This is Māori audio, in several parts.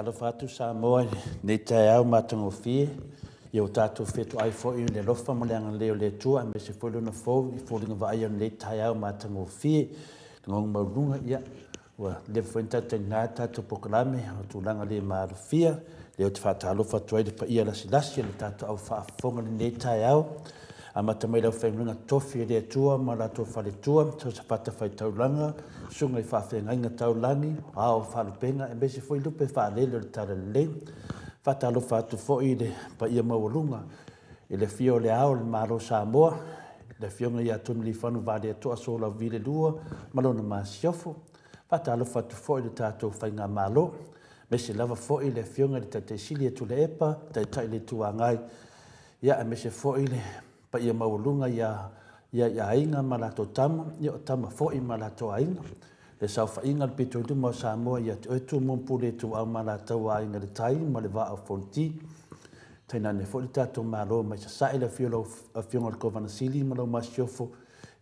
talo fatu sa moa ne te au matango fie i o tatou fetu ai foʻi le lofa mo le agaleo le tua me se foi lona fou i foliga vaai ona lei taeao matago fie gagoga mauluga ia ua lea foi na tatagā tatou pokalame o tulaga le malofia lea o te faatalofa atu ai le paia lasilasi a le tatou au faafoga lenei taeao a mata mai lau whaimunga tofi e rea tua, ma rato whare tua, tau sa whata whai taulanga, sunga i whawhenga inga taulangi, ao whalupenga, e mese fwoi lupe whaalele le tara le, whata alo whatu fwoi le pa ia maurunga, e le fio le ao le maro sa moa, le fio ngai atunu li whanu vare atoa so la vire lua, malona maa siofo, whata alo whatu fwoi le tātou whainga malo, mese lava fwoi le fio ngai le tatesili e tu le epa, tai tai le Ya, ia e mese fwoi le tuangai, pa ia maulunga ia ia ia inga ma lato tama, ia o fo i malato ai a inga. E fa inga le pito idu mao Samoa ia te oetu mumpu le tu au ma lato a tai ma le vaa o fonti. Taina ne fo to tato ma lo ma isa sae le fio lau a fio sili ma ma siofo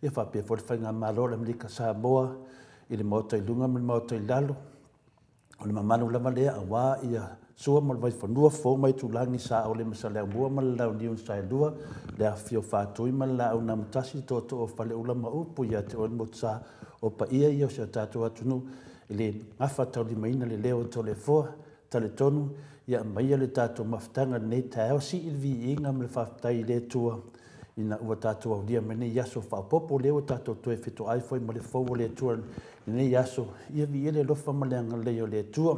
ia fa pe fo le fainga ma lo le mlika Samoa i le mao tai lunga ma le mao tai lalo. O le mamanu lama lea wa waa ia sua ma vai fanua fo mai tu langi sa o le masale mua ma la ni un sai lua le afio fa tu ma la una mutasi to to fa le ulama upu ya te on mutsa o pa ia ia se tatu atunu le afa tau di maina le leo to le fo tale tonu ia mai le tatu maftanga nei tau si il vi inga ma le faftai le tua ina ua tatou aulia ma nei aso faapopo lea ua tatou toe fetoai foi ma le fou o le atua lenei aso ia viia le alofa ma le agalelei o le atua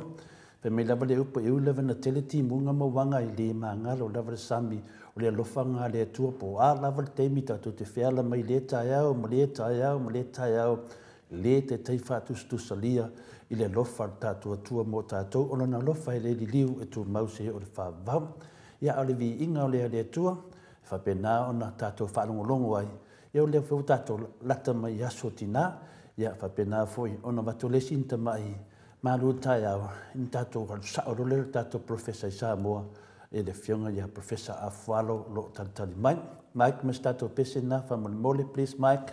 pe me lava le upo eu lava na tele ti munga mo wanga i le ma nga lo le sami o le lofa le tua po a lava le temita tu te fela mai le taiao mo le taiao mo le taiao le te taifa tu stu salia i le lofa ta tua tua mo ta ono na lofa i le li liu e tu mause o le fa vau ia ale vi inga e o le le tua fa pe na ona ta longo ai e o le fa tau lata mai aso tina ia fa pe na foi ona va maluta ya entah tu kan sa orole tatu professor sa mo e de fiona ya professor afalo lo tantali mike mike mas tatu pesin na fa mon mole please mike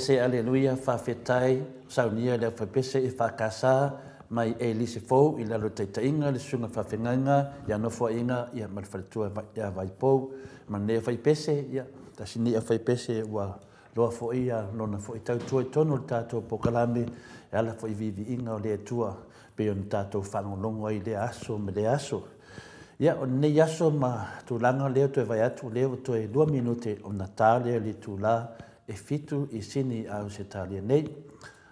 pese aleluia fa fetai sa unia le fa pese e fa kasa mai e li se fou i lalo teitainga le sunga fa fenganga ia nofo inga ia malfaltua ia vai pou ma ne fa pese ia ta sini ia fa pese wa lo fo ia no na fo ita tu to no ta to po kalambi ia la fo vivi inga le tua pe on ta to fa no longo ai le aso me le aso ia on ne aso ma tu langa le to vai atu le to e 2 minute on natale le tu la e fitu i sini au se talia nei,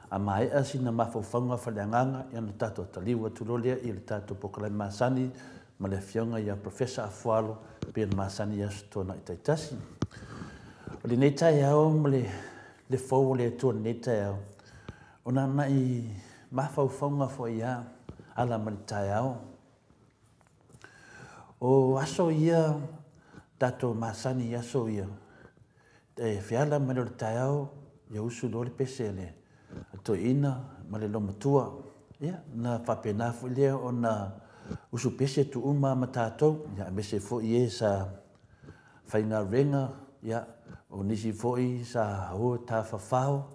a mai a sina mafo whanga whaleanganga i ana tato taliwa turolea i le tato pokalai masani, ma le fionga i a professor a whalo, pia masani i asu tōna i taitasi. O le neta e au, ma le, le fōu le tua neta e au, o na mai mafo whanga fo i a, ala ma le tai au. O aso ia, tato masani i aso ia, e fiala ma le tai au, ia usu lo le pese le. A to ina, ma le loma tua, ia, na whapena fu lea o usu pese tu uma mata tātou, ya a mese fo i e sa whainga renga, ya o nisi fo i sa ho tā whawhau,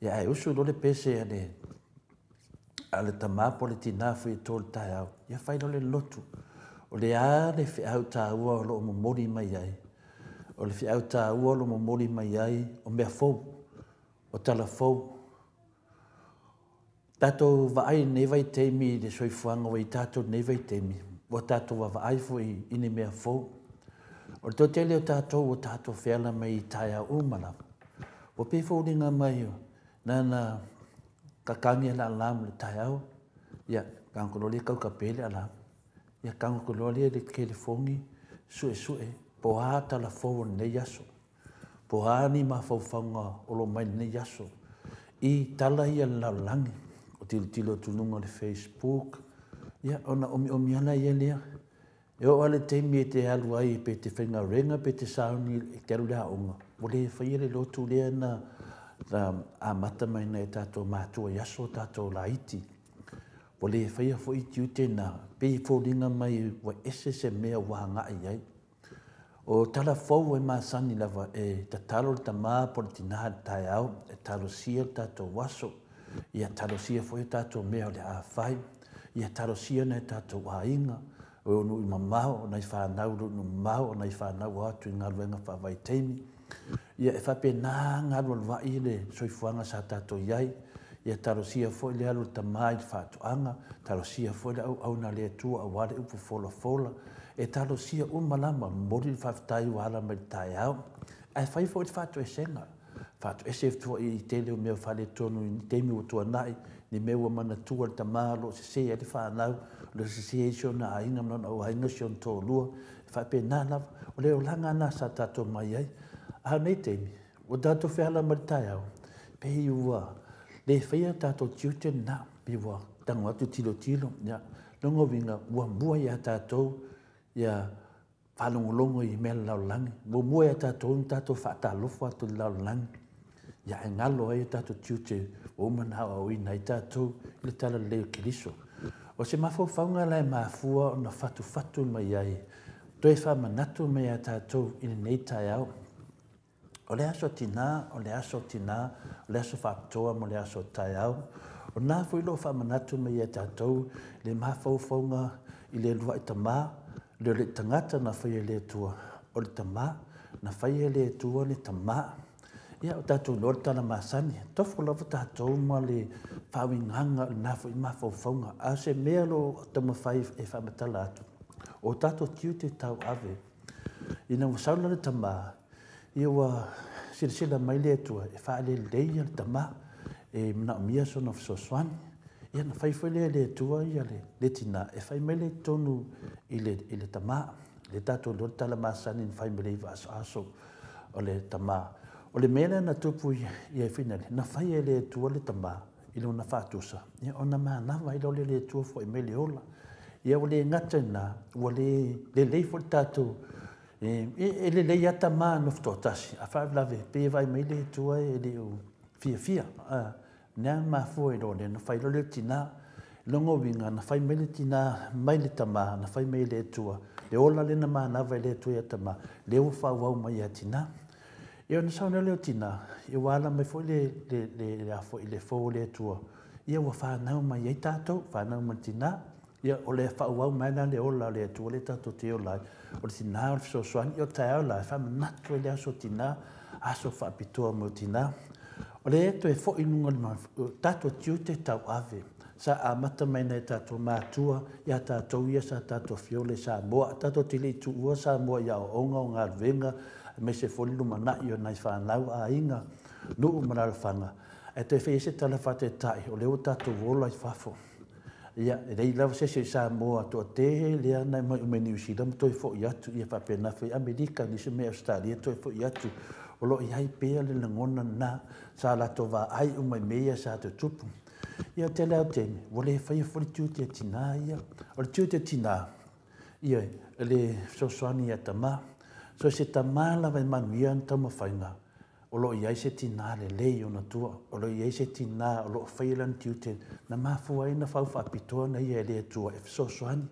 ia, e usu lo le pese le, a le tamapo le tina fu i tō le tai au, le lotu, o le a le whi au tā o lo mo mori mai ya o le fiau tāua lo mamoli mai ai o mea fou, o tala fou. Tātou vaai nevai teimi i le soifuanga wa i tātou nevai teimi, o tātou wa vaai fo i ini mea fou. O le tōtele o tātou o tātou whiala mai i tāia umana. O pifo uringa mai o, nana kakangi ala alam le tāiau, ia kankololi kau kapele ala, ia kankololi le kelefongi, sue sue, po hata la fo ne yaso po ani ma fo fanga o lo mai ne yaso i tala ia la lang o til tilo tu nunga le facebook ya ona o mi o mi ana ia lea e o ale te mi te alu ai pe te fenga renga pe te sauni e te alu la onga o le fai le lotu lea na na a mata mai na e tato mātua yaso tato la iti o le fai a fo iti utena pe i fo linga mai wa ese se mea wa ai o tala fau e masani lava e tatalo le tamā po le tinā le taeao e talosia le tatou waso ia talosia foʻi o tatou mea o le afai ia talosia nai tatou aiga o nui mamao nai fanau lu nu mamao nai fanau atu i galuega faavaitaimi ia e faapenā galualuaʻi le soifuaga sa tatou iai ia talosia foʻi lea fatu le tarosia le faatoʻaga au na le auauna le atua auale upu folafola e tarosia ua malama moli le faafetaiuala mai le taeao ae fai foʻi fatu faatoʻesega faatoʻese fetuaʻi i tele o mea faaletonu i temi ua tuanaʻi ni mea ua manatua se se e sesē a le fanau lo sesē ai sionaaiga e mana auaiga siontolua faapenā e lava o le olaga ana sa tatou mai ai aonei temi ua tatou fehala ma le taeao pei ua để tổ le faia tātou tiute nā piwa tango atu tilo tilo ya longo vinga ua mua ia tātou ia whalongolongo i mea laulangi ua mua ia tātou ni tātou whaatalofo atu laulangi ia e ngalo ai tātou tiute o umana hao au ina i tātou le tala leo kiriso o se mafo faunga lai phát o na fatu fatu mai ai toi wha manatu mai a tổ i nei tai au o le aso tina, o le aso tina, o le aso whaktoa, mo le aso tai au. O nā fui lo whamanatu me tātou, le maha fawfonga i le lua i tamā, le le tangata na whai e le tua. O le tamā, na whai e le tua, le tamā. Ia o tātou lor tāna māsani, tofu lofa tātou mā le whawi nganga le nā fui maha fawfonga. A se mea lo tamu whai e whamatala atu. O tātou tiu te tau ave, ina wasaula le tamā, يوا سلسلة ميلات وفعل الدية تما إيه من أمية سنة في سوسوان يعني في فعل الدية توا يعني لتنا إفعل ميلات تونو إلى إلى تما لتاتو لور تلا ما سنين في ميلات واسع سو ولا تما ولا ميلا نتوب ويا فينال نفعل الدية توا لتما إلى نفعتوسا يعني أنا ما نفع إلى الدية توا في ميلات ولا يا ولي نتنا ولي للي فلتاتو E, e, e le le ia tama no fto tasi a five love pe vai me le tua e le o fia fia a na ma foi do le no failo le tina longo vinga na fai me le tina mai le tama na fai me le tua le ola le na ma na vai le tua e tama le o fa wa mai a tina e ona sa le tina e wala me foi le le le a foi le fo le tua ia wa fa na mai ai tato fa na ma tina ia ole fa wa mai na le ola le tua le tato te ola o te tina o te soswani o te ao la e whama natu e lea so tina aso whapitoa mo tina o le eto e fo inunga lima tato tiu te tau ave sa a mata mai nei tato mātua ia tato ia sa tato fiole sa moa tato tili tu ua sa moa ia o onga o ngā venga me se fo luma na io nai whanau a inga nu umara whanga e fe ese tala fate tai o leo tato wola i whafo ia rei lava se se sa mo ato te le ana ma me ni usida mo toi fo yatu ia fa pena fe america ni se me australia toi fo yatu o lo ia pe le ngona na sa la to va ai o me ia sa te tupu ia te la te vo le fa ia fo tu te tina ia o tu te tina ia le so so ni ata so se ta ma la ve ma ni ta ma fa o lo i aise tina le lei o na tua, o lo i aise tina, o lo whaelan tiute, na mafua i na whaufa apitoa na ia e lea tua, e fso soani.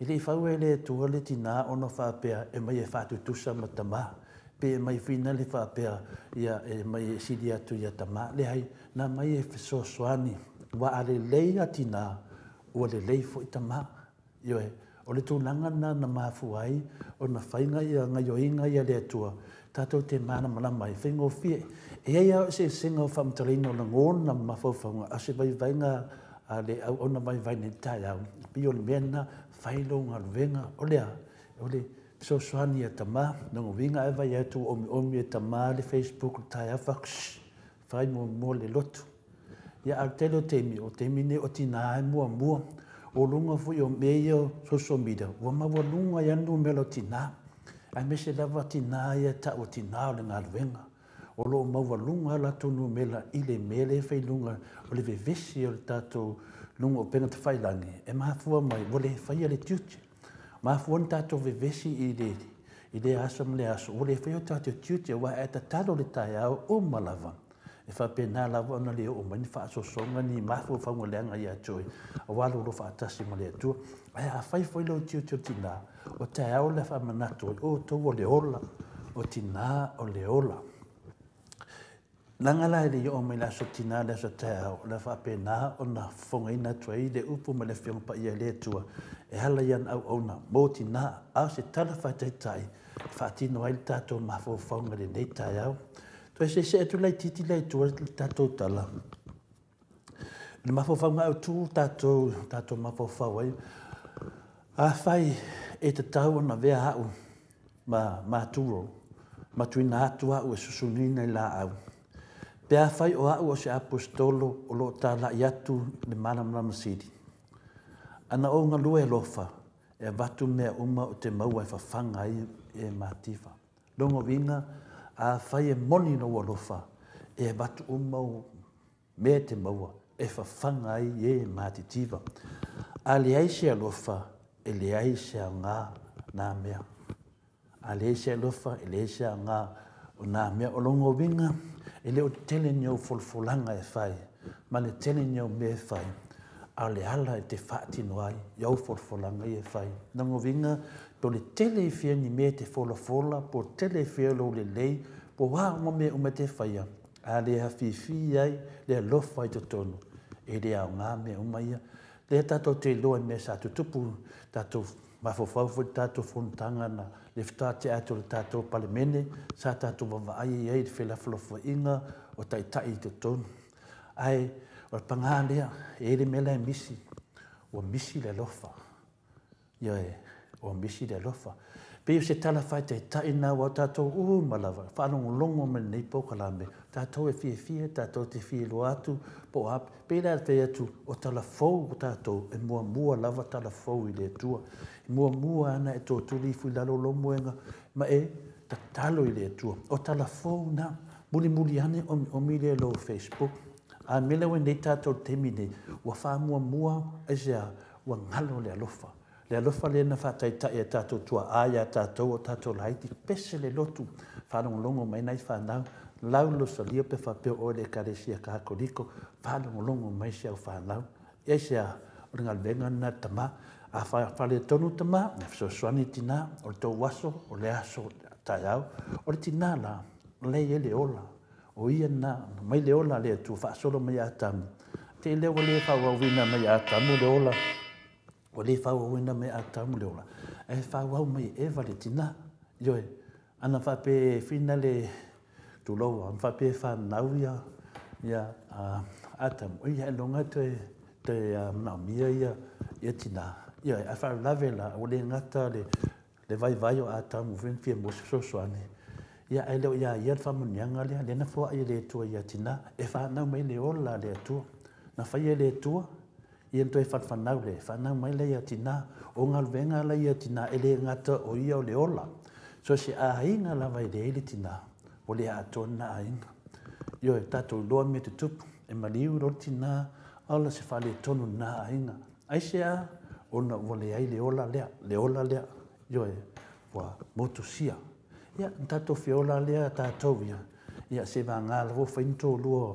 I lei whau e lea tua le tina o na whapea e mai e whatu tusa ma tamā, pe e mai whina le whapea ia e mai e siri atu ia tamā, le hai, na mai e fso soani, wa a le lei a tina, o le lei fo i tamā, ioe, o le tūnanga na na mafua i, o na whainga ia ngayoinga ia lea tua, ia lea tua, tātou te mana mana mai whingo fie. E ai au se singa o whamtarino na ngona ma whauwhaunga, a se vai vainga a le au ona mai vai ne tai au. Pi o le mena, whaino ngā ruenga, olea, ole, so swani e tamā, nungo winga e vai atu omi omi e tamā le Facebook, tai a whak, shh, whai mō mō le lotu. Ia ar telo temi, o temi ne o tina ai mua mua, o lunga fui o meia o sosomida, wama wa lunga yandu melo tina ai me se lava ti nā ta o ti nā le ngā luenga. O lo maua lunga la tonu me la i le me le e lunga o le vevesi o le tātou lunga o penga te fai langi. E maha fua mai, o le fai a le tiuti. Maha fua ni tātou vevesi i le i le aso le aso. O le fai o tātou tiuti o wa e ta tālo le tai au o malawa. E fai pe nā lava ana le o mani fa aso songa ni maha fua fangu leanga i a tui. O wā lo fa atasi ma le atua ai a fai foi lo tio tio tina o te ao le fa manato o to o le ola o tina e o le ola langala le yo me la so tina le so te ao le fa pe na o na fonga ina tui le upu me le fiong pa ia le tua e hala yan au au na mo tina a se tala fa te tai fa tino ai tato ma fo fonga le nei tai ao to se se tu le titi le tua tato tala Ni mafofa mga utu, tato, tato mafofa wai a fai e te tau ana vea au ma ma turo ma tu na au e susuni nei la au pe a fai o au o apostolo o lo ta la yatu le mana mana masidi ana o nga lue lofa e watu mea uma o te maua e fafanga i e mativa longo vinga a fai e moni no o lofa e watu uma o mea te maua e fafanga i e mativa Aliaisia lofa, e e le ai se anga nā mea. A lofa, e le se anga o nā mea. O longo vinga, e le o tele nio fulfulanga e whai, ma le tele nio me e whai. A le ala e te whaati noai, iau fulfulanga e whai. Nango vinga, to le tele i e fia ni me te fulafola, po tele i e fia lo le lei, po wā o me o me te whaia. A le hafi ai, le lofa i to tonu. E le au ngā me umaia, ia, le tato te loa me sa tu tupu tato mafofau fo tato fontanga na le fta te atu le tato palemene sa tato wawa ai ai te fela flo fo inga o tai tai te ton ai o pangalia e le mele misi o misi le lofa yo e o misi le lofa Pe se tala fai te tai nā wa tātou uhu malawa. Whanongo longo me nei pōkala me. Tātou e fie fie, tātou te fie lo atu, po hap. Pe lai te atu o tala fau o tātou e mua mua lava tala fau i le tua. E mua mua ana e tō tūri fui lalo lo muenga. Ma e, ta talo i le tua. O tala fau nā, muli muli ane o, o mi lo Facebook. A mele wen nei tātou temi nei, wa wha mua mua e se wa ngalo le alofa le alofa le na whataitai e tātou tua ai a tātou o tātou lai ti pese le lotu whanong longo mai nai whanau laulo lo sa lia pe whapeo o le kare si a kaha koriko whanong longo mai si au whanau e se a ringa venga na tama a whale tonu tama me fso swani tina o le tau waso o le aso tai au o le tina la le e le ola o ia na mai le ola le tu wha solo mai a te leo le whawawina mai a tamu le ola le ola Ko le fau au ina me a tau mo leola. E fau au mai e vale tina. Ioe, ana fa pe fina le tu lau, ana fa pe fa nau ia, ia a atam. Ui hae longa te, te mau mia ia, ia tina. Ioe, a fau lave la, o le ngata le, vai vai o a tau mo vien fie mo so soane. Ia e leo ia ia fa munianga lea, le na fua i le tua ia tina. E fa nau mai leola le tua. Na fai le tua, i entoe whanwhanau le, whanau mai lei ati nā, o ngā luenga lei ati nā, ele ngata o ia o le ola. So se a inga la vai le ele ti nā, o le atona a inga. Io e tātou loa me te tupu, e maliu ror ti nā, ala se whale tonu nā a inga. Ai se a, o na wale ai le ola lea, le ola lea, io e, wa motu sia. Ia, tātou fi ola lea tātou ia, ia se va ngā lavo whaintou lua,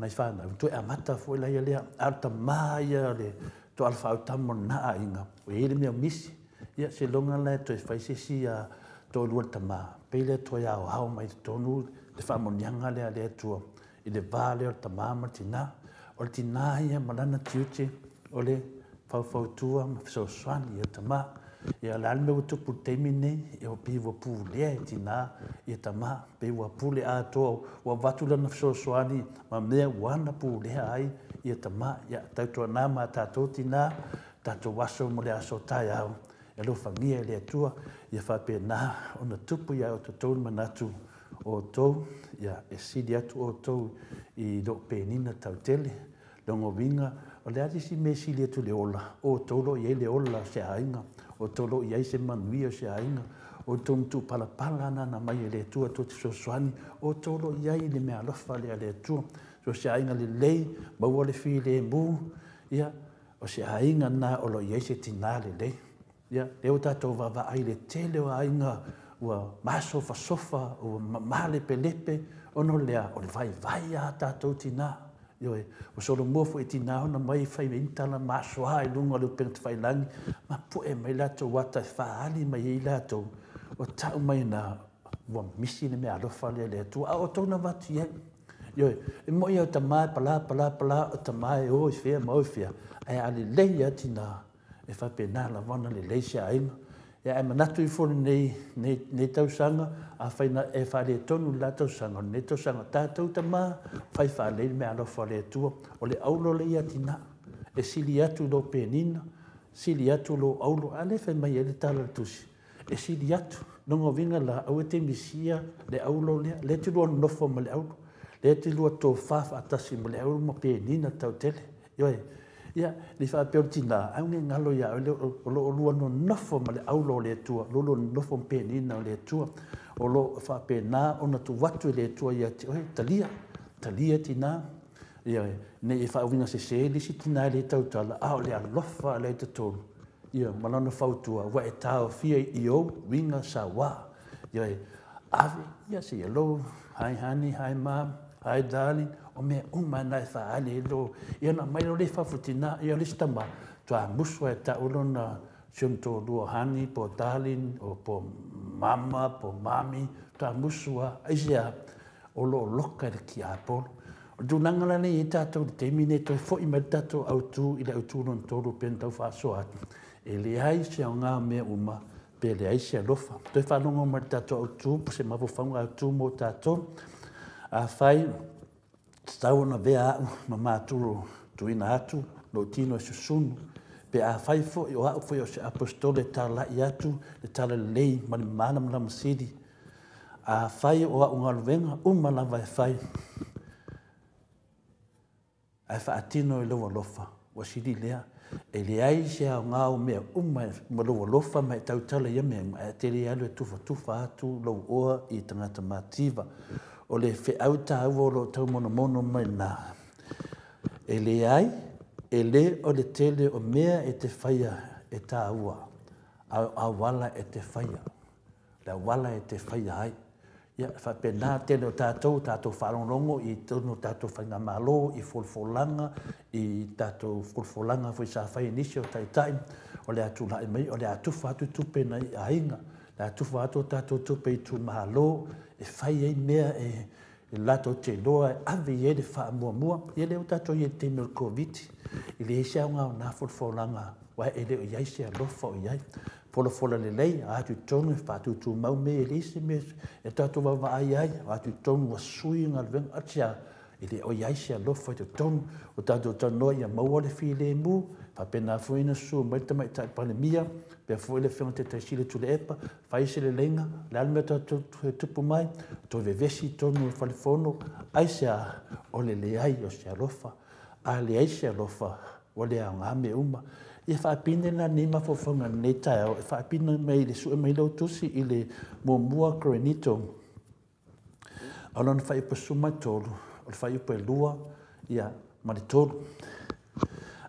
E mai fana to a mata fo la ia le alta mai le to alfa uta mo na inga e ile me mis ia se longa le to fai e se si a to lu ta ma pele to ia o hau mai to nu le fa mo nyanga le le to i le vale o ta ma ma tina o tina ia mana na tiuti o le fa fa tu am so swan ia ta ma e a lal me to pu temine e o pi vo pu le ti na e ta ma pe vo pu le a to o va tu na so so ani ma me wa na pu le ai e ta ma ya ta to na ma ta to ti na ta to wa so mo le so ta ya e lo fa mi e le e fa pe na o na tu pu ya o to to ma na tu o to ya e si di atu o to i do pe ni na ta tele longo vinga o le atisi me si le tu le ola o to lo ye le ola se ainga o tolo i aise manuia se ainga, o tonu tu palapala na na mai ele tua tu te soswani, o tolo i ai mea lofa le ale tua, so se ainga le lei, maua le fi le mu, ia, o se ainga na olo i aise tina le lei. Ia, leo tato vava ai le tele o ainga, maso fa sofa, o ua male pelepe, ono lea, o le vai vai a tato tina. Ia, yo e o solo mo fo eti na na mai fai me intala ma so ha lu e nga lu fai lang ma po e mai la to what i fa ali mai e la to o ta mai na wa misi ne me a lo fa le le to a o to na va ti e yo e mo yo ta mai pala pala pala la pa la o ta mai o fe mo fe e ali le ya ti na e fa pe na la va na le le sia ya e manatu i fono nei, nei, nei tausanga, a whaina e whare tonu la tausanga, nei tausanga tātou ta mā, whai whare me alo whare tua, o le aulo le ia tina, e sili atu lo penina, sili atu lo aulo, a le whai mai e le tala tusi, e sili atu, nongo vinga la au e te misia le aulo lea, le te lua nofo ma le aulo, le te lua tō whaf atasi ma le aulo ma penina tau tele, yo ia le faapeolitina auge galo ia o loo lua no nofo ma le aulo o le atua lo lo nofo na o le atua o lo faapenā ona tuatu i e le atua ia te oe talia talia tinā ia nei e faauina sesē lisi tinā i e le tautala a o le alofa a le tatolu ia ma lona fautua ua e taofia i ou uiga sauā ia ave ia seialou hai hani hai mam hai darling o me o na sa ale lo ia na mai le fa futina ia le stamba tu a muso e ta ulo na do hani po dalin o po mama po mami tu a muso a ia o lo loka le ki apo du nangala ni ita e to termine to fo i mata to auto i le auto non to lo pen fa so at e le ai se nga me uma pe le ai se lo fa to fa no mata to auto po se ma vo fa un auto mo ta a fai te tau ana vea au ma māturo tuina atu, no tino e susunu, pe a faifo i o au fai o se apostole ta la i atu, le ta le lei ma le manam la masiri. A fai o au ngalu venga, umma la vai e fai. A fa e atino i e lova lofa, wa siri lea, e le ai se au ngau mea umma ma lova lofa ma i tau tala iamea, a te le tufa tufa atu, lau oa i tangata mātiva o le fe au ta au o lo tau mono mono mai nā. E le ai, e le o le tele o mea e te whaia e ta aua. A, a wala e te whaia. La wala e te whaia ai. Ia, yeah, fa pena tele o tātou, tātou whalongongo, i tono tātou whainga malo, i fulfulanga, i tātou fulfulanga fwi sa whai nisi o tai tai. le atu lai mai, o le atu fatu tupena i ainga la tufu ato tato tupe tu mahalo, e fai ei mea e, e lato te loa, e avi e le faa mua mua, e leo tato i te mil COVID, i le eisea unga o nafur fōlanga, wa e leo iai se alofa o iai, fola fola le lei, a atu tonu, fa atu tu mau me e leise me, e tato wa vaa iai, a atu tonu wa sui ngal veng atia, i le o iai se alofa i te tonu, o tato tonu noa i a maua le le mua, Pa pena foi na sua mãe ta pandemia, pe foi ele fez uma chile tudo epa, faz se ele lenga, lá no meu tu tu mai, to ve ve to no falfono, aí se a ole le ai o se a le aí se alofa, ole a uma me uma. E fa pina na nima fo fanga neta, e fa pina mai le sua me lo tu se ele mo mua crenito. Alon fa e suma tolo, al fa e pa lua, ia maritolo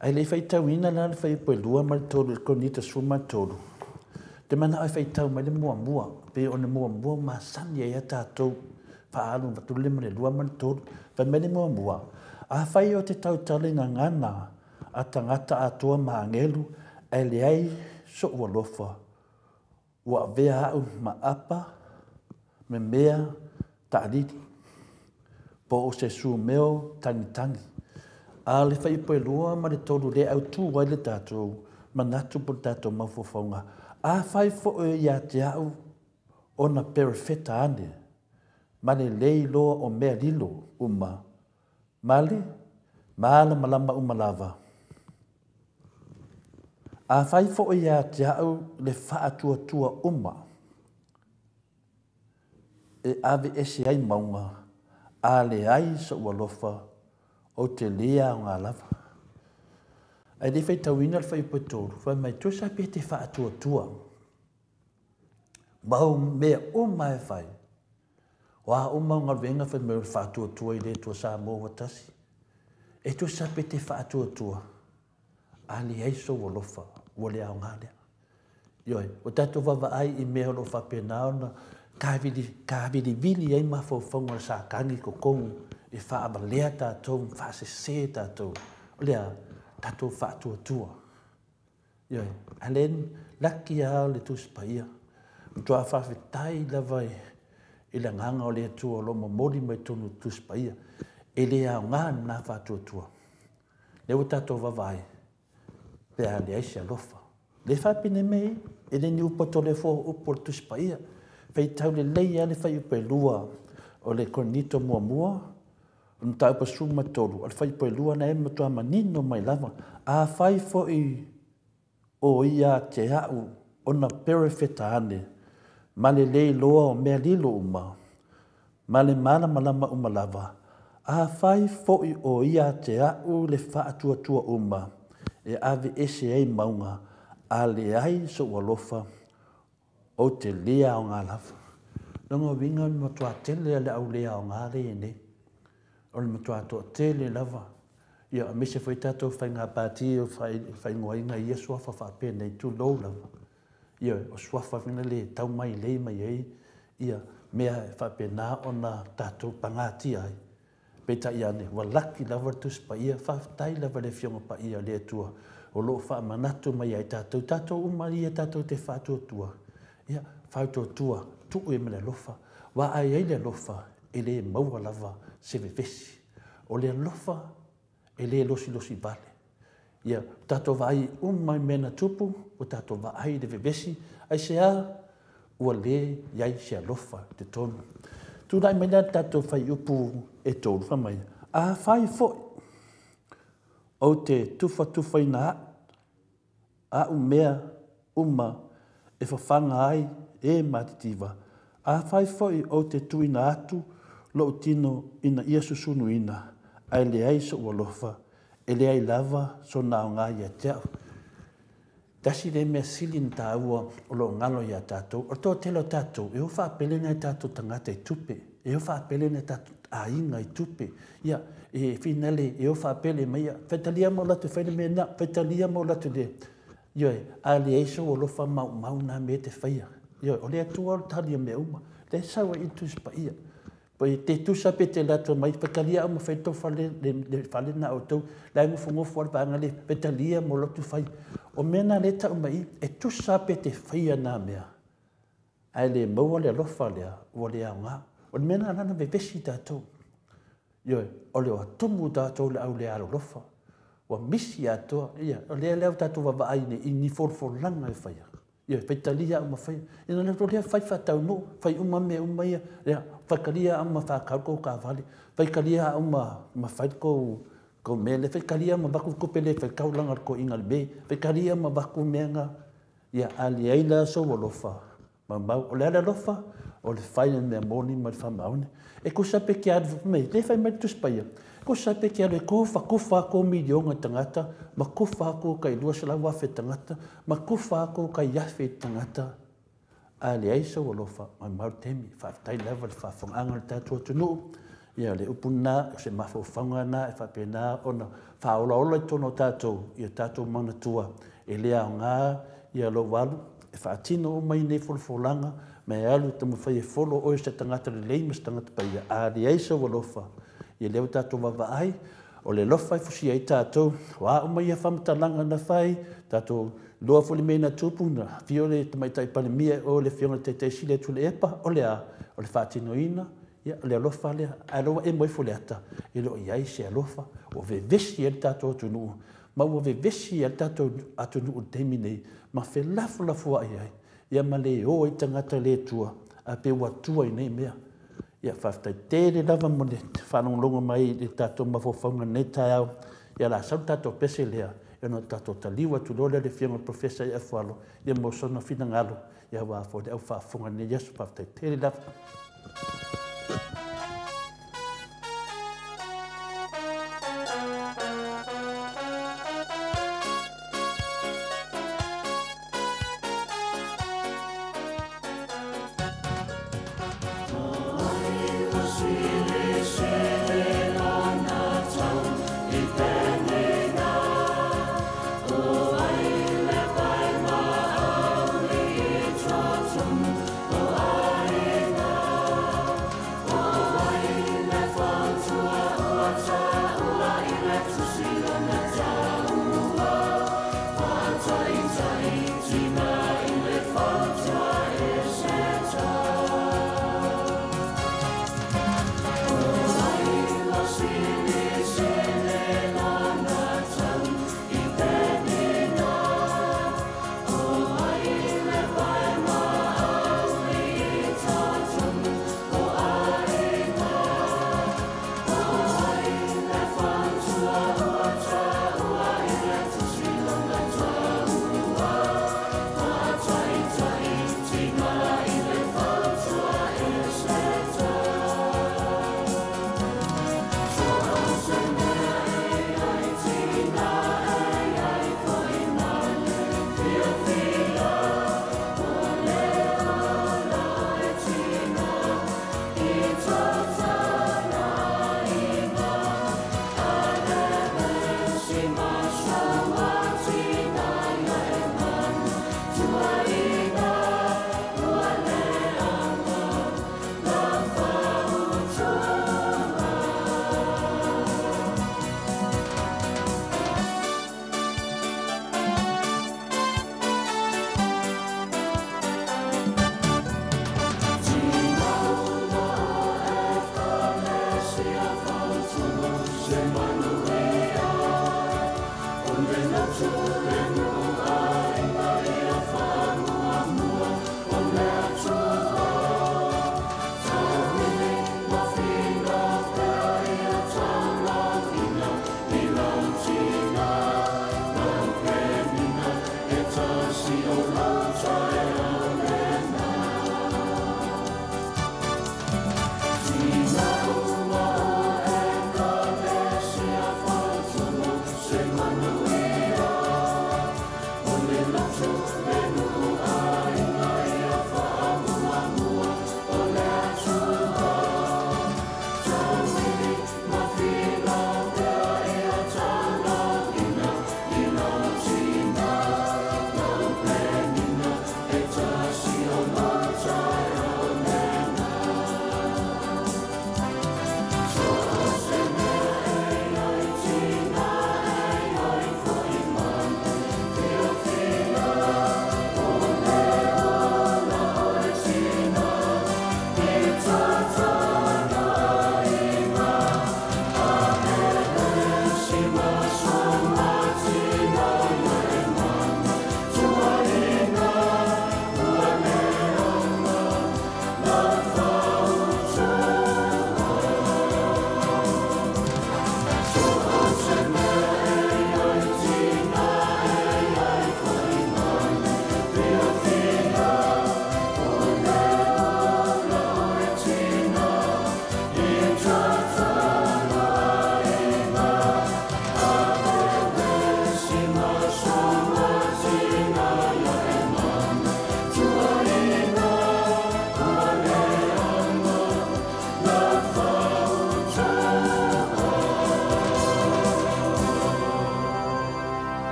ai le fai tau ina la le fai poe lua mali tolu, le konita su mali tolu. Te mana ai fai tau mai le mua mua, pe o le mua mua ma sani ai a tātou, pa alu ma tulu le lua mali tolu, pa mai le mua mua. A fai o te tau tali ngā ngana, a tangata a tua ma angelu, ai le ai so ua lofa, ua vea au ma apa, me mea ta'aliti, po o se su meo tangi tangi a le fai poe loa ma le tolu le au tū wai le tātou, ma natu po tātou ma A fai fō e ia te au o na perifeta ane, ma le lei loa o mea lilo uma, ma le maala malama uma lava. A fai fō e ia te au le faa tua tua uma, e ave e si ai maunga, a le ai sa ua lofa, o te lea o ngā lava. Ai te whai tau ina whai pētoru, whai mai tūsa pē te wha atua tua. Mau mea o mai whai, wā o mau ngā renga whai mea wha atua tua i le tua sā mō watasi. E tūsa pē te wha atua tua, a li eiso wa lofa, wa lea o ngā lea. Ioi, o tātou wawa ai i mea lo whapena ona, kāwiri, kāwiri wiri ei mafo whongo sa kangi ko kong e wha ama lea tātou, wha se se tātou, o lea tātou wha tua tua. Yoi, and then, laki a e le tūs pa ia, mtua wha whi tai la vai, e la nganga o lea tua lo ma mori mai tonu tūs pa ia, e lea o ngā nā wha tua tua. Lea o tātou wa vai, lea lea isi a lofa. Le wha pine mei, e le ni upo le fō upo tūs pa ia, pei tau le lei ale fai upo e lua o le kornito mua mua, un tau pa suma tolu, ale fai upo e lua na e matua manino mai lava, a fai fo i o ia te hau o na perifeta ane, ma le lei loa o mea lilo uma, ma le mana malama uma lava, a fai fo i o ia te hau le faa tua tua uma, e ave ese ei maunga, ale ai so walofa, o te lea o ngā lafu. Nongo winga ni matua tele ale au lea o ngā re O ni matua toa tele lava. Ia a mese fai tato fai ngā pāti o fai ngā inga ia suafa fai pē nei tu lou lava. Ia o suafa fina le tau mai le mai ei. Ia mea fai e pē nā o ngā tato pangāti ai. Beta ia ne, wa laki lava tus pa ia, fai tai lava le fionga pa ia le tua. O loo fai manatu mai ai tato, tato umari ia e tato te fai tua. Ia ia faitoatua tuu e mana lofa vaai ai le alofa e lē maua lava sevevesi o le lofa, e lē losilosi vale ia tato vaai uma i mena na tupu o tatou vaai le vevesi ai seā ua lē iai se alofa te tonu Tu mai mena tato fai upu e tolufa mai afai foʻi ou te a, aʻu mea uma e whawhanga ai e matitiva. A whaifoi o te tuina atu lo tino ina ia susunu ina. Ai le ai so walofa, e ai lava so nao ngā ia teo. Tasi re mea silin tā ua o lo ngalo ia tātou. O tō telo tātou, e ho wha apele nei tātou tangata i tupe. E ho wha apele nei tātou a inga i tupe. Ia, e finale, e ho wha apele mai ia. Whetalia mo latu, whaile mea na, whetalia mo latu lea. Ioi, a le eiso o lofa mau mauna me te whaia. Ioi, o le atua o tali me uma. Le sawa intus pa ia. Pai te tusa pe te latua mai, pakalia au mawhaito whale, le whale na o tau, lai mo whangofo ar vanga le petalia mo lotu whai. O mena le tau mai, e tusa pe te whaia nā mea. Ai le maua le lofa lea, o le au ngā. O le mena alana vevesi tātou. Ioi, o le o atumu tātou le au le alo lofa. wa misi atoa ia o lea lea tatou vavaai ne i ni folofolaga e faia ia faitalia a mafaia ina lea tolea fai faataunuu fai uma mea uma ia lea faikalia a uma faakaulikou kafale faikalia a uma mafailikou kou mele faikalia a uma vaku kupele faikaulaga liko igalime faikalia a uma vaku meaga ia aliai la sou alofa maumau o lea le lofa, o le fai mea moni ma le faamaone e kusa pe ke advu mai mai le ko sa pe ke ale ko fa ko fa ko mi yo nga tangata ma ko ko kai lua sala wa fe tangata ma ko ko kai yafe fe tangata ale ai so lo fa ma mar temi fa tai level fa fa anga ta to to no ya le upuna se mafo fo e fa nga na fa pe na ona fa ola ola to no ta to ya ta to ma na tua ele a nga ya lo val e fa tino mai ne fo folanga, langa ma ya lu te folo fa ye o e se tangata le le mas tangata pa ya ale ai so lo fa i leo tātou wawa ai, o le lofai fusi ai tātou, o a o mai a whamata langa na whai, tātou loa fuli mei na tūpuna, fio le tai pane mia o le fionga te te sile tu le epa, o le a, o le whātino ina, ia, le lofa le a, a loa e moi fuli ata, e i loa iai se a lofa, o ve vesi e le tātou atu nuu, ma ua ve vesi e le tātou atu nuu te minei, ma fe lafu lafu ai ai, ia ma le o i tangata le tua, a pe ua i nei mea, ia faafetai tele lava mo le faalogologa mai le tatou mafofauga nei taeao ia la sau tatou pese lea ia e ona tatou taliu atu lo lea le fiaga profesa i afoalo ia mo sona finagalo ia uafo leau faafoga nei iasu faafetai tele lava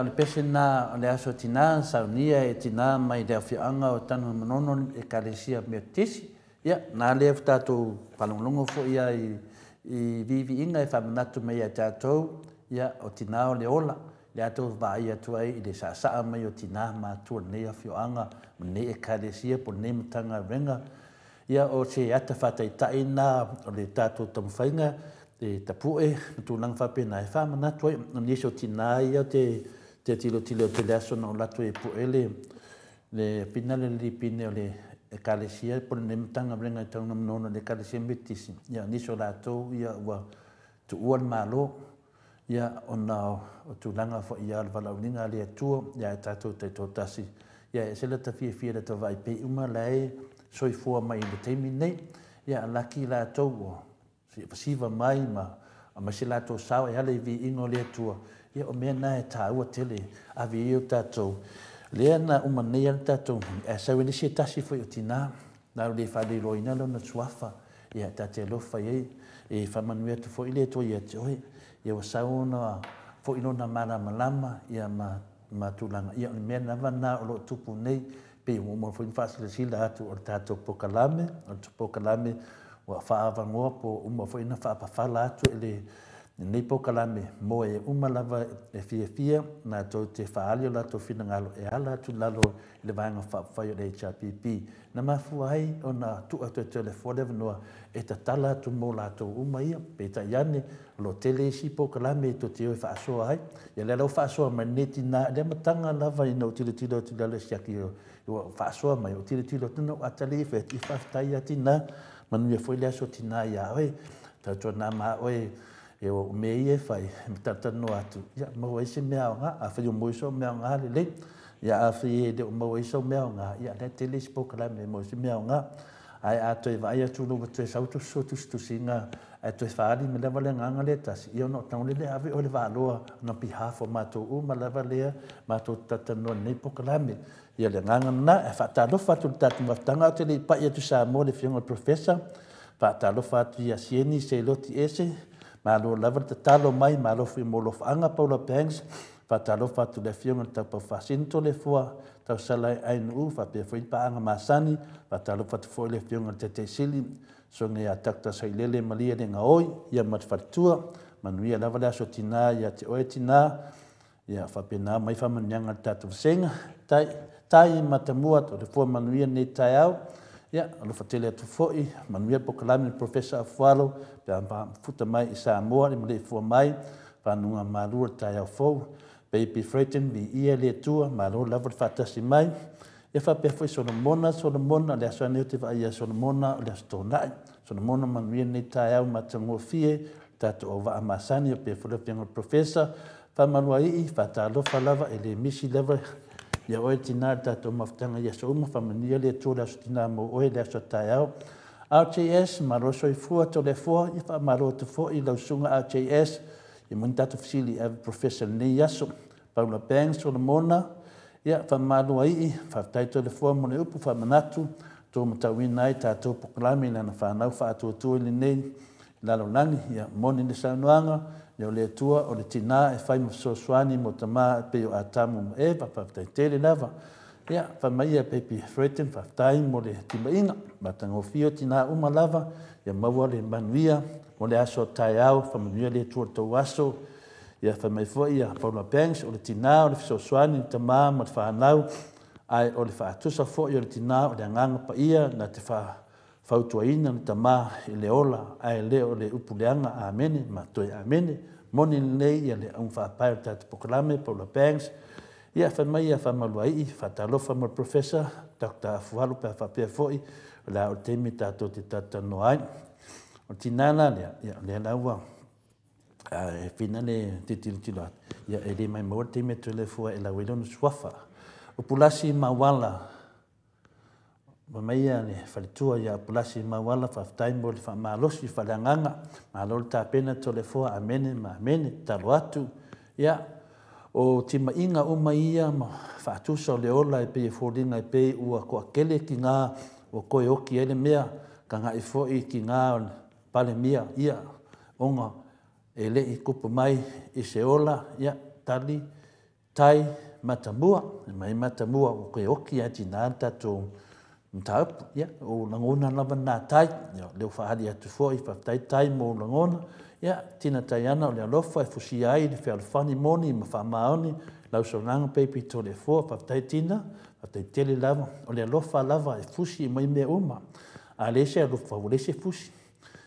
o le pese nā o le aso tinā saunia e tinā mai le awhianga o tanu manono e kalesia mea tesi. Ia, nā lea fitātou palongolongo fo ia i, vivi inga e whamanatu mei a tātou, ia, o tinā o le ola. Le atou wā i atuai i le sāsaa mai o tinā mātua nei awhianga, nei e kalesia po nei mutanga renga. Ia, o se ata whātai tae nā o le tātou tamuwhainga, e tapu e, tu lang fape na e whamana tue, nesho ti nai te, te te tilo tilo te le no latu e puele le pina le lipine o le ekalesia e po e le nemitanga brenga tau na mnona le ekalesia e metisi ia niso latou ia ua tuua le malo ya ona o tulaga foʻi ia le valauniga a le atua ya e tatou taitotasi ia e sele tafiafia le tavaipei uma lae soifua mai le taimi nei ia alaki latou o siva mai ma ma se latou sao ya le vi o le atua ia o mea na e tāua tele a vi eo tātou. Lea na umanei ala tātou, e sa wene si e tasi fwe o tina, na le whare roina lo na tuafa, ia ta te lofa iei, e whamanui atu fwe ile toi ati e oi, ia wa sa ona fwe ilo na mara malama, ia ma, ma tulanga, ia o mea na wana o lo tupu nei, pe o mo fwe infasi le sila atu o tātou pokalame, o tātou pokalame, wa faa vangoa po umo fwe ina faa pafala atu ele, Nei pokalame mo e umalava e fia fia na tau te whaali o lato whina ngalo e ala tu lalo le vanga whaafai o HRPP. Na mafu ai o na tua tue te le forever e ta tala tu mo lato umaia pe ta iane lo tele si pokalame e to te oi whaasoa ai. Ia le lau whaasoa mai neti na le matanga lava i na utile tilo tu lalo e siaki o whaasoa mai utile tilo tino atale i whaafitai ati na manu ia e foile aso tina ia oi. Tau tua nama oi. Tau tua nama oi e o me e fai tata no atu ya mo wai se me nga a fai mo so me nga le le ya a fai e de mo wai so me nga ya le tele spoke la me mo se me nga ai a to va ya tu no te sa tu so tu tu singa a to fa ali me leva le nga le tas io no tan le ave o le valo no pi ha fo ma to u ma le va le ma to tata no ne po la me ya le nga na e fa ta do fa tu tata ma tanga te le pa ya tu sa mo le fiong professor fa ta do fa tu ya sieni se lo ti ese malo lava te talo mai malofa i molofaaga paula banks faatalofa atu le to le taupaufaasini tolefua tausala e ainuu fo foi paaga masani faatalofa atu fo le afioga le teteisili soge iā takutasailele ma lia le gaoi ia ma le faletua manuia lava le aso tinā ya te oe tinā ia faapenā mai faamaniaga le tatou fesega tai ma tamua o le fua manuia nei taeao ia alofa tele atu foʻi manuia pokalami le profesa afualo ba futa mai i sa mo ni le fo mai pa nu nga ma tai au fo baby freighten bi ia le tu ma lo la fa ta mai e fa pe fo so no mona so no mona le so te va ia so no mona le sto na so mona man wie ni tai au ma tango fie ta to va ma sa ni pe fo le pe nga professor fa ma lo ai fa ta lo fa lava e le mi si ia o tinar ta to ma fa ta nga ia so mo fa ma ni le tu la sti na mo o le sto tai au RJS maroso i fua to le fua i wha maro te fua i lau sunga RJS i mun tatu fisili e Professor Ni Yasu Paula Banks o le mona ia wha maro ai i wha to le fua mone upu wha manatu tō matau i nai tātou poklami i lana whānau wha atua tua li nei lalo langi ia mone ni saunuanga ni o le tua o le tina e whaimu soswani mo tamā peo atamu e wha wha wha wha wha wha wha Pea, wha mai a pepi fretin, wha mo le tima ina, ma o fio tina uma lava, ia maua le manuia, mo le aso tai au, wha manuia le tua tau aso, ia wha mai fua ia paula pengs, o le tina, o le fiso swani, ta maa, ma te whaanau, ai o le wha atusa fua ia le tina, o le anganga pa ia, na te wha ina, ta maa, i le ola, ai le o le upuleanga, amene, ma toi amene, moni nei, ia le unwha apai o tatu pokalame, paula pengs, ia fa mai ia fa malu ai fa ta lo mo professor dr afualo pa fa pe foi la o te mi tato te tata no ai o ti nana le ia le na wa a e fina le te til til lat ia e le mai mo te mi le fo e la we don swafa o pulasi ma wala Ma mai ane whalitua ia pulasi ma fa ftai mo le fa ma losi fa langanga ma lol ta pena to le fo a mene ma mene talo atu ia o te inga o mai ia ma whaatusa so le ola e pei e fōringa e pei ua ko a ki ngā o koe oki ele mea ka ngā e fōi ki ngā o pale mia ia onga e le i kupu mai i se ola ia tali tai matamua e mai matamua o koe oki a ti nānta tō mtaupu ia o ngona lava nā tai leo whaari atu fōi whaftai tai mō langona ia Ya, tina tayana ana o le alofa e fushi ai le fealofani moni ma faamaoni lausolaga peipi tolefua faafetai tina te tele lava o le alofa lava e fusi i mai mea uma a lē se alofa ua lesi e fusi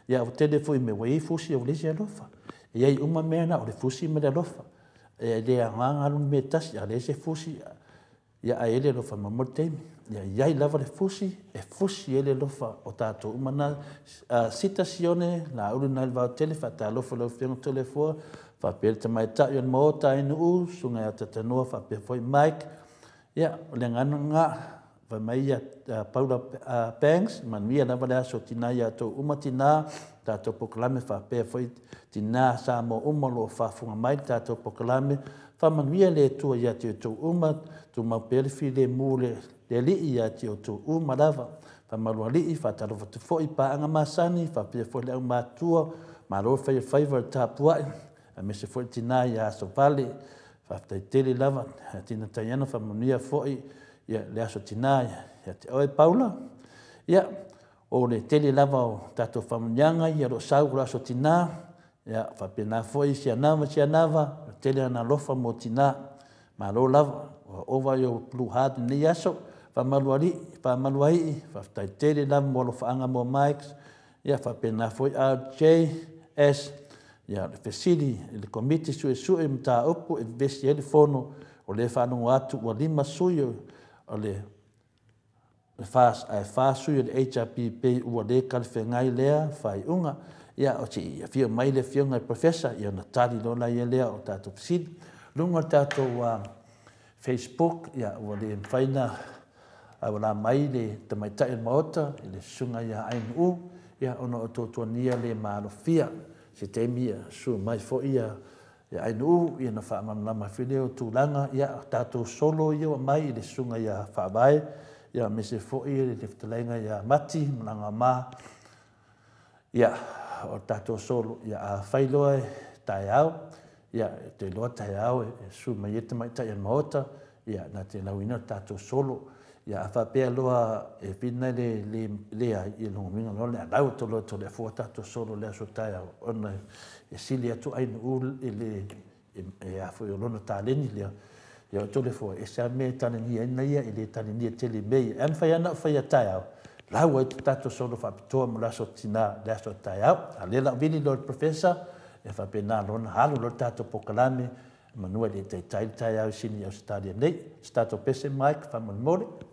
ia ua tele foʻi me uai fusi ua lesi alofa iai e uma mea o le fusi ma le alofa e lē agaga alu me tasi a lē se fusi ia aele alofa mamole taimi ya yai lava le fusi e fusi ele lofa o tato umana uh, sita sione la uru na ilva tele fa ta lofa lo fiong tele fo fa pel te mai ta yon mo ta in u sunga ya te tenua fa pe foi maik ya yeah, le ngana nga va mai ya uh, paula uh, banks man mia na bala so tina ya to umatina ta to poklame fa pe foi tina sa mo umalo fa funga mai ta to poklame fa man le to ya te to umat tu ma pel fi le mule le li i a ti o u marava, fa marua li i, fa tarofa te fo i pa anga masani, fa pia fo le au matua, ma roa fai fai var tapua, a me se fo i tina i a so pali, fa fta i tele lava, a tina tayana fa munia fo i, ia le aso tina i, ia te oe paula, ia, o le tele lava o tato fa munianga, ia lo sau kura aso tina, ia fa pia na fo i si anava, si anava, tele ana lofa mo tina, ma roa lava, o va yo plu hard ni aso, fa maluari fa maluai fa tai tele la mo lo fanga mo mics ya fa pena foi a j s ya le fesili le comite su su im ta opo e vesti el fono o le fa no atu o lima suyo o le le fas a fasu e yo le hpp u o le kal fe ngai le fa unga ya o chi ya fio mai le fio ngai professor ya na tali lo ia ye o ta to fesili lungo uh, Facebook, ya, wadi yang final, a wala mai le te mai tae maota i le sunga ia ain u ia ono o tōtua nia le maalo fia se te mia su mai fo ia ia ain u ia na wha amam lama fileo tūlanga ia tato solo ia wa mai i le sunga ia whabai ia me se fo ia le leftalenga ia mati mlanga ma ia o tato solo ia a whailoa e tae au ia te loa tae au e su mai ete mai tae maota ia na te lau ina tato solo ya fa pe a e pinna le le a i no mino e no le dau to lo to le fota to solo le so ta on e silia to ai ul e le e, e a fo lo no ta le ni le ya to le fo e sa me ta ni e na ia e le ta ni ni te le me an fa ya na fa ya ta ya la wa to ta to solo fa to mo la so tina le so ta ya a le la vini lo professor e fa pe na lo na halu lo ta to poklame manuele te tai tai au sini au stadia nei stato pese mic fa mon mole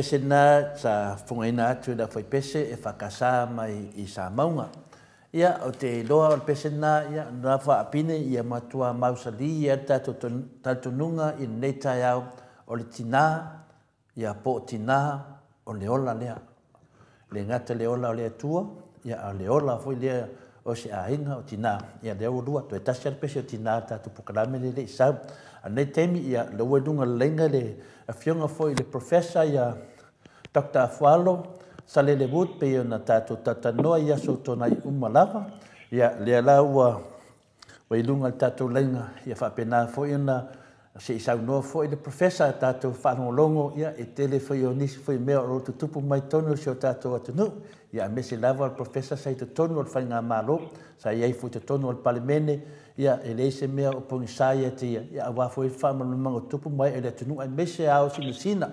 pese nā, sa whungai nā atu e nā whai pese e whakasā mai i sā maunga. Ia, o te loa o pese nā, ia, nā wha apine i a matua mausali i a tātou tātununga i nei tai au o le tinā, ia a pō tinā o le ola lea. Le ngata le ola o le atua, ia a le ola fwoi lea o se ahinga o tina. Ia le lua, tu e tasi ar pese o tinā tātou pukarame le le i sāu. A nei temi, ia, le uedunga lenga le a fionga foi le professor ia Dr. Fualo, salele wut pe yo na tatu tata noa ia so tona i umalawa. Ia lea laua wa ilunga le tatu lenga ia wha fo yo na se isau noa fo i le professor tatu whanong longo ia e tele fo yo nisi fo i mea oro tu tupu mai tonu si o tatu atu nu. Ia mese lava al professor sa i te tonu al whainga malo sa i eifu te tonu al palimene ia e leise mea o pungisai atia ia awa fo i whamalumango tupu mai e le atu nu a mese ao sinu sina.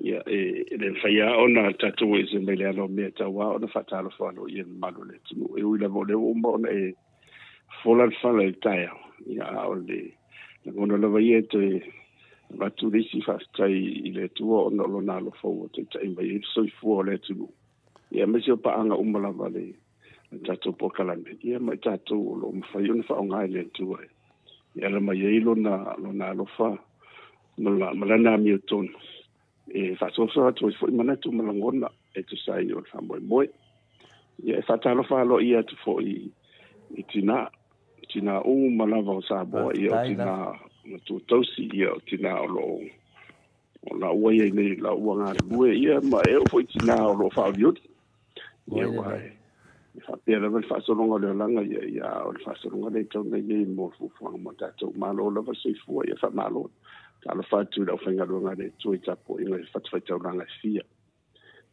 ia eh, e le faia ona tatou e se mai le alo mea tauā ona faatalofa alo ia le malo le tunuu e ui lava o le uma e folalefala i taea ia a o le lagona lava ia toe vatu leisi faafetai i le atua ona o lona alofou o taʻitaʻi mai i le soifua o le atunuu ia mai se o paaga uma lava le tatou pokalame ma i tatou o loo mafai ona faaogā i le atua e. ia e la mai ai lona lona alofa ma lana miotonu Eh, e fa'asoasoa atu ai fo'i mana tumalagona e tusai o le fa'amoemoe ia e fa'atalofa alo ia atu fo'i i tinā tinā umu ma lava o saboa ia o tinā matuatausi ia o tinā o lo'o o la'ua ia i nei la'ua galelue ia ma e o fo'i tinā o lo'o fa'aolioli ia ua e faapea lava le fa'asologa o le olaga ia ia o le fa'asologa lei taunai ai mo fuafuaga ma tatou mālō lava soifua ia fa'amālōna alo fatu la ufanga luanga le tui tapo inga e le fatu fai tau langa fia.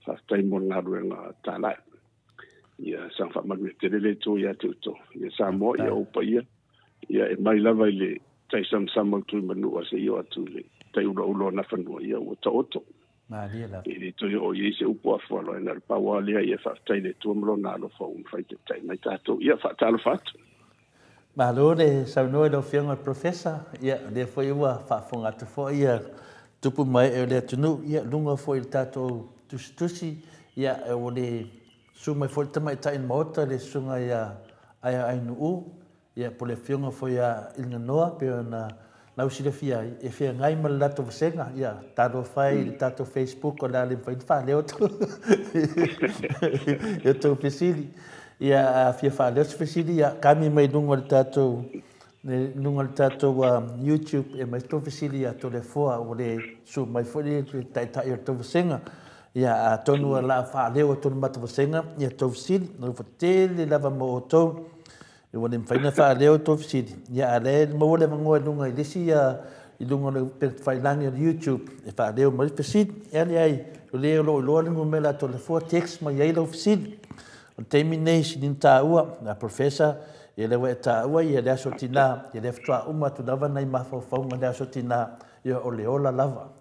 Fa tai mo nga luanga talai. Ia sang fa manu te lele tō ia te uto. Ia sa mo ia upa ia. Ia e mai lava ile tai sam samal tui manu se iwa tu le. Tai ura ulo na fanua ia ua ta oto. Nā lia e la. E ia tui o ia se upo a fua loa ina le pa wā lia ia fa tai le tua mro nga alo fa un fai te tai. Mai tato ia fa talo fatu. Malore sa no do fianga professor ia le foi wa fa fonga te foi ia tupu mai e le tunu ia lunga foi tato tustusi ia e eh, o le suma foi te mai tain mota le sunga ya ai ai nu u ya po le fianga foi a ilna noa pe na lau sile fia e fia ngai ma lato vasenga ya tato fai mm. tato facebook o la le fai fa le otu e to pesili Ia afia whaalesifisiri, ia kami mai nunga le tātou, ne nunga le tātou wa YouTube, e mai tofisiri to le foa o le su mai fwere e taitai o tofisenga. Ia a tonu a la whaaleo o tonu matafisenga, ia tofisiri, no fatele lava mo o tau, e wane mwhaina whaaleo tofisiri. Ia a le mo le mangoa nunga i lesi a i lunga le whailangi o YouTube, e whaaleo mai fisiri, e ale ai, o leo lo i loa to le tole fua, text mai ei lau o te minei si ni tāua, a professor, i e lewa e i lea so tina, i lea fitua uma tu lava nei mafau faunga lea so tina, i e oleola lava.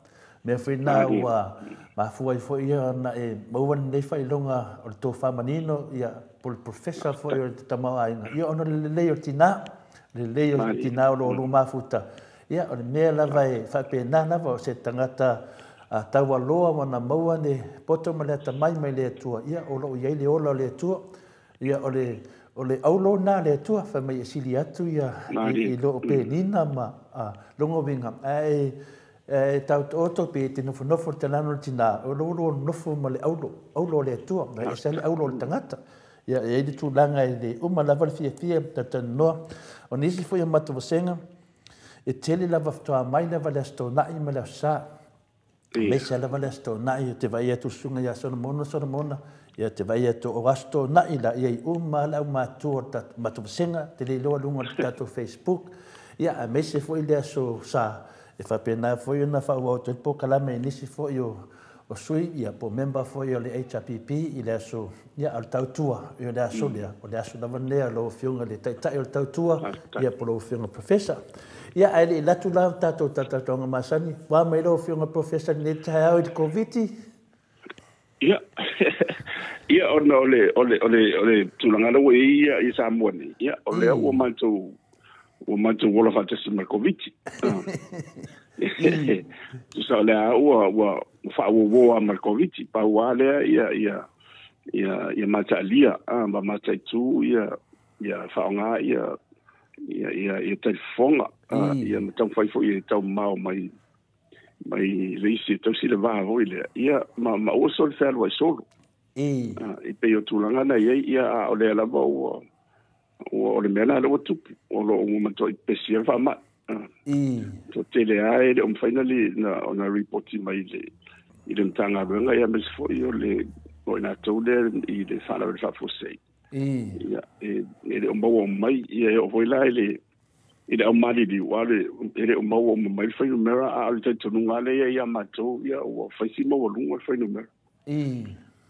Me fui nā ua, ma fua i fo ia na e mauan nei fai longa o le tō whamanino, i a pol professor fo i o te tamau ainga. I ono le lei o tina, le lei o tina o lo mafuta. Ia, o le mea lava e whapena lava o se tangata, a tawa loa wana maua ne poto ma lea tamai mai lea tua. Ia o loo iei le ola lea tua. Ia o le, o le aulo na lea tua. Fa mai e sili atu ia i, i loo pē mm. nina ma a longo winga. Ai, e tau to oto pe te nofo nofo te lano te nā. O loo loo nofo ma le aulo, aulo lea tua. Ngai e sali aulo le tangata. Ia e eri tū langa e le uma lawa le fia fia ta tanu noa. O nisi fo ia matu wasenga. E tele lava fatoa mai lava lea stonai ma lea saa. Niin. Le se lava le sto na i te vai atu sunga ya sona mona sona mona ya te vai atu o asto na i la i o mala o matu ta matu singa te le loa lunga te tatu Facebook ya a mese foi le so sa e fa pena foi na fa o te po kala me nisi niin foi o o sui ia po member fo i o le HRPP i le aso ia al tautua i o le aso lea o le aso lawa nea lo fiunga le taitai al tautua ia po lo fiunga professor ia aile i latu la tato tatatonga masani wā mai lo fiunga professor ne tai au i le koviti ia ia ona ole ole ole ole tulanga lo e ia i sa moni ia ole o manto mm. o manto wola fa tesi me koviti ah. tu sa le a ua ua fawo wo wo a Markovic pa wale ya ya ya ya Matalia a ba Matatu ya ya fa nga ya ya ya ya tel fong a ya me tong fai fo ya tau mau mai mai reisi tau si le va ro ile ya ma ma mm. o sol fa lo so e e pe yo tu langa na ya ya ole la ba wo o le mena lo tu o lo o ma to pe si fa ma Mm. to tele ae, o finally li na, na reporti mai le i den tanga venga ja mes fo yo le o na to i de sala ver fa fo se i ja e e er o mo mai i o foi lai le i de mali di wale e de o mo mo mai fo mera a ri tanto nu ngale ya ya ma to ya o fa si mo lu ngal fo yo mera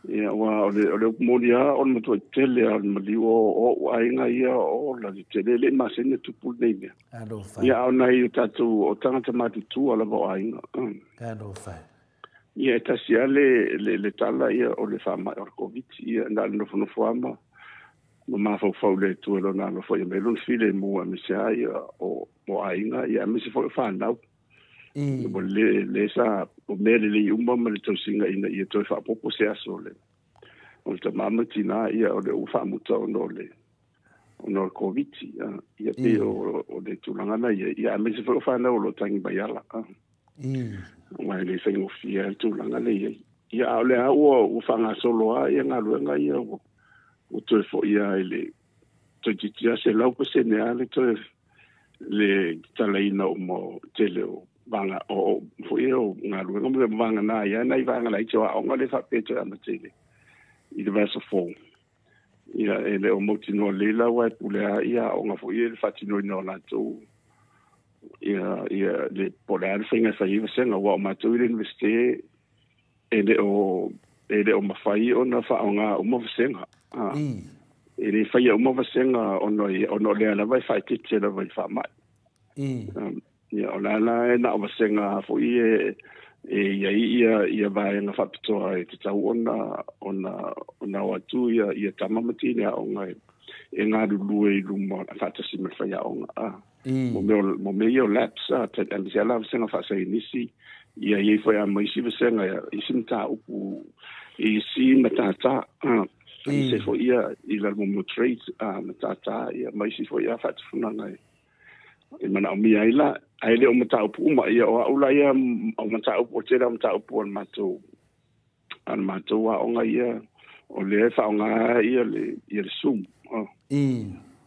i ya wa o le o le mo dia on mo to tele al mali o o ai nga ya o la di tele le ma se ne tu pu ne ya ya o na i tatu o tanga tama tu ala bo ai nga ka do fa ia e tasi a le le tala ia o le faamaʻi o le covid ia na le nofonofo ama e ma mafaufau le atua lona alofo ia mai lona file e mua meseā ia o o aiga ia amese mese foʻi o fanau ua mm. le sa o mea lelei uma ma le tausiga ina ia toe faapopo se aso le o le tamama tinā ia o le ua faamuta ona o le ona o le covid ia ia pe o le tulagana ia ia e mese foʻi o fanau o loo tagi mai ala ngai mm. le sengo fia tu langa le ye ya ole a wo u fanga solo a ye ngalo nga ye wo u tu fo ya ile tu ti ti ase lau pe se ne ale tu le tala ina o mo tele o banga o fo ye o ngalo nga mo banga na ya na i banga la itwa o ngale fa pe tu ama tele i de verse fo ya ele o mo ti no le la wa pou le a ya o nga fo ye fa ti no na tu ya ya le polar singa sa yu singa wa ma tu ile investe ele o ele o mafai ona fa nga o mo singa ah ele fai o mo singa ono ono le ala vai fai ti tele vai fa ya mm ia ona la na o singa fo ya ya ya ia ia vai na fa to ai ti tau ona ona ona wa tu ya ya tama mati ne o nga e nga lu lu e lu mo fa ta si me fai o nga ah mm. mo me yo laps at uh, and yala se no fasa inisi ya ye foi am isi se nga isi ta u e si mata ta mm. se fo ia i la mo trade a mata ta ya mo isi fo ia fat funa nga e mana o mia ila ai le o mata u ma ia o ula ia o mata u o tera mata u o mato an mato wa o nga ia o le fa o nga ia le ia le sum oh. mm.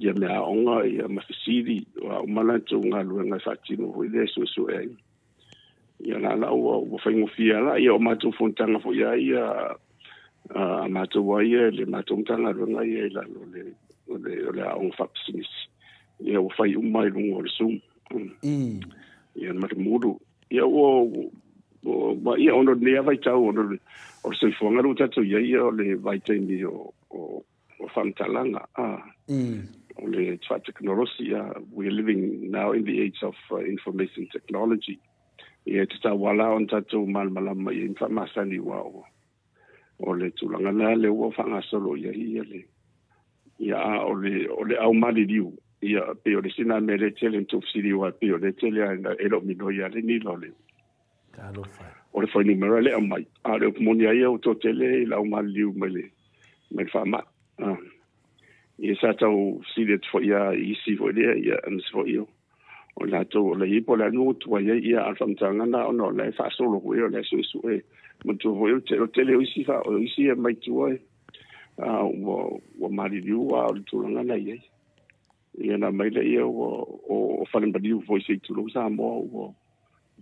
ia mea aoga ia mafisili auma aumala tou galuega faatino foi le suesue ai ia lalau ua faigofia la ia o matou fonitaga foi ai ia a matou ai e le matou matagaluega ia i lalo o le aoga faapisinisi ia ua fai uma i luga o le sum ia le ia ua ma ia ono ne vai ono o se fonga lu tatu ia ia le vai o faamatalaga only try to technologia. Uh, We're living now in the age of uh, information technology. E te tawala on tatou malamalama i infa masani wa o. O le tulanga na le ua whangasolo ia ia le. Ia a o le, o le au mali liu. Ia pe o le sina me le tele ntufsiri wa pe o le tele a elo mino ia le nilo leo. o le fainumera le amai a le opomonia ia o totele i le aumaliu mai le mai le faamaʻi ah. i tātou silet fo ia i si fo lea ia anis fo ia. O lātou o lai ipo la nūtu ai ia a whamtangana o no lai whāsolo koe o lai suesu e. Mantu fo ia o tele o isi wha o isi e mai tua e. Wa maririu a o tūlangana i ai. Ia na maila ia o whanembadiu fo i se tūlo sa moa o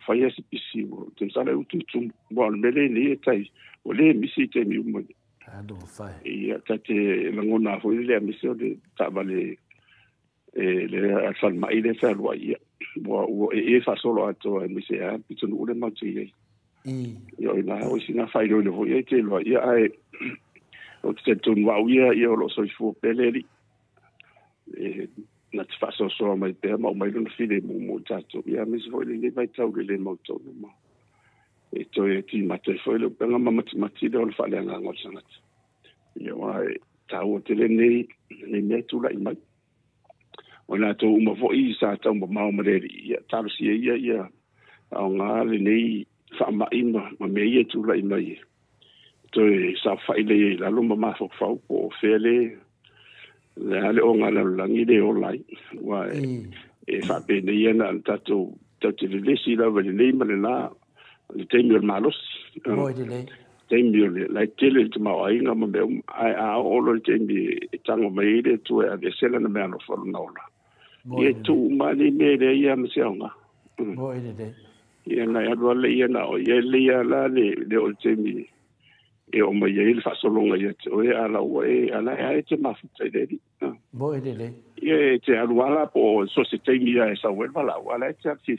whaia si pisi o. Tumsala utu tumu. Wa mele ni e tai. O le misi te mi umani ado fai ia tate langona fo ile misio de tabale e le afal mai le fa ia wa o e fa solo e mise a pito no le mate ia i yo o sina fai lo le fo ia te ia ai o te tun wa ia ia lo so fo pele li e na te faasoasoa mai pea maumai lona lo file mo mo tato ia mise fo ile vai tau le mo e to e ti mate foi le pe ngama mate mate de on fa le nga ngol sanat yo wa ta o te e le nei le netu la imai ona to u mo foi sa ta mo ma mo le ya ta lo sie ya ya o nga le nei fa ma ima ma me ye tu la imai to e sa fa ile la lo ma fo fa o fe le le ale o nga la la ngi de o lai wa mm. e fa pe ne ya na ta to ta te le si la le nei ma le na 你这边麻辣？不好的嘞。这边嘞，来这里的马尾，那么我们啊，偶尔这边张个眉的，做一下这些，那没有烦恼。不好的嘞。要做马的眉的，也蛮香的。不好的嘞。现在耳朵里，那耳朵里啊，那里都有这边的，我们这里发酸的，要做一下了，做一下，那也做马酸之类的。不好的嘞。因为这边耳朵啊，做酸这边也稍微发酸，我来做的是。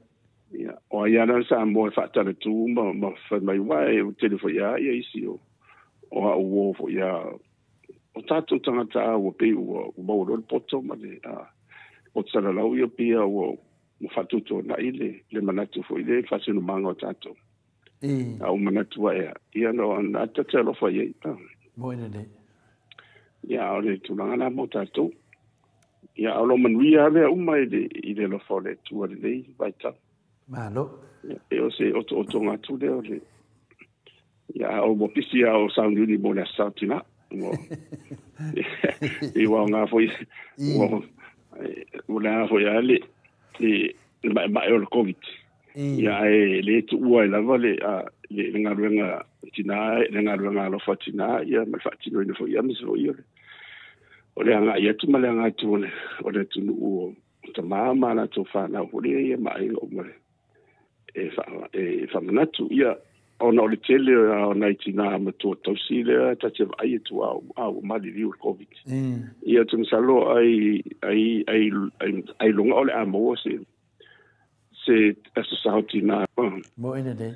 o ia na sa mo fa e ta de tu ma ma fa mai wai o te fo ia ia isi o o a o fo ia o ta tu ta na ta o pe o mo ro po to ma de a o tsala la o pia o mo fa na ile le mana fo ile fa se no manga o ta to mm. a o mana tu ia ia no na tatelo te lo fa ia mo ile de ia o le tu na mo tato. Ya ia o lo manuia ve o mai de ile lo fo le tu o vai ta malo e o se o o tonga tu le o le ia o mo pisi a o sound uni mo na sauti mo e wa nga foi mo mo na foi ale e ma ma o covid ia e le tu ua e la vale a le nga ruenga tina le nga ruenga lo fatina ia ma fatino ni foi ia mi foi ia o le anga ia tu ma le anga tu le o le tu o tamama na tu fa na o le ia ma ai e o e e fa e ia ona o le tele ona i tinā matua tausi lea tati vaai atu e au au maliliu le covid mm. ia tamasalo ai ai ai ai loga o le a maua se se asasao tina moina de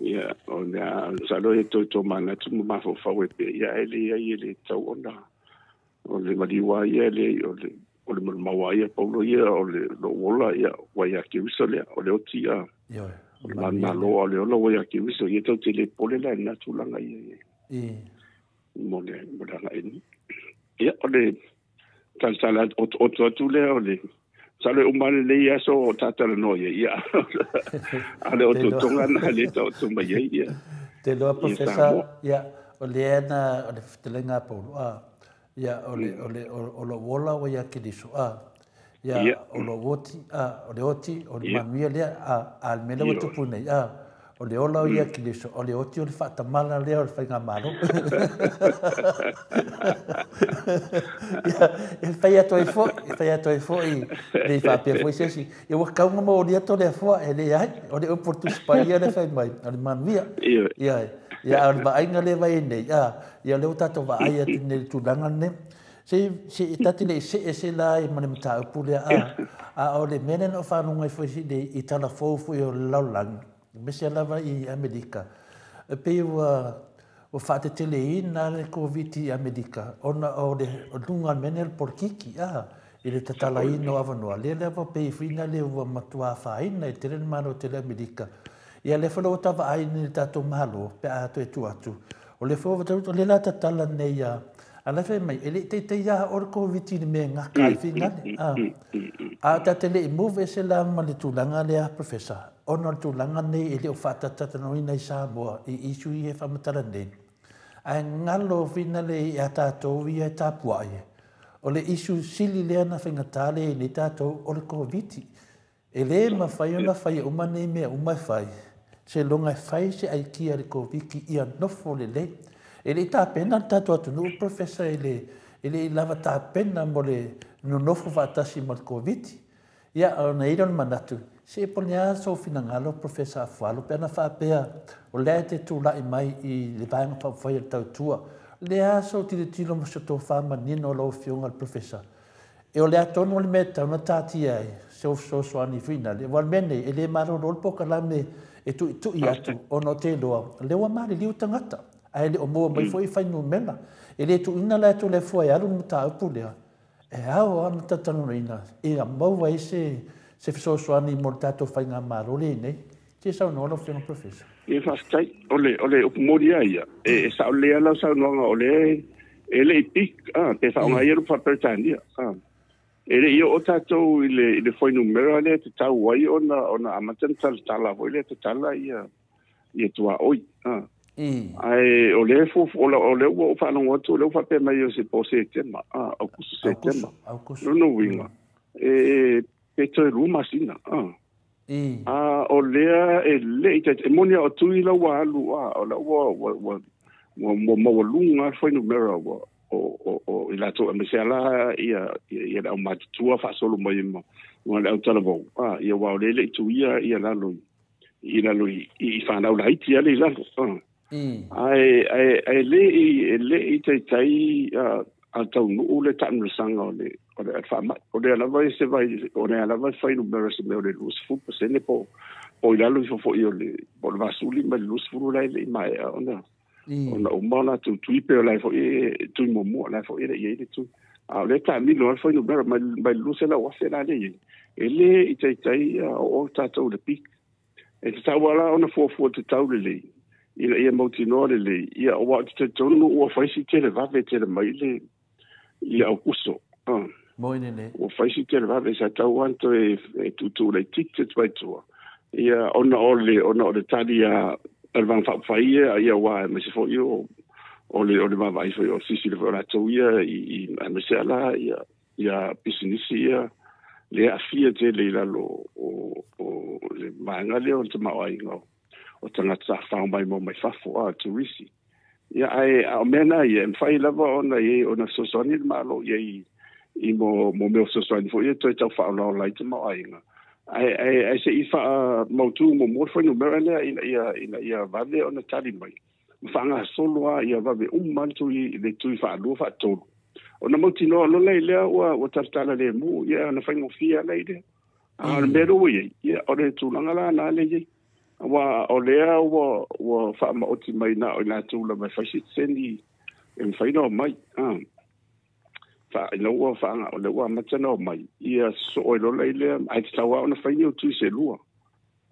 ia ona salo e toitou manatu ma mafaufau e peia e leiai e le tau ona o le maliua ia e o le o le mawa ia paulo ia o le lo wola ia wa ia ke wisa lea o le oti ia o le mana loa o le ola wa ia ke wisa ia tau te le pole la ina tulanga ia ia mo le mwaranga ini ia o le tansala otu otu lea e o le sale umane le ia so o tatara no ia ia ale otu tonga na le tau tumba ia ia te loa profesa ia o le ena o le fitelenga paulo ah ya o le o lo bola o ya que kilisu ah ya o lo woti a ah, o le oti o le mamia lea a a le mele o ya o le ola o que kilisu o le oti o le faatamala lea o le faiga malo ia e fai atoe foʻi e fai y le lei faapea foʻi sesi e si kauga ma o lia tolea foa e lei ai o le upu tusipaia le fai mai o le ya ia Ya ar ba ai ngale vai ne ya ya le uta to va ai at ne tu danga ne se se itati ne se e se la i e mane mata pu le a a o le menen ofa anu ngai fo si de itala fo fo yo lalan me se la va i america e pe wa o fa te tele i na le covid i america ona o le dunga menel por kiki a e le tatala i no avanoa le le va pe fina le va matua fa i na i tele mano tele america Ia le whanau tawa ai ni tātou mahalo, pe a atu e tu atu. O le whanau tawa, o le lata tala nei a, a le whanau mai, ele te te ia ora kou viti ni me ngaka i whingane. Mm, mm, ah. mm, a ta te le i move e se la ma le tūlanga le a professor. O no le tūlanga nei, ele o whata tata no inai sā i isu i e whamatara nei. A ngalo whina le i a tātou i a e tāpua i. O le isu sili lea na whingatale i ni tato ora kou viti. Ele ma whai fai na whai me o fai se longa e fai se ai kia re viki i a nofo le le. E le ta pena tatu atu nuu professor e le e le lava ta pena mo le nofo va atasi mo le COVID. Ia au na iron manatu. Se e ponia so fina ngalo professor a fualo pena fa pea o lea te tu la i mai i le vanga fa fai al tau tua. Lea so tira tira mo se to fa ma nino lo fionga al professor. E o lea tono le metta una tati ai se o so so Le valmene e le maro rolpo kalame e le maro rolpo kalame e tu tu ia tu o no te loa le wa mari liu tangata a ele o mo mai mm. foi fai no mena e le tu ina la tu le foi a rum ta pu le e a o an ta ta no ina e a mo vai se se fiso so an immortato fai na maro le ne ti sa no lo fino professor e fa stai o le o le o mo dia ia e sa le ala sa no o le ele pic ah te sa o mm. ngai ru fa per tan dia ah ele io o tato i il foi numero ne te tau wai ona ona amatan tal tala voi le te tala ia ia tua oi ah ai o le fu o le o o fa non otu le fa pe mai o se pose te ma ah o cus se te ma no no winga e pe to ru sina ah ah o le e le te monia o tu i la wa o la wa wa wa mo mo lu nga foi numero wa o o o i la to me sala ia ia na ma tu fa solo mo mo mo le auto ah ia wa le le tu ia ia la lo ia lo i fa na la ia le la mm ai ai ai le le i te tai a a to no le ta no sang o le o le fa ma o le la vai se vai o le la vai fai no be se me o le lus fu po se ne po o i la lo fo fo io le po va su li ma lus fu lo le mai o no mm. ona umala tu tu ipe la fo e tu mo mo la fo e ye tu a le ta mi lo fo no bra ma lu se la wase la le ele e ita ita ya o ta to le pic e ta wala ona fo fo te tau le le ia ia mo ti no le le ia o wa te to no o fa si te le va ve te le mai le ia o kuso moine ne o fa si te le va ve sa ta wan to e, e tu tu le tik te tu ia ona ole ona o le ta per van fa fa ie a ia wa e me se fo io o le o le va vai fo io si si le vola to ia i i me se la ia ia pisinisi ia le a fia te le la lo o o le manga le o te ma ai no o te e, na tsa fa mai mo mai fa fo a te risi ia ai a mena ia em fa ila va ona ia ona so so ni ma lo ia e, i i mo mo me so so ni fo ia to te fa la la te ma ai no ai ai ai se ifa ah, mo tu mo mo fo no in ina ia ina ia vade ona tali mai fanga solo ia vade un um manto i de tu fa lu fa to ona mo no lo le mm. le wa wa tartala le mu ia na fa mo fia le a le mero ya ia ona tu na la na le ye wa ole a wa wa fa mo ti mai na na tu la ma fa shit sendi en fa no mai ah fa no wa fa na o le wa ma tsena mai ia so o lo le le ai tsa wa ona fa ni o tu se lu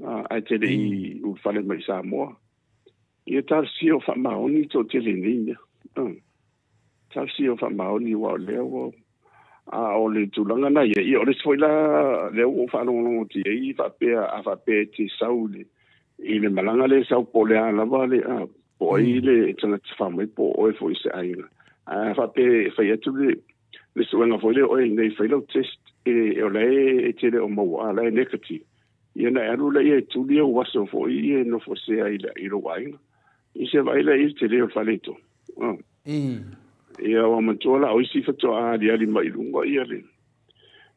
a ai te i mm. u fa le mai sa mo ia ta si o fa ma o ni to te le ni ia mm. ta si o fa ma o wa le wa a o le tu langa na ia i o le soila le o fa no no ti ai fa pe a fa pe ti sa le i le malanga le sa po le ana vale a po ai mm. tana tsana tsama po o e se ai a fa pe fa ia tu le le se wenga foile o ne fai lo test e, e, e, e o le e tele o mo a le nekati ye na aru le ye tu le o waso fo ye no fo se ai le i lo wai i se vai le i tele o faleto mm e o mo tola o si fa tola di ali mai lungo ye le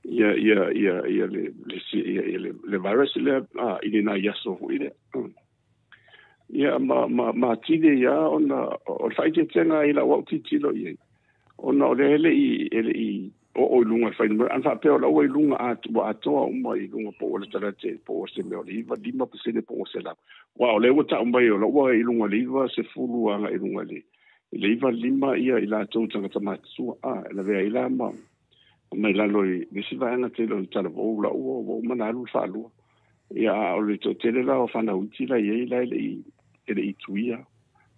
ya ya ya ya le le si ya le le virus le a i le na yaso fo ile ya ma ma ma tile ya ona o fa ke tena ila wa titilo ye ona o le hele i ele i o o lunga fai no an fa pe o o lunga at wa to o mo i lunga po o le tala te po o se me o le iva di ma pese le po o se la wa o le o ta o mai o la o i lunga le iva se fulu ala i lunga le le iva lima ia i la to tanga tama su a e la vea i la ma o mai la loi ni si va ana te lo tala o la o o ma na lu fa lu ia o le to te e le la o fa na uti la ye i la e ele i ele i tuia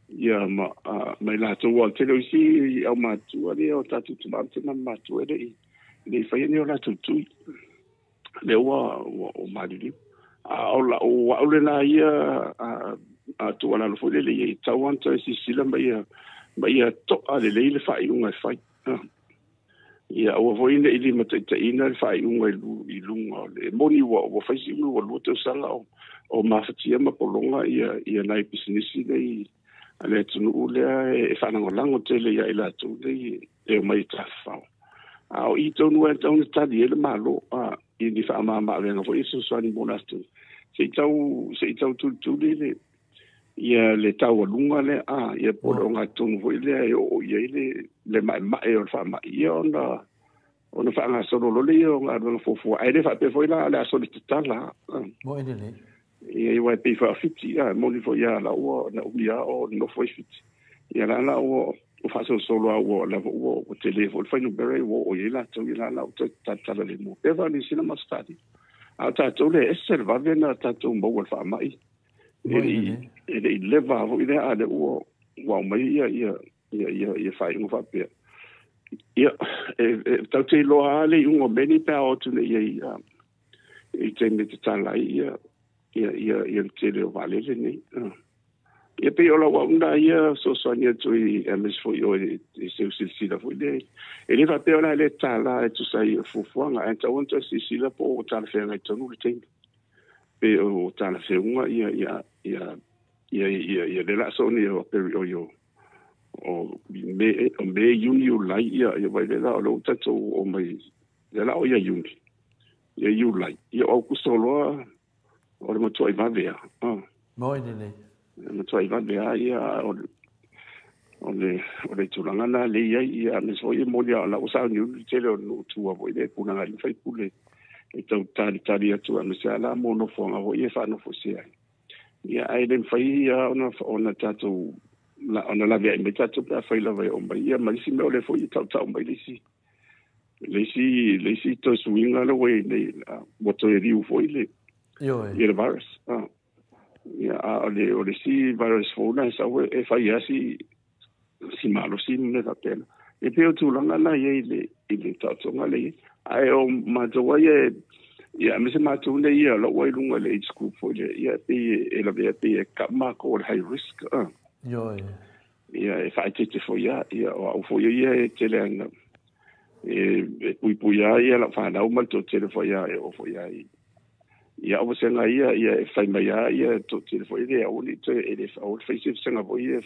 ya ma mai la to wal telo si ya ma tu ali o ta tu tu ma tu na ma tu ele ni fa ni ola tu tu le wa o ma di ni a o la o wa o e le na ya e a tu ala lo fo le ye ta wan to si si la ma ya ma ya to ale le le fa i un fa ya o vo ina ili ma te te ina fa i un lu i lu o le mo ni wa o fa si lu wa lu te sala o o ma fa ti ma po longa ya ya na i pisinisi le A le tunu ou le a e, e fana ngon langote le ya ila e tunu le e, e ou mayi ta faw. A bon ou i ton wè ton lita diye le ma lo a yon di fwa ma ma wè yon fwa yon sou shwani moun as ton. Se ita ou se ita ou tunu tunu le le ta wadunga le a yon pou lè ou nga tunu fwa yon le a ou yon le ma e ma e yon fwa ma yon la. Ou nga fwa nga sou lolo le yon a yon fwa fwa. A yon fwa pe fwa yon a le a sou liti tan la. Mwenye bon, le le? ia i wai pei faafiti a moli foʻi iā laua na ulia o nofo ai fiti ia la la ua o faasolosolo a ua lava ua ua tele foʻi le fainobere ua o iai latou ia la la ua talatala lemu pea vanisina ma stadi a o tatou le ese le vave na tatou maua le faamaʻi e leʻi e leʻi leva foʻi lea a le ua ua aumai ia ia ia ia ia faaiʻuga faapea ia e, e tauteiloa a le iʻuga meni pea o tunei ai i taimi tatālai ia ia ia ia te reo vale le nei. Ia pei ola wa unda ia so so ni atu i emes fo yo i e, e seu silsila fo i dei. E ni fa pei ola e le tala e tu sa i fufuanga e ta wanta silsila po o tala fea ngai tonu le teimu. Pe o tala fea unga ia ia ia ia ia ia le la so ni o peri o yo o me o me yuni o lai ia ia vai le la o lo tato o mai le la o ia yuni. Ia yu lai. Ia au kusoloa ia o le matua i vawe a. Moe nene. Le matua i vawe a ia o le o le tulangana le ia ia le so moli a la usa ni tele o no tua le puna ngai fai e tau tali tali atu anu se ala mono fonga e whano fosi ai. Ia ai le fai ia ona ona tatou ona la vei me tatou pa fai la vei o mai ia mai si me o le foi tau tau mai lisi. Lisi lisi to suinga le wei le moto riu foi le i øh. er det virus. Ja. Ja, og si virus fona e sau e fai si malo si mune tapena. E peo tūlanga na ye ile ile tātonga le. Ai o mātua ye ia me se mātua le ia la wai lunga le age group o le pe e la vea pe e kama ko o high risk. Yo e. Ia e fai tete fo ia ia o au fo ia e tele anga. E pui pui ia ia la whanau ma tō tele fo ia e o fo ia ia o se ngai ia ia fai e mai ia ia to te fo ide a uni to e le fo face se ngai voi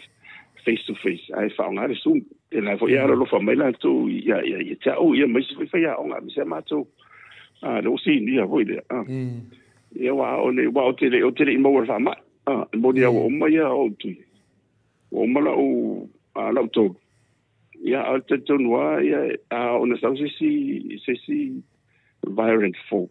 face to face ai fa e e ngai le sum e la fo ia mhm. lo fa mai la to ia ia ia ta o ia mai se fai ia o ngai se ma to a lo si ni a voi le a mhm. ia wa o le wa o te le o te le mo wa fa ma a mo ni mhm. a o ma ia o tu o ma la o a la to ia a te to noa ia a o na sa se si se si violent folk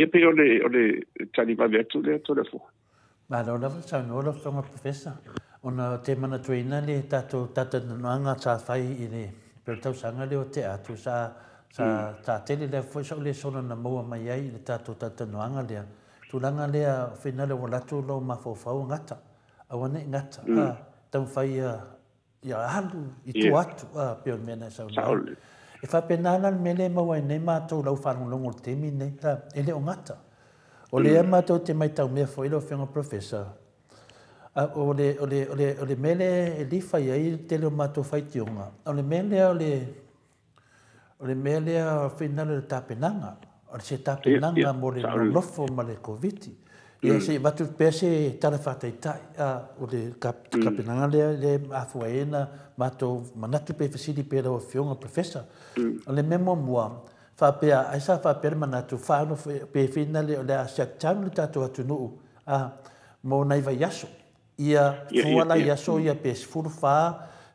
e pe o le o le tani ma ve tu le to le fu ba lo na sa no lo tonga professor ona te mana trainer le tato tata no anga sa fai i le pero tau sanga le o te atu sa sa mm. ta te le le fu le sona na mo ma yai le tato tata no anga le tu langa le a finale o la tu lo ma fo fa o ngata a wane ngata mm. a tau fai ya ya hanu i tu a pe o mena sa o E fa penana me ne mau e nei mātou lau whanungo te mine, ha, e le o ngata. O le mm. te mai tau mea fwoi lo whenga professor. A, o le, o le, o le, o le mele e li fai ai te leo mātou fai te onga. O le mele o le, o le mele a whenana le tāpenanga. O le se mo le lofo ma le COVID-19. Ia mm. se batu pese tala whātai tai a o mm. le kapinanga le le afua e na mātou manatu pe whasiri pera o whionga professor. O mm. le memo mua, whāpea, aisa whāpea manatu, whāno pe whina le o le asia tāmulu tātou atu nuu a mō naiva yaso. Ia fuala yaso ia pe sifuru whā,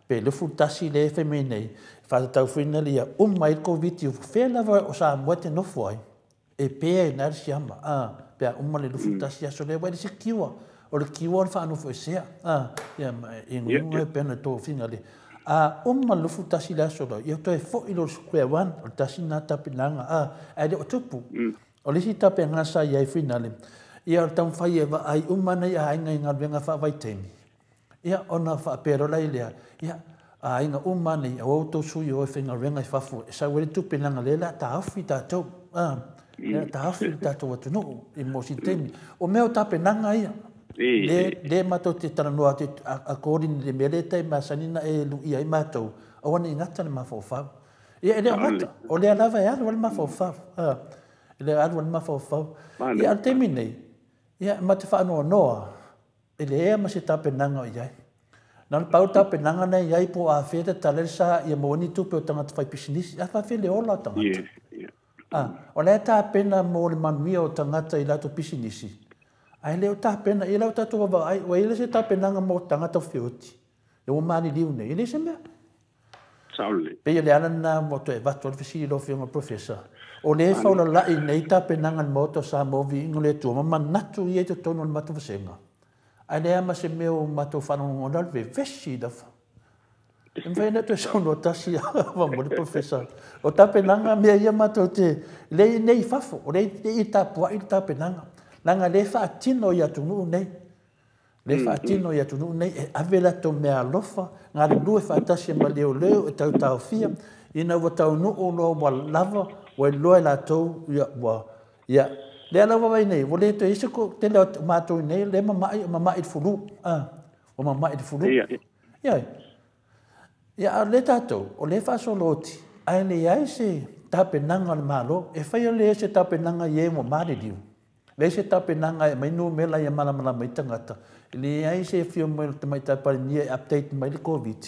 pe lufu tasi le whemi nei, whāta tau whina le ia umai kōwiti o whēlawa o sā muate nofuai, e pēa e nari siama. Ah pe a umale lufu mm. tasi aso le wai se kiwa o le kiwa o le fwe sea a ah, ia ma e ngungu e pena tō whinga le a ah, umale lufu tasi le aso lau ia to e fo ilo square one o le tasi nga tapi langa a ah, a le o tupu mm. o le si tapi ngā sa iai whina le ia o tam fai e ai umane ia ainga inga lwenga wha vai teimi ia ona wha pero lai lea ia a inga umane ia o to sui o e whinga lwenga i whafu e sa wele tupi langa le la ta afi ta tau e ta hafu ta to te no e mo temi o meo ta pe nanga ia e de ma te tana no ate a korin de mere te ma sanina e lu ia i mato o wan i ngata ni ma fo fa e e de mata o le ala vai ala ma fo fa e le ala ma fo fa e al temi nei ia ma te fa no no e le e ma si ta nanga o ia Nan pau ta penanga nei yai po a fete talersa ye moni tu pe tanga tfai pisinis ya fa fe le ola tanga. Yes, Ah, o le ta pena mo le mamia o tangata i lato pisinisi. Ai le o ta pena i lato tatu wawa ai, o ele se ta pena nga mo tangata o fioti. Le o mani liu ne, ele se mea? Saule. Pe ele ana na mo to e vato al fisi lo fio nga professor. O le fa ola la i ne i ta pena nga mo to sa mo vi ingo le tuo, ma manatu i e te tono le matu vasenga. Ai le ama se meo matu fanu ngonal ve vesi da fa. Em vai na tua notasi, vamos ali professor. O tape nanga me ia matou te. Lei nei fafo, o lei te ita poa ita tape nanga. Nanga le fa tino ia tu nei. Le fa tino ia tu nu nei, avela to me lofa. nga le lue fa tasi ma le ole o e tau tau fia. Ina wa tau nu o lo wa lava, wa loa la tau ia wa. Ia, le alava vai nei, wo le te isa ko te leo matou nei, le mamai, mamai fulu. Ah, o mamai fulu. Ia, Ia, ia. Ia a le tātou, o le wha so loti, a ene iai se tape nanga le malo, e whaia le se tape nanga i e mo mare liu. Le se tape nanga e mainu mela i a malamala mai tangata. Le iai se fio mo te mai tāpare ni e update mai le COVID.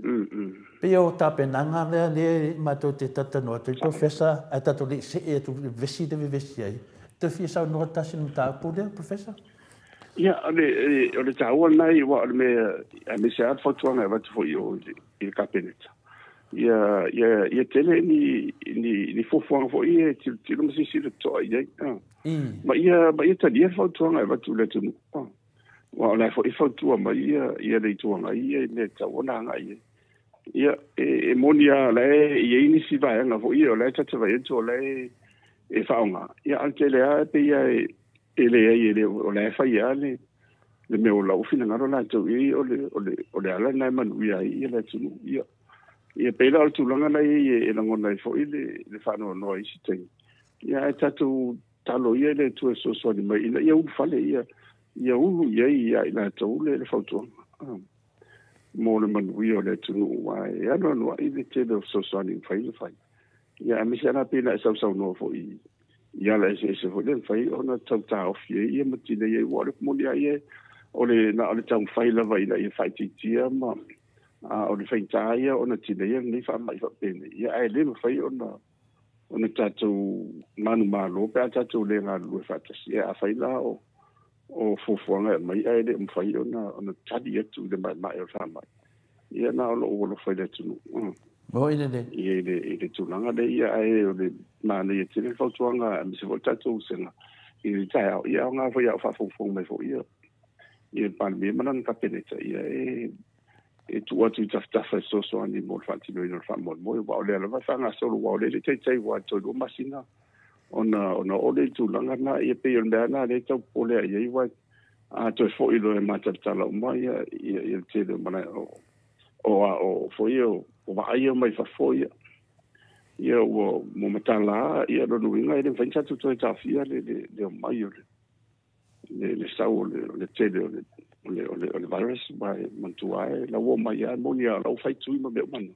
Mm, mm. Pe o tape nanga le le mato te tata noa, te professor, a tato le se e tu vesi te vesi ai. Te fia sau noa tasi nung tāpule, professor? Ja, ole ole taua nai wa ole me er det med, at fotua ngai watu fo io i kapeneta. Ia Ja, ia tele ni ni ni fo fo fo i ti ti lo si jeg, to i ai. Ma ia ma ia tali fo tu ngai watu le tu. Wa ole fo i fo tu ma ia ia le tu ngai ia ne taua na ngai. Ia e monia le ia ni si va nga fo i ole tatu va i tu lader e faunga. Ia al tele a det ia ele ai ele o le fai ale le me o lau fina ngaro la tau i o le o le o le ala nai manu ia i ia e le tunu ia ia pela o tulanga na ia e lango nai fo i le le whanau noa i si tei ia e tatu talo ia le tue so so ni mai ia u fale ia ia u ia ia i la tau le le fautuanga um, mo le manu ia o le tunu ua e, e ano noa i le te le so so ni fai le fai ia e misi ana pina e sau sau noa fo i ia la ese ese ho le fai ona tau tau fie ia matine ia e, wale kumoni a ia e, o le na o le tau fai lava ina ia fai e titia ma a o le fai tā ia ona tine ia ni fa mai fa pene ia ai le fai ona ona tatou manu malo pe a tatou le ngā lue fatasi ia a fai la o o fufuanga mai ai le mfai ona ona tadi atu le mai mai o fa mai ia na o lo o lo fai le tunu o ile le ia ile ile tulanga le ia ai o ma le te le fau tuanga me se volta tu senga i tai au ia nga fo ia fa fu fu me fo ia i pan me manan ka pene ta ia e e tu atu taf taf so so ani mo fa ti no no fa mo mo wa le la fa nga so wa le te te wa to do masina ona ona ole tu langa na e pe yo na le tau pole ia i wa a to fo i lo e mata tala ma ia ia te do mana o o o fo ia o va ia mai fa fo ia ia ua mo matala ia lo no winga ele vincha tu tu ta fia le le le maio le le le sau le le tele le le le le virus ba mantua e, la wo mai ia mo nia la fai tu ma be man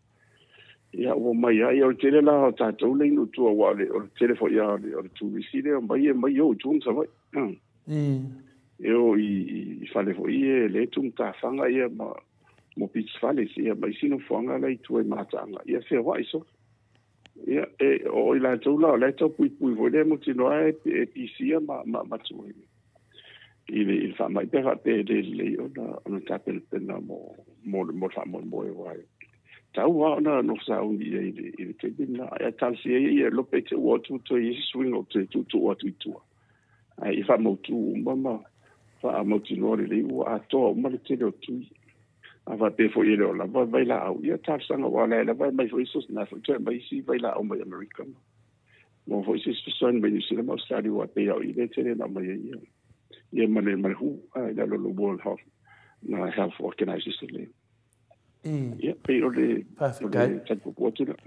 ia wo mai ia le tele la ta tu le no tu wa le le tele fo ia le le tu si le ba e, ia mai yo tu sa vai mm eo i i fale fo ia e, le tu ta fanga ia ma mo pitsfale ia ba sino fanga la tu e matanga ia se wa iso mm ya e o ila tu la la to pui pui vole mo tino e e pisi ma ma ma tu e il il fa mai per te de le o na on ta pel pel na mo mo mo fa mo mo e vai ta u na no sa un di e de il te din na e tal si e e lo pe te o tu to i e swing o te tu to o tu tu ai fa mo tu ma ma fa mo tino le u a to ma le te lo tu i Ava pe fo i leo la vai la au. Ia tāpsanga wala e la vai mai fo isos na fo tō mai si vai la au mai Amerika. Mo fo isis pesoan mai ni sila mau stari wa pe au i tere na mai ia. Ia male male hu a la lolo World Health na Health Organization le. Mm. Ia pe o Perfect. O eh? Perfect.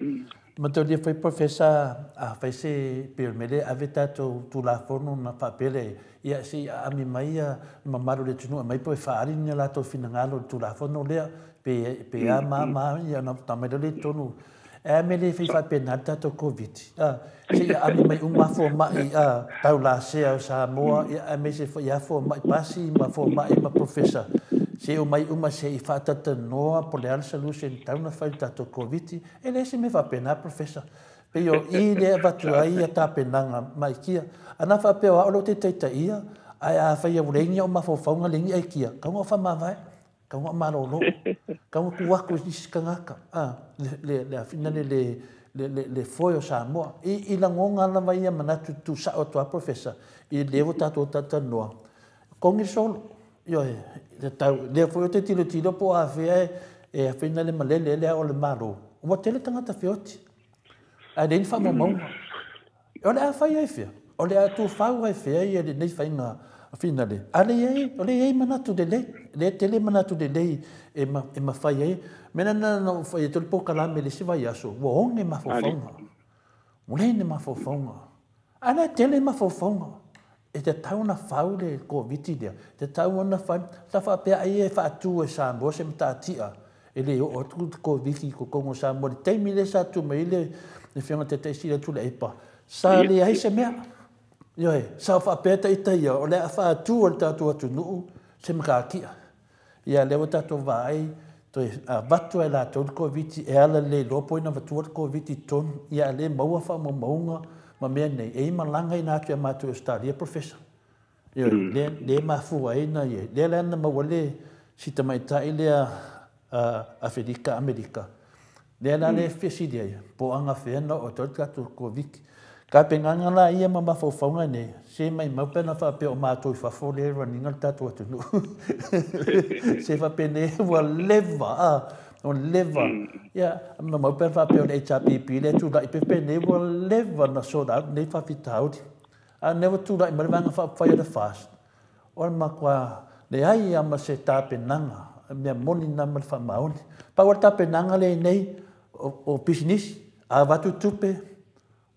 Ma tau lia fai professor ah, a fai se peor mele ave tato tu la fono na fa e i a si a mi mai a ma maru le tunu a mai poe whaari ni la tau fina ngalo tu la fono lea pe, a ma ma i a na ta le tunu e a mele fai fai pe na tato covid a ah, si a mi mai unga fo ma i a tau la se a sa moa i a me se fai a e fo e ma i pasi ma fo ma i ma professor se o mai uma se i fatata noa po le ala salusi ni tauna fai tato koviti, e le se me va pena, professor. Pe yo, i le tu a ia ta penanga mai kia, anafa pe o alo te teita ia, a a fai avurengi o mafofaunga lingi ai kia, ka unga fa mawai, ka unga marolo, ka unga tu wako nisi kangaka, le, le, le, le, le, le, le foio sa moa, i, i la ngonga na vai ia manatu tu sa o tua, professor, i levo tato tata noa. Kongi solo, Yo, eh, de tau, de fo te tiro tiro po a fe e eh, e eh, a fe nale male le le o le maro. O te tanga ta fiot. A de fa mo mo. O le a fa ye fe. O le a tu fa o fe e de nei fa ina a fe nale. A le ye, o le ye mana tu de le. Le te mana tu de le e ma e ma fa ye. Mena na na fa ye tu po kala me le si va ya so. Wo on ne ma fo fo. O le ne ma fo fo. A le te ma fo fo e te tau na faule ko viti dea. Te tau na faule, ta wha pia ai wha tu e, e sa mo, se mta atia. E le o tu ko viki ko kongo sa mo, te mi sa tu me, ele le whianga te tu le tule eipa. Sa le ai se mea. Yo he, sa wha pia ta ita ia, o le a wha tu o le tatu atu nuu, se mga akia. Ia le o tatu vai, to e a vatu e la tu ko viti, e ala le lopo ina vatu o ko viti ton, ia le maua wha mo maunga, ma mea nei, e ima langa ina atu e mātou e stāri, e professor. le, ma fua e na ye. Le le ana ma wale si tamai ta i le a uh, Afrika, Amerika. Le ana mm. fesi dia Po anga whena o tori kato ko viki. Ka pe nganga ia ma ma fawfaunga ne. Se mai maupena wha pe o mātou i whafo le rwa ningal tatu atu nu. Se wha pene ne wa leva a o leva. no mm. yeah, mau pēwha pēo nei tā pēpī, le tūra i pēpē, nei wā leva na sōra, nei wha fitaudi. A nei wā tūra i marewanga wha whai ara fast. or mā kua, le ai ama se tā penanga, mea moni nā mara wha maoni. Pā wā tā penanga le nei, o, o business, a tu tupe,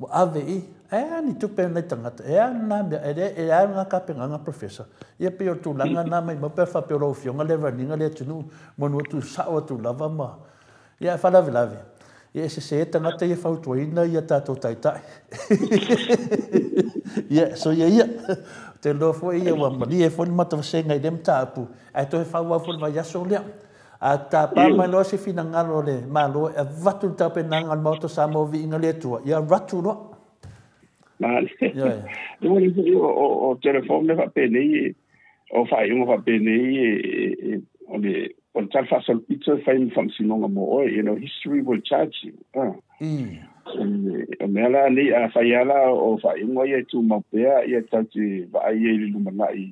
o ave i, e ni tu pe na tanga e na me e e na ka pe nga professor a pe tu la nga na mai pe fa pe ro fio nga le ni nga le tu nu mo no tu sa o tu la va ma ya fa la la ve ye se se tanga te fa tu i na ya ta to tai tai ye so ye ye te lo fo ye wa ma ye fo ni ma to dem ta pu a to fa wa fo va ya so le a ta pa ma no se fina nga le ma lo e va tu ta pe nga mo sa mo vi nga le tu ya ratu no Nei. Ja, ja. Det var liksom og, og, og telefonene var pene i og faiuga faapene i ole ole tala faasalopito e fai faamesinoga mo oe ina history ua charge o mea la nei a fai ala o faaiuga ia e tumau pea ia taute vaai ai le lumanaʻi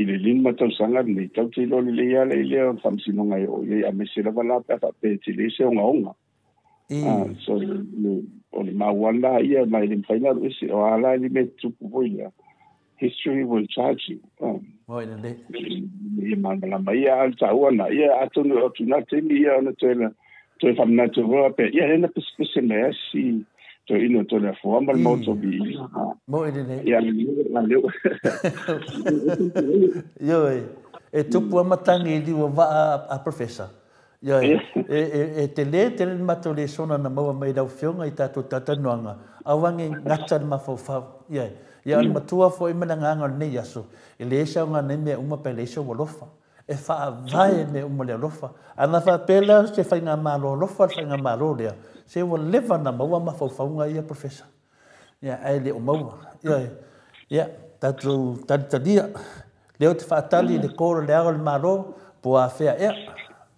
i le linu ma tausaga lenei tauteilo lelei a lei lea faamesinoga e o iai amese lava la pea faapea telese ogaoga so o le mauala ia mai le fainalo ese o ala li me tupu foi lea history will charge you ia magalama ia ale tauana ia atonu e otunate mi ia ona toe toe famanatovoa pe ia lena pesipese mai asi to ino to le fo amal mm. mo to bi mo ile ne le yo e tupu amatagi e liua vaa a professor Ia, e, e, e te le te le mato le sona na maua mai rau whionga i tātou tātanuanga. Awangi ngata na mawhawwhau. Ia, ia an matua fo ima e na nganga nei aso. E le esa ngā nei mea uma pe le esa walofa. E wha vae me uma le alofa. Ana wha pēla se whai ngā mālo alofa, whai ngā mālo lea. Se wa lewa na maua mawhawwhaunga ia professor. Ia, ai le o maua. Ia, ia, tātou tanitalia. Leo te whaatali le kōra le ago le mālo, po a whea ea.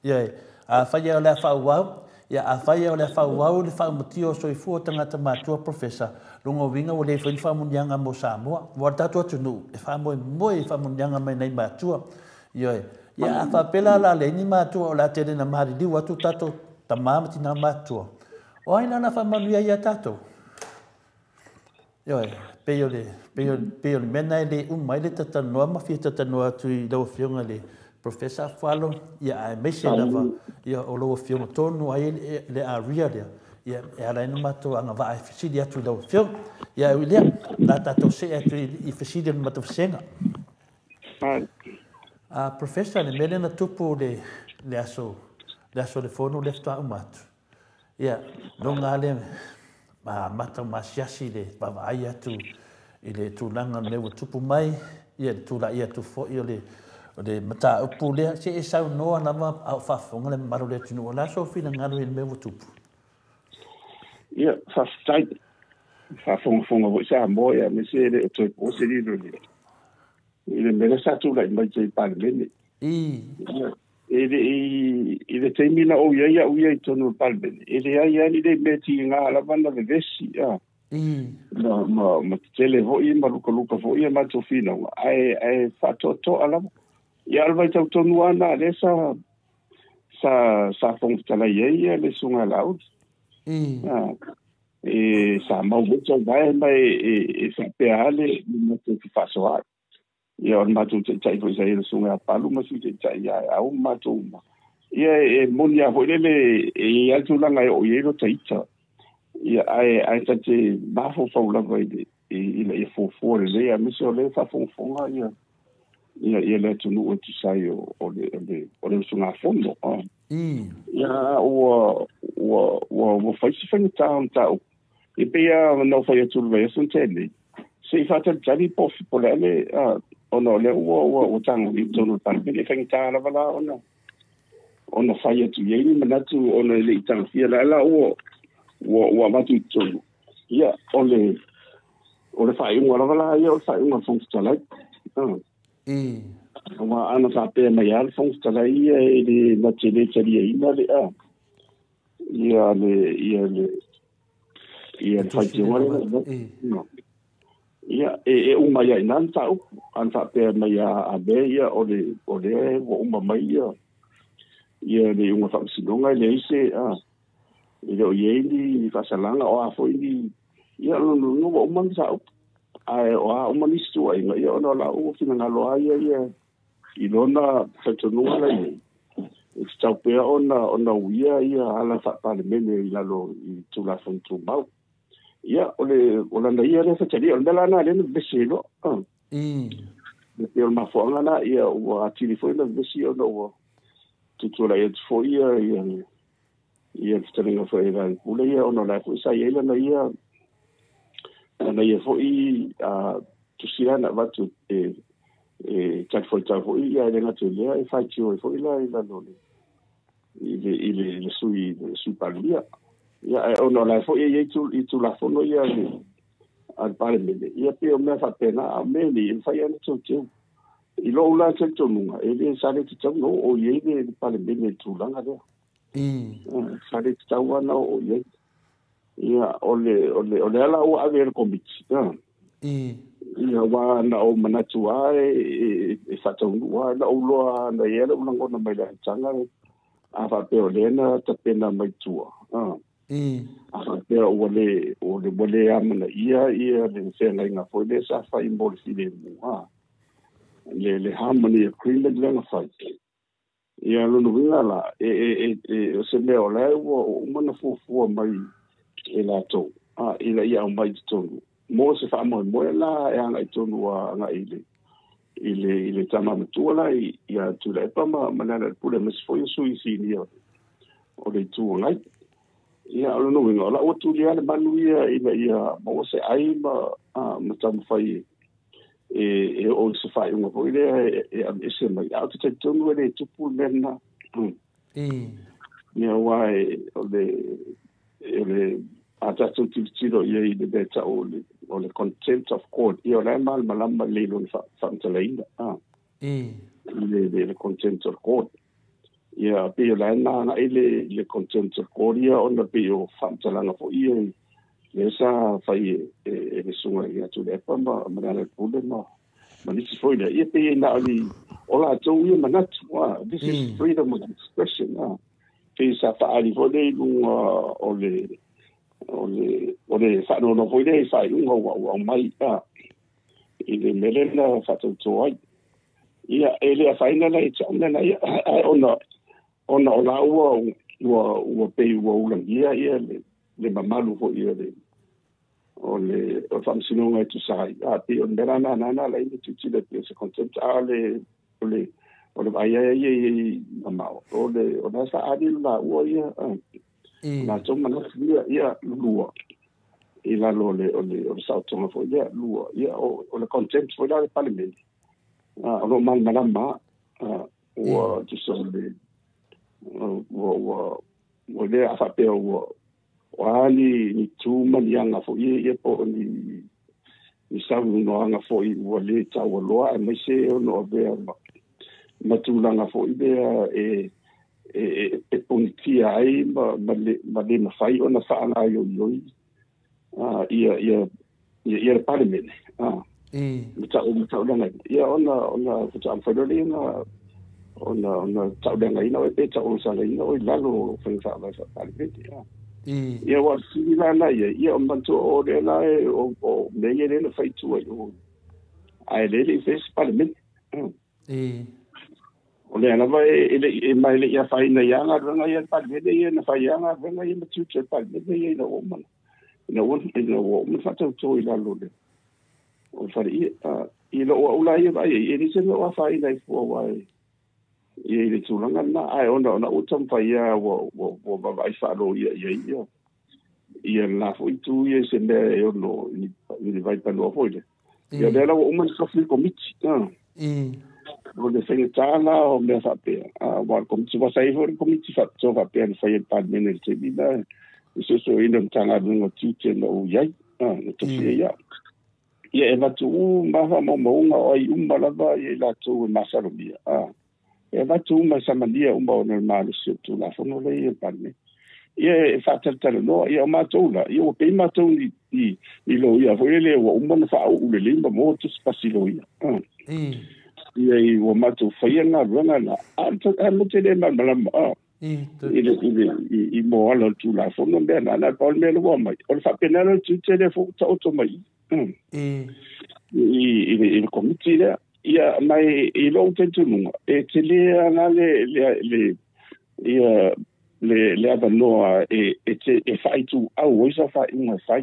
Ia, ia. a faia o le fau wau ia a faia o le fau wau le fau moti o soi fu tanga te professor longo winga o le fin fa munyanga mo sa mo warta to to nu e fa mo mo e fa mai nei matua yo ia a fa pela la le ni matua o la tele na mari di watu tato tamam ti na matua o ai na fa manu ia tato yo peyo le peyo peyo le mena e le un mai le tata no ma fi e tata no atu le Professor Falo ia ai mese lava ia o lo fio to no ai le a ria dia ia e ala no mato ana va ai fisi dia tu lo fio ia u dia na ta to se e tri i fisi dia mato fsenga a professor le mele na tupu de le aso le aso le fono le fta mato ia no ngale ma mato ma siasi de va va ia tu ile tu langa le tupu mai ia tu la ia tu fo ia le de mata pule se esa no na va a fa fonga le maru le tinu la so fina nga le me vo tupu ya fa stai fa fonga fonga vo sa mo ya me se le e to po se li le e le me le sa tu la mai se pa le ni i e de i i de temi e na o ya ya o ya to no pa le ni e de ya ya ni de me ti nga la va na de vesi ya Mm. Ma ma ma tele ho i ma lu ko lu ko ho i ma to fina. Ai ai fa to to ala. ia alevaitautonu analesa fogafetalaiaialesuga lasa mauauaemasapea leasoa lmatou taʻitlugaapalumastae moni e, e e a olealtlagaooai lo taita tamaofau lavaa ufua leleiaes lfaafogafoga ia ia le atunuu e tusai o le o le usugafolo a ia ua ua ua ua faisi faigatā ona taʻupu e peia nau fai atulu vai aso na tele seʻi faatalitali pofi po lea le ona o lea ua ua ua tagolii tonu le palemene e faigatā lava la ona ona fai atu iai ni manatu ona e leʻi tagafia la la ua ua ua matuitonu ia o le o le faaiʻuga lava la ia o le faaiʻuga fogatalai e ma ana sa pe mai al fong ka lai e de ma che de che di ina le a ia le ia le ia le fai ngore no no ia e e uma ia ina ta u an sa pe mai a a be ia o le o le o uma mai ia ia le uma fa si donga le ise a e o ye ni fa salanga o a foi ni ia no no o man sa ae o a uma nisi uai ia ona o laʻu finagalo ai aia i lona faitonuga lai e tatau pea ona ona uia ia ala faapalemene i lalo i tulafontumau ia o le o lana ia le faitalia o le mea lana na vevesi ai ah. mm. loa le pea o le mafoaga na ia ua atili foi na vevesi ona ua tutualai atu foʻi ia ia ia le fetalaga foi lai pule ia ona lae foʻi sai ai lana ia naia foʻi tusiana vatu e talifaitau foʻi ia e le gatu elea e faitio ai e foʻi la e i lalo le ile ile le sui le sui paluia ia e ona lai e foʻi ai ai i tulafono ia le ale palemele ia pe o mea faapena a me lei e fai ana teuteu i lo'u la telitonuga e lē sa le tatau no o i ai le palemele tulaga lea mm. mm, sa tatau ana o i ai ia ole ole ole ala ua ave le komiti ta e. ia uā e, e, na o manatu a e fataunu ai na uloa na ia le ulagona mai la tanga a faapea pe ole na tapena mai tua a faapea ua o le o le bole amana ia ia le se foi le sa fai mo le mu ha le le harmony agreement le na fai ia lo no la e e e o se mea me ole o mana fuafua mai e la to a e la ia mai to mo se fa mo mo la e ana to no a na ile ile ile tama me to la i ia tu la e pa ma ma la pou le mes foi so ici ni o le tu I ia lo no no la o tu le ana i ia ia mo se ai ma ma tama fai e, e e o se fa un po ile e e, e se mai a tu te to no le tu pou le na mm. mm. Ia wai, o le, ele atatu tilitilo ia i le mea taʻu o le contempt of court ia o le malamalama lelei lona faamatalaina le le contempt of court ia pei o le ae nagaʻi le le contempt of court ia ona pei o faamatalaga foʻi ia le sa fai e le suga i atu le epa ma ma le alepule ma ma nisi foʻi leaia pei ai naʻali o latou ia manatu a this is freedom of expression a pe sa pa ali o le o le o le sa no no foi le sa un ho wa wa mai ta i le melena fa to to ai ia ele a faina la ia ona ona ona ona ua ua ua pe ua ula ia ia le le mamalu ho ia le o le o fam sino ngai tu sai a te on berana na na la ina tu tu le pe se contenta a le o le o le o le vai ai ai ai na ma o le o na sa ani na o ia na to ma na ia ia lua e la lo le o le o sa to ma fo ia lua ia o o le contempt fo la le parlement a o lo mal mala ma o tu so le o o o le a fa pe o o ani ni tu ma ni ana fo ia ia po ni ni sa no ana fo i o le tawo lo a me se o no ve ma matulaga foʻi lea e e e, e ponitia ai ma ma le ma le mafai ona faagaiolioi ia ia ia ia le palemene e. ma taʻu ma taʻulaga ia ona ona fataafailoliga ona ona taʻuleagaina e taʻulusalaina oi lalo faifaagai faapalemene e. ia ua asili lana ia ia o matua o lea la e o o meia lē na faitua i o ae lē leʻi fesi palemene o le ala e e e mai le ia fai na ia ngar ngai e pa le ia na fai ngar ngai ngai me tu te pa le ia na o mana na o te na o me fa tau to la lo le o fa i a i lo o la ia vai e ni se lo a fai na i fo wai i e le tu langa na ai ona ona o tam fai ia wo wo wo ba vai fa lo ia ia ia i e la fo i tu i e se mea e ono i ni vai pa lo a fo i le i a mm. le o mana sa fi komiti i segetala e e e o mea whapea. Wa kom tu wa sai hori kom tu fa tu wa pe fa ye pa mene te vida. Isso so ina mtanga dungo tute no uyai. Ah, no tu ye ya. Ye e va tu ma ha mo mo nga oi umba la tu ma sa bia. Ah. E tu ma sa mandia umba normal se tu la fo no le ye pa ne. Ye e fa tel no ye o ma la. Ye o pe ma tu ni ni lo ya fo le le o umba na fa ya. Ah. ia i wa matu whaia ngā runga na ato ka mute le ma mala maa. I le i le i i mo ala tu la fono mea na na paul mea lua mai. O le fa penara tu te le fuku ta oto mai. Mm. I i le i le komiti lea. Ia mai i lau te tununga. E te lea ngā le le le ia le le ava noa e e te e fai tu au oisa fai inga fai.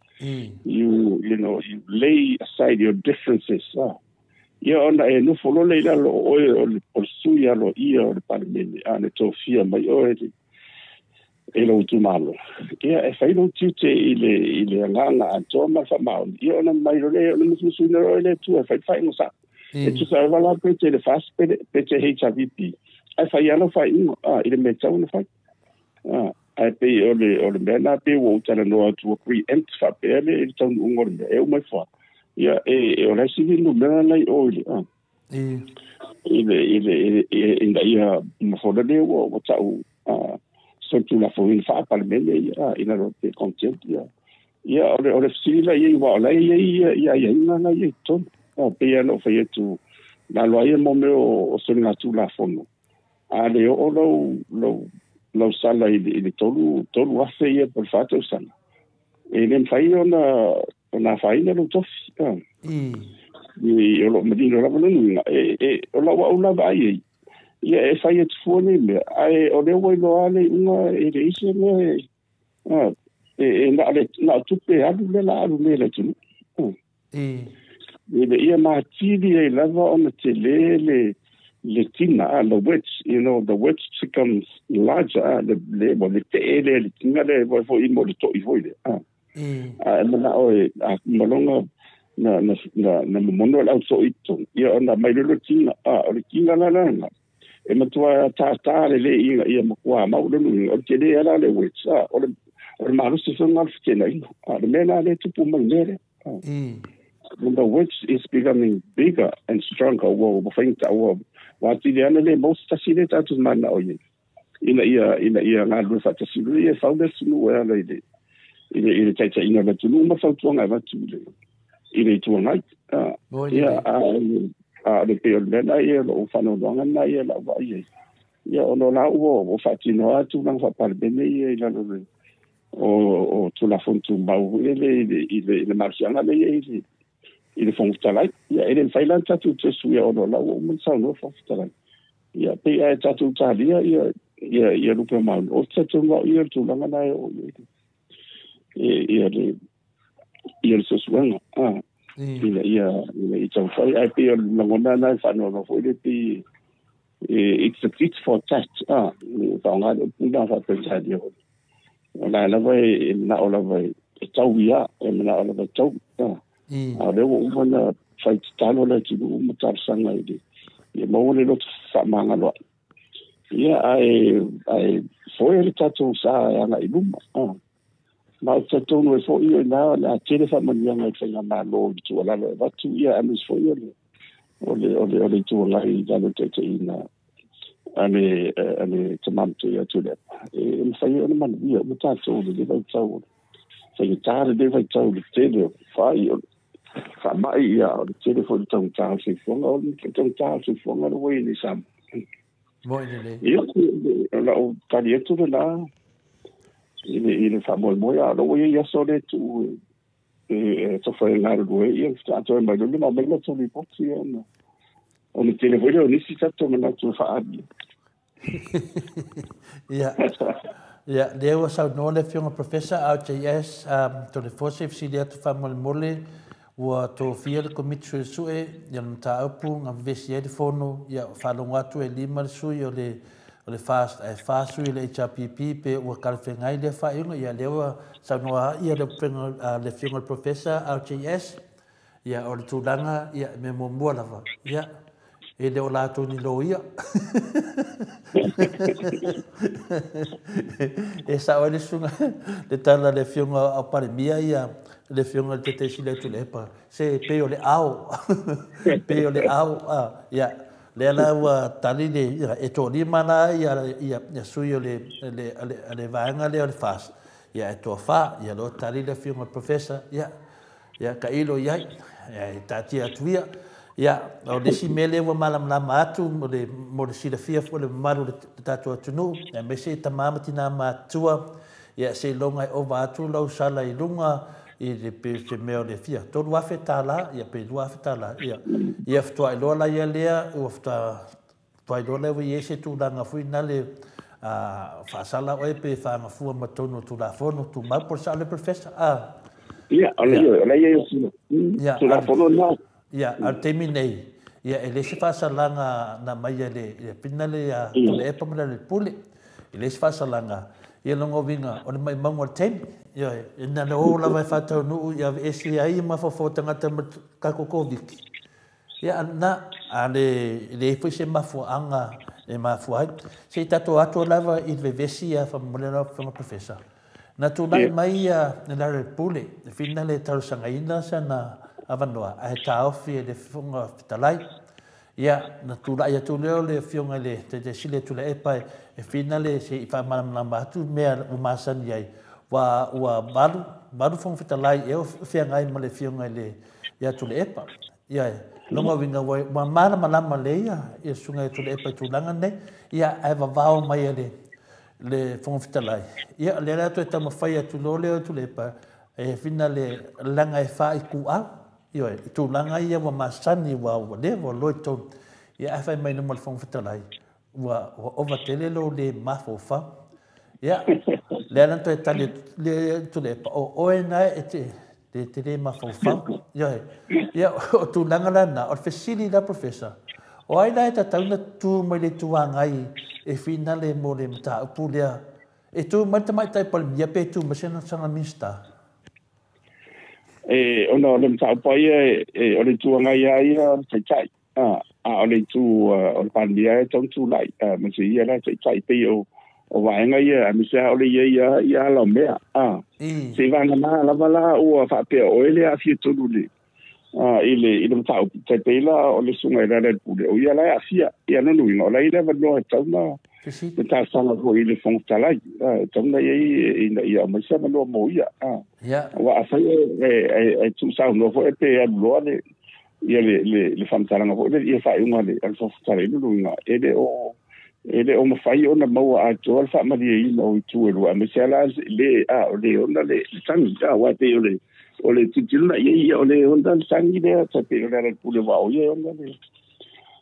Mm. You you know you lay aside your differences. Ah. Ia ona e eh, no lo leila lo oe o le polsuia lo ia o le palimene a le tofia mai o e e lo tu malo. Ia e fai lo tute te, le, i le anganga a toa ma fa maoni. Ia ona mai lo le o le mususu ina o le tu e fai fai no sa. E mm. tu sa va la pete le fas pete HIV. Ai fai ano fai ingo. Ah, i le metau na fai. Ah, ai pe ole ole me na pe wo tana no atu pre empt fa pe ele ele tão um ngor me eu mais fa ia e eu na sigi no me na lei ole ah e ele ele ele ainda ia uma foda de wo wo tau ah so tu na foi fa pa me ele ia ina no te contente ia ia ole ole sigi la ia e, wa la e, ia ia ia ia ina na e, ia to ah pe ia no foi tu na loia mo meu o sonatu la fono Ale, o lo lo lau sala i le, i le tolu, tolu afe ia pa fata o sala. E le mwhaia o na, o na whaina lo tofi. Mm. E o lo madino rama nunu, e, e o lau au la ba aie. Ia e whaia tu fua ni me, a e o leo wai loa le unga e le isi e me, e, e, e na, le, na tupe alu le la alu me le tunu. Mm. E le ia maa tiri e lava o na te le le, le Latina, ah, the witch, you know, the witch becomes larger, ah, the le mo the te ele le the le mo fo imo le to i fo ile. Ah. Mm. Ah, oh, eh, ah na na na na na mono la so ito. Ia na, mai le tinga, ah, o le tinga la la. E matua ta ta le le ia ia mo kwa ma o le o le le witch, ah, o le o le maru se songa na Ah, le la le tupu mai le. Ah. Mm. The witch is becoming bigger and stronger. Well, I think that ua ana le mausatasi le tatou manao i ina ia ina ia galue faatasilo ia fau le tunuu e ala i le i le i le tunuu ma fautuaga e vatu i le i le ia a le ia lo'u fanaoloaga na ia la'uva'i ai ia o lo lau o o faatinoa atu laga faapalemene ia i lalo le o o tulafontumau ia le i le i leia i i le fogatalai ia e lenefai la tatou tesu ia ono lau uma saunoa fogatalai ia pe ia e tatou talia ia ia ia lupe mauni o tatou gao ia le tulaga na e oo ia e ia le ia le sosuaga a ina ia ina i taufai ae pe ia le lagona na e faanoanoa foʻi le pe e it's a fit for that a faaoga le puna faapetalia hoi o lae lava e manaʻo lava e tau ia e manaʻo lava tau a Mm. a le o umana fai tano le tino umatar sanga ide ye mawane lo tfa manga lwa ye ai ai foi ele tatu sa e ana iluma ah ma se tonu so io na la tele fa manya ngai fa na lo tu ala lo va tu ia am so io le ole ole ole tu ala i da le te te ina ame ame tamam tu ia tu le e mo fa io man ia mo tatu o le va tu o fa io tare de va tu o le te le fa io 什么？哎呀，这地方仲爭食房，我仲爭食房，我都威你什？冇人你。咦？嗱，但係做得啦，你你什麼冇呀？我一一說咧做，誒，做翻嚟攞嘢，再再咪你攞咪攞做你博士啊嘛。我哋 telefon dia professor Ua tō very le komitu e ia na tā upu, ngā vesi e ia whalongo atu e lima le sui o le, o le fast, e whāsui le HRPP pe ua karwhengai le whaeunga, ia lewa saunoa ia le, uh, le professor RJS, ia o le tūlanga, ia me mua lava, ia. e leo latou ni lo ia e saʻoe le suga le tala le fioga ao palemia ia le fioga le tetesile atu lepa se pei o le ao pei o le ao a ia lea la ua tali le e, e tolima la ia e ia e ia sui o le le le le vaega lea o le fas ia e toafā ia loo tali le fioga profesa ia ia ka ilo i ai ia e tatia atu ia Ya, o desi mele wa malam la matu, mo le mo le sila fia fo le maru le tatu atunu, e me se ta mama ti na matua, ia se longa e ova atu lau sala i lunga, i le pe se meo le fia. Tō lua fe ta la, ia pe lua fe ta la, ia. Ia ftua i e lola ia lea, ua ftua, ftua i e lola ewa iese tu la ngafui na le, a fasala o pe fa ma fu ma tonu tu la fonu tu ma por sale professor a ia ona ia ona ia ia tu la fonu na ia ar temi nei ia e lesi faasalaga na mai le le pina le ia taleepa ma lale pule e lesi faasalaga ia logoviga o e le maimagu e a le temi e ia na le ou lava e fataunuu ia esi ai ma fofo tagata ma kakokoviki ia ana ale le foi se mafuanga e mafuai se tato ato lava i vevesi a fa molena fa ma professor na tu mai ia na la pole fina le tar sanga ina sa na avanoa ae taofi e le fonga fitalai ia na tula ia tu leo le fionga le te te sile tu le epa e fina le se i wha mana matu mea o masani ai wa ua maru maru fonga fitalai e o fianga i ma le fionga le ia tu le epa ia longa winga wai ma mana ma le ia ia sunga e tu le epa i tulanga ne ia ae vavao mai le le fonga fitalai ia le la rato e tamawhai atu lo leo tu le epa e fina le langa e wha i ku au Yo, tu langa ia wa masani wa wa le wa loi to ia afa mai no malfong fetalai. Wa wa over tele lo le mafofa. Ya. Le lan to tali le tu le o o na et te te le mafofa. Yo. Ya tu langa la na or fesili la professor. O ai la ta tau na tu mai le tu angai e fina le mo le mata pulia. E tu mai te mai tai pal mia tu masena sanga minsta. e ona o le mataupai e eh, eh, o le tuagai ai a taitai a o le tu o le pali ai tautulai ah, ma se ia la taitai pei o o vaega ia a mese a o le ia ia ia alau mea a ah, mm. se vananā lava la ua faapea oe le afia tolu le ah, i le i le matau taitai la o le suga i la le pule o ia la e afia ia nonuiga o lai le avanoa e tauna Te ta sanga ko ile fong talai. Tong na ye ina ia mai sa no mo ia. Ya. Wa sa e e tu sa no fo e pe a lo le ia le le le fam talanga ko le ia fa unga le al fo talai no nga e le o e le o mafai ona maua atoa le faamalia ina o ituelua ma se ala le a o le ona le tagi a ua pei o le o le titilona ia ia o le ona le tagi lea tapei o le ala le pule vaoia ona le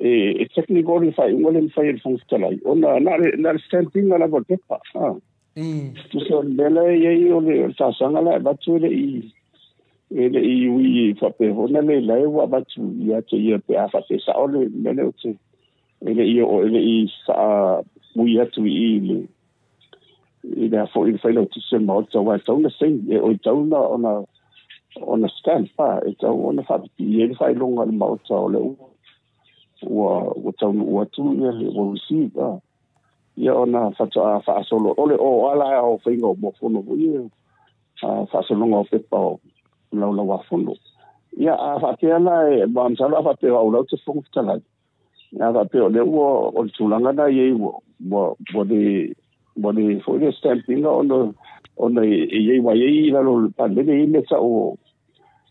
e tekni gori fai un golen fai el funkstalai ona na na stenting ala go tepa ha tu so bele ye yo le sa sanga la batu le i e i wi fa pe ona le la e, wa batu ya te ye pe afa te sa ole bele o e, i o ele i sa mu ya tu i le i e, da fo i fai lo tu se mo so wa so na sing e o tau na ona ona stand pa e tau ona fa ye fai longa mo so le ua ua taunuu atu ia le ua receive a ia ona fataa faasolo ole o ala e o faiga e. o moafono hui a faasologa o pepa o laulau afono ia a faapea la e mamasala a faapea aulau tefoga fetalai ia faapea o le ua o le tulaga na e iai ua ua le ua le foi le stampinga ona ona e iai uaiai i lalo palele i le taʻu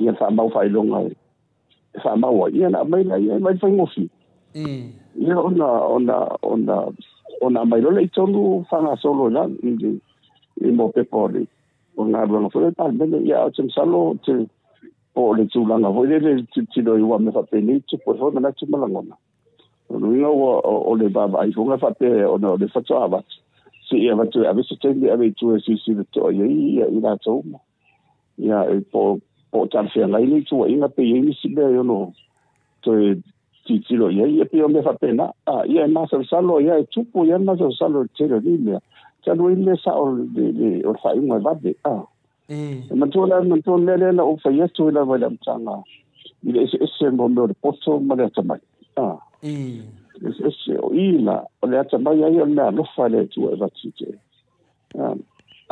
ia fa mau fa ilonga e fa mau ia na mai na ia mai fa ngosi mm ia ona ona ona ona mai lo leitolu fa na solo la ndi e mo pe poli ona lo no fa tal bene ia o tsim salo tsi po le tsu langa vo le le tsi tsi do me fa pe ni tsi po fa na tsi malangona ngo o o le baba ai fo nga fa pe ona le fa tsa ba si ia va tsi a visitendi a ve tsi si si i ia ia ina tsu ya e po o talafeagai e e e le ituaʻiga peia ni silea i ono toe titilo ia ia pea o mea faapena a ia e masalosalo ia e tupu ia masalosalo le tele ni mea taluai le saʻo o le faaiuga e vave a e matua la matua lea lea la ou fai atu i lava i le amataga i le eseese mo mea o le poto ma le atamai a eseese o ila o le atamai ai o le mea alofa le atua e vatitee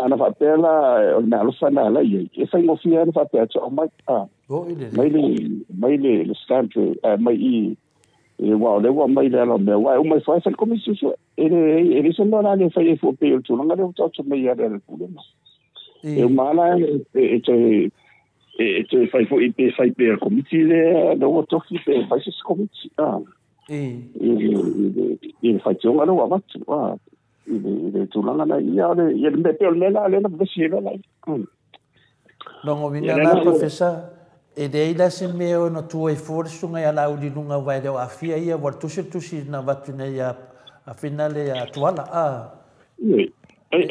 ana fa eh, o na lo sa na la ye ke sa ngofia na fa pela cho ma ta mai le mai le le stand to eh, mai i e wa le wa mai le me wa o mai fa sa komisi so e e e se no na le fa ye fo pe o tu nga le o tso me ya le pulo ma e ma la e e te e te fa fo i pe fa pe komisi le no o tso ki pe fa se komisi ah e e e fa e, e, e tso nga le wa ma tso i le tulaga na ia le ia le mea pea o le mea la lena pavesi e lala logovina profesa e leai la se mea ona tua i folesuga ia lauliluga uae leo afia ia ua le tusitusi na vatu nei afina le atuala a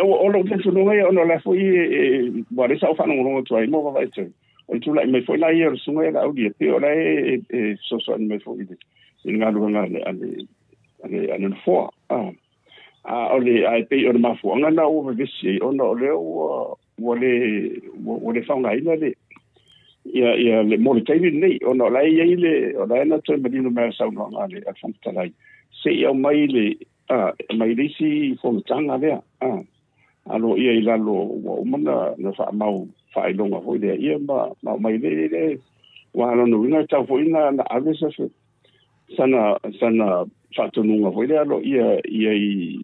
o lou fesunuga ia ona la foi e ua le saʻu faanogologo tuai mo vavae tau o le tulaʻi mai foi la ia o le suga ia laulia pe o lae e soasoani foi le i le galuega ale ale ale nofoa a o le ai pe o le mafuanga na o vesi o na o le o o le o le faunga ina le ia ia le mo le taimi nei o na lai ai le o lai na toi marino mea saunga ngā le a whangitalai se iau mai le a mai risi i whangatanga lea a alo ia i lalo wa umana na wha mau whailonga hoi lea ia ma mai le le wa alono wina tau hoi na na awesa sana sana whatonunga hoi lea alo ia ia i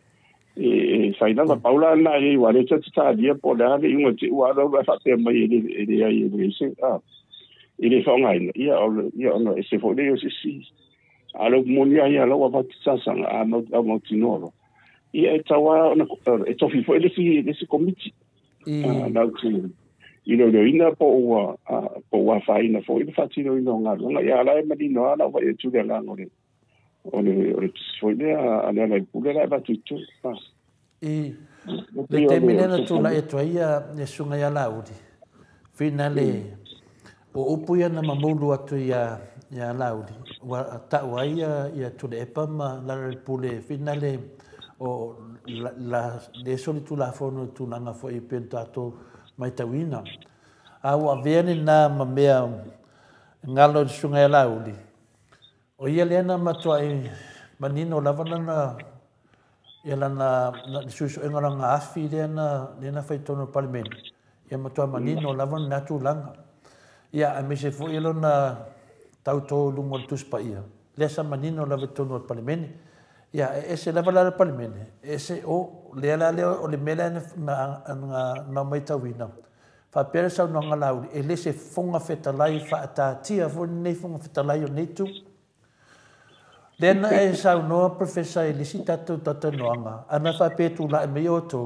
E, e sai na Paula na e o Alex e está ali a polar e um o Alex vai fazer uma ele ele aí ele disse ah ele foi online ia ia não esse foi ele se se alô mulher ia logo a passar sang a não a não tinoro ia estava na estou vivo ele se ele se comete ah não sei e não deu ainda por uma por uma faína foi ele fazia não não não ia lá e me disse não não vai tudo é lá não pu a tu. e to ne s a'udi. opoian ma molo a to laudi. gua a topa del pouè. Final neson to la fò to foi e pento a to maita winna. A avène na ma me ngalot sga a’udi. O ia lea matua e manino lava na na ia la na na nisuiso e ngara nga afi lea na lea na faitono palimen. Ia matua manino mm. lava na natu langa. Ia a mese fu ia lo na tau tō lungo le tuspa ia. Lea manino lava tono palimen. Ia e ese lava lara palimen. E ese o lea la lea o le mele na nga mamaita wina. Fa pere sa unanga lauri. E lese fonga fetalai fa atatia fo nei funga fetalai o neitu. Dena e sau noa professor e lisi tatou tatou noanga. Ana wha pētu lai mei o tō.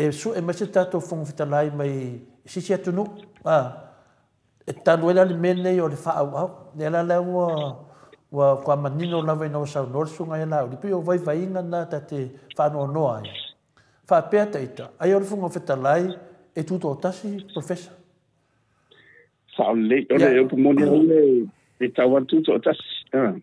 E su e masi tatou fung fitalai mei sisi atunu. E tanu e lali mene o le wha au au. Ne la la ua ua kwa manino lawe nao sau noa sunga e lau. Lipi o vai vai inga na tate wha noa noa e. Wha pēta ita. Ai o le fung e tuto o tasi professor. Sao le, ole, ole, ole, ole, ole, ole, ole, ole, ole, ole, ole, ole, ole, ole,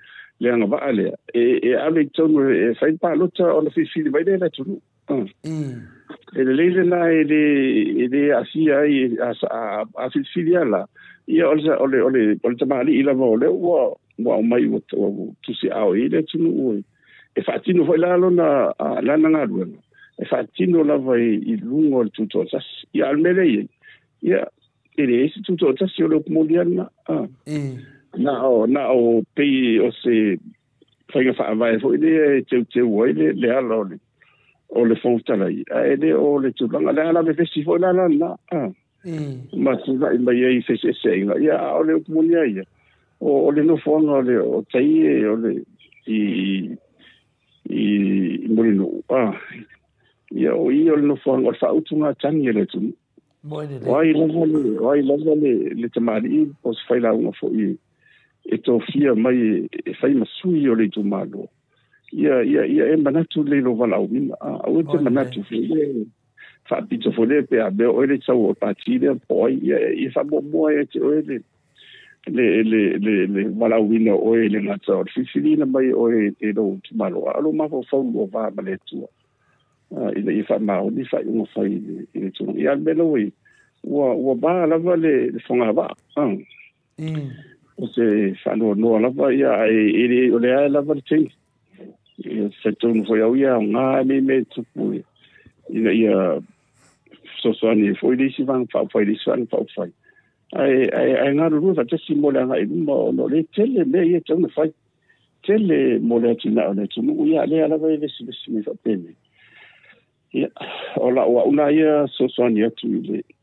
le agava'a là e e No, no, na or pe o se fai fa vai fo ile te te o ile Or the o le o le fonta lai a ele o le tu langa le ala me fesi fo la la na a ma tu va ile ye fesi se ina ya o le kumunia ia o o le no fo no le o tai e muri no a ia o i no fo no fa utu na tangi e le tu Moi le le. Oi le le, oi pos fai la fo i. e tofia mai e, e fai masui o le tumalo ia ia ia e manatu le lo wala o mina au e te manatu fie faapito fole pe a be o le tau o patile poi ia ia fa mo mo e te o le le le le le wala o mina o le ngata o fifilina mai o e te lo tumalo alo ma fo fo mo va ma le tua ina ia fa ma ni fa ingo fa i le tumalo ia belo i wa wa ba lava le fonga va Mm. o se fano no la va ya e ele ole a la va ti se tu no foi au ya nga me me tu pu ina ya so so ni foi di si van fa foi di san fa foi ai ai ai nga ru va tsi mo la ai mo no le tele me ye tu no fa tele mo le ti e na le tu no ya le la va ve si si mi fa pe ya ola wa una ya so so ni tu le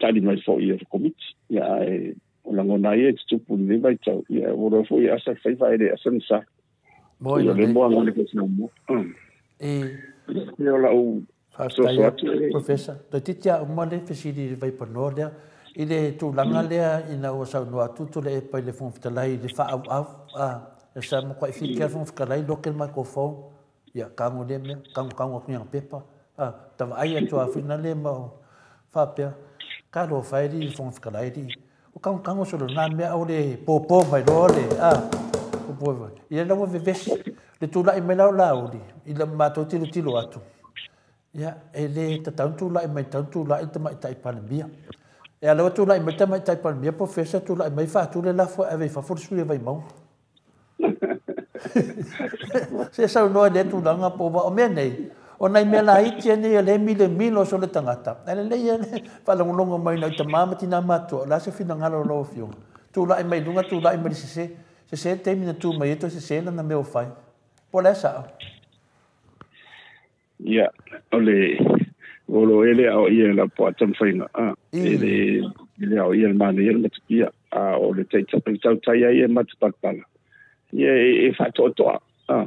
tali mai fo i e komiti. Ia e o lango nai e te tupu ni vai tau. Ia e ora fo i asa fai vai re asa nisa. Moi no ne. Ia le moa ngone mo. Mm. E. Ia o la u. Fastaia, e professa. Da titi a umane fesiri vai pa nolea. Ile tu langa mm. lea ina ua sau noa tutu le e pai le fung fitalai le fa au au. Ia e sa mo kwa i fiti kia fung mm. fitalai loken mai kofau. Ia kango le mea, kango kango kuyang pepa. Ah, tava ai atua fina le mau. Fa pia. Ia. kalau fairi fong sekali di oh, kau kau sudah nampi awalnya popo mai dole ah popo ia lama vivesi le tu lah imelau lah di. ni ia mato tilu tilu atu ya ele tetap ya. ya, tu lah imel tetap tu lah itu mai tak ipan dia ya lewat tu lah imel tetap tak ipan dia profesor tu lah imel fah tu le lah fah evi fah fursu evi mau saya selalu ada tu langa popo omen oh, ni O nei mea la iti ane e le mile milo so le tangata. Ele nei ane whalongo longa mai nei te mamati nga matua. La se fina ngalo lo fiong. Tu la e mai lunga, tu la e mai se se. Se se te mina tu mai eto se se na na meo fai. Po le sa'o. Ia, o le... O lo ele au ia la po atam whaina. Ah, mm. Ele... Ele au ia le mana ia le matukia. Ah, o le teitapai tau tai ia matupakpala. Ia e, e whatoa toa. Ia. Ah.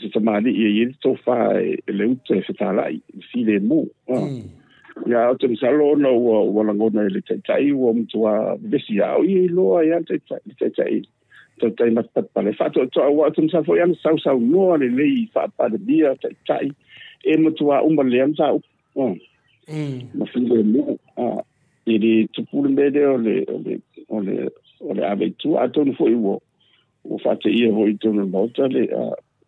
sesamaali'i tofa e le uta e fetāla'i file mm. mo ia o te misalo ona ua ua lagona e le taʻitaʻi ua matuā vesi ao ia iloa ia le taʻitaʻi taʻitaʻi matapata pale faatoʻatoʻa ua o te misalo foʻi ana sausaunoa lelei faapalemia taʻitaʻi e matuā uma lea ma saupu ma file mo i le tupule mele o le o le o le o le aveitua atonu foʻi ua ua faataʻia foʻi e tonu maota le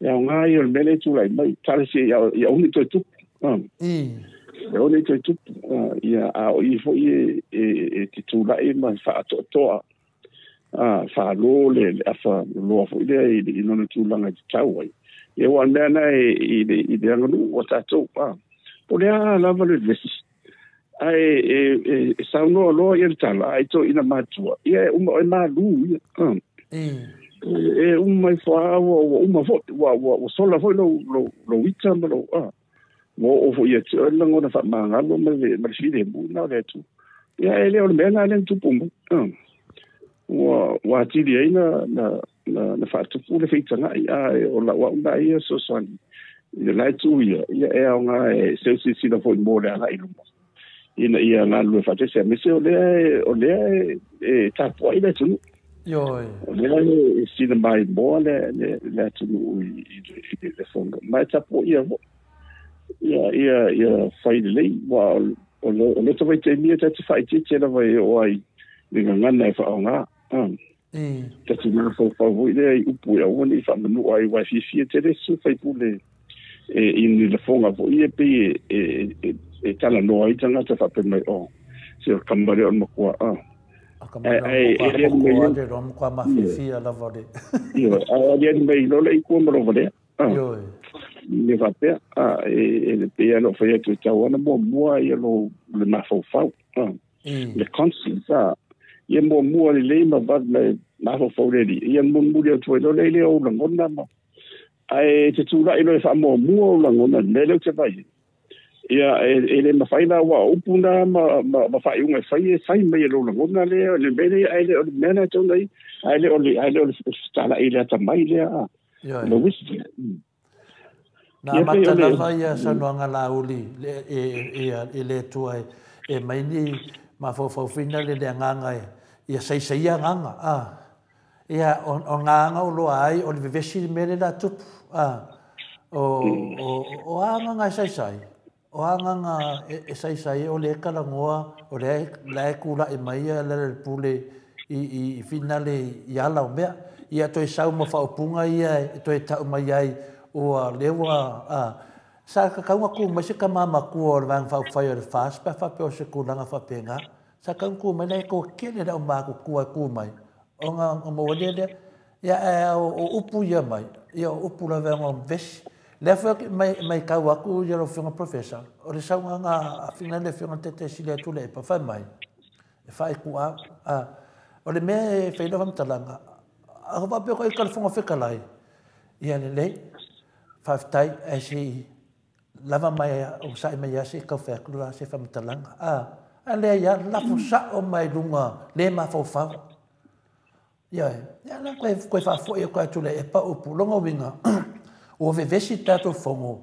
ya un yo el tu la mai tale se ya ya uni to tu um mm ya uni tu ya a o i fo i e ti tu la to to a fa lo le a fa lo fo de i no no tu la nga tau ai e wa na na i de i de nga lu o ta pa po le a la valu de si ai e e, e, e sa no lo i e tala ai to i na ma tu ya u ma lu um e umai whaawa o uma fote, wa wa wa sola fote lo lo lo wita lo a mo o fo ia tia na ngona fa manga lo ma le ma le sile mu na le tu ia ele ole mena ele tu pumu wa wa ti di ina na na na fa tu pu le fita na ia e o la wa una ia so san le lai tu ia ia e a nga e se si si na fote mo le ala ilu ina ia na lu e fa tese a mese o lea e, o lea e ta e tapua ina tunu Joo. Ja siinä mä en muualle, ne lähtenyt uudelle sonka. Mä et saa ja yeah. Yeah, yeah. finally wow on on the way to me that to fight it in a way or i ninga ngana fa nga um eh that is my for for we dey up we one if i'm no i was if you tell us if i pull eh in the phone of we be eh eh tell no i tell not to pe my oh so come by on my ah akamana ko de rom kwa mafifi ala vode yo adia ni mai lola i kuma ro vode yo ni vate a e e ano foi tu tau ana mo mo ia lo le mafo fau le conscience a ia mo mo le le ma va le mafo fau le ia mo mo le tu lo le le o ngona mo ai te tu la i lo fa mo mo o ngona le le te vai ia e, e le mafai la ua upu na ma faiuga e fai e fai mai e lolagona lea le mele ae le ole mea natonai ai ole aele ole talaʻi lea mai lea ma wisi na matanafai a sanuaga lauli e mm. lē e, e, tua e e maini ma faufaufina le leagaga ia saisaia agaga a ia o gaga o loa ai o le vevesi mea la latupu a o mm. o aga gae saisai o hanga e, e sai sai o le kala ngoa o le lae kula e mai a le pule i, i, i finale i ala o mea. Ia toi sau ma whaupunga ia e toi tau mai ai o a lewa a sa ka kaunga ku mai se ka mama ku o le vang whaupai o le whas pa pe o se ku langa fa nga sa ka ku mai lai ko kene da o mba ku ku a ku mai o nga o mo wadele ia e, o upu ia mai ia o upu la vang o vesi Le fwe mai, mai kau aku yero whinga profesa. O le saunga ngā a whinga le whinga te te sile atu le epa whai mai. E whai ku a. a o le mea e whaino wham talanga. A hova pio koe kala whunga whika lai. I ane le, whaif tai e si lava mai o sai mai a si kau whaikulu a si wham talanga. A, a le ia lafu sa o mai lunga le ma fau fau. Ia e, ia na koe, koe whaafoe o koe atu le epa upu. Longa winga. o ve vesi tatou fogo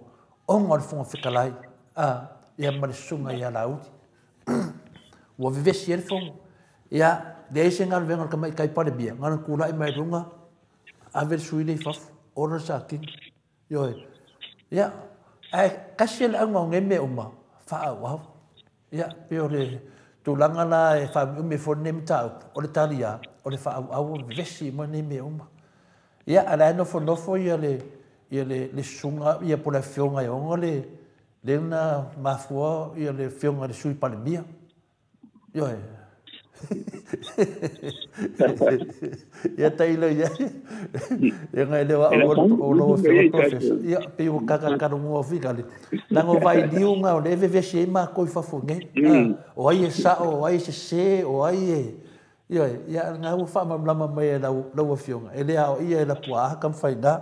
oga o le foga fekalai a ia ma le susuga ia lauti ua vevesi e le fogo ia leai se galovega o le kamai kaipalemia gana kula'i mai luga ave le sui lei fafu ona saking ioe ia ae kasi e le augaoge mea uma fa'aauau ia pe o le tulaga la e fa'auiume folenei mataupu o le talia o le fa'auau o le vevesi mo nei mea uma ia a lae nofonofo ia le ia le, le sunga ia po le afioga e oga le lena mafua ia le fioga le sui palemia ioe ia tailo ia e gai le waʻu o loa fioga professor ia pei ua kakakalogoa fika le nago vailiuga o le e vevesi ai makoi fafoge o ai e saʻo o ai e sesē o ai e ioe ia gaua faamamalama mai e lau afioga e lea o ia e lapuaaha kamafaiga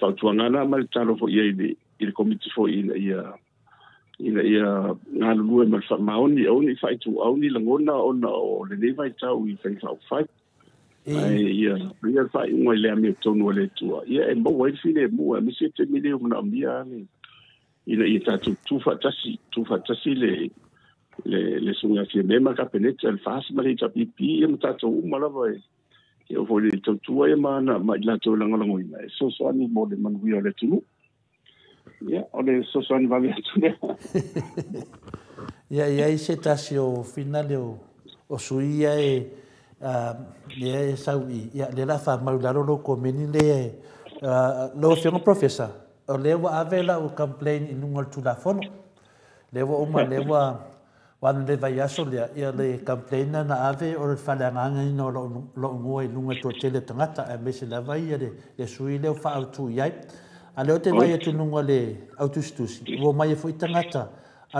fautuagala ma le talo foʻi ai i le komiti foʻi ina ia ina ia galulue ma le faamaoni auni i ni lagona ona o lenei vaitau i faifaufai ae ia ia le faaiʻuga i le amea a le atua ia e mau ai le filemua misi e temili o manaʻomia ale ina ia tatou tufaatasi tufaatasi le le le sugafia mea ma kapeneta le fasi ma le ia ma tatou uma lava e ia foi le tautua ia mana ma i latou lagolago ina e soasoani mo le manuia o le tunu ia o le soasoani vavi atu lea ia iai e se tasi o finale o o suia e ia e, e sau'i ia le la faamau lalo lou komeni lea e, lo fioga professor o lea ua ave la'u complain i nuga o le tulafono le ua uma le ua wan le vai aso le ia le kampena na ave o le falanganga i no lo lo ngoi lunga to tele tanga ta e se la vai ia de le sui le fa au tu ia a le te vai tu nunga le autustus wo mai e foi tanga ta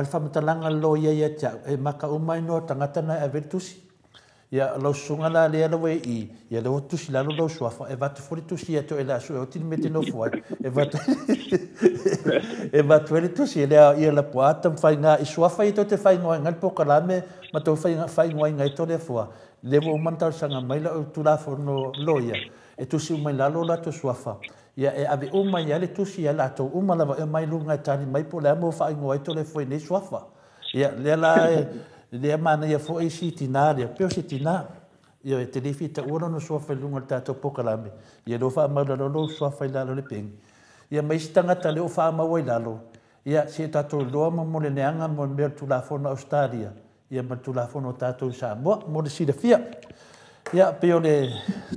fa mata langa lo ia ia cha e maka umai no tanga ta na ave tusi ya lo sunga la le na wei ya lo e tu si la lo lo swa e va tu fori tu si eto e la so e o meti no fuat e va tu e va tu e le tu si le ya la poata fa nga i swa fa eto te fa nga ngal po kala me ma to fa nga fa nga nga eto le fuat le vo manta sa nga mai la tu la fo no lo ya e tu si u mai la lo la tu swa fa ya e ave o mai ya le tushi ya la to o ma la mai lu nga tani mai po le mo fa nga eto le fuat ne swa fa ya le la le mana ia foi si tina le pe si tina ia e te le fita ona no sofa lunga ta to pokalame ia do fa ma do no sofa la le ping ia mai stanga ta le fa ma lalo. la lo ia se ta to lo mo le nanga mo mer tu la fona australia ia ma tu la fona ta sa mo mo le si fia ia pe ole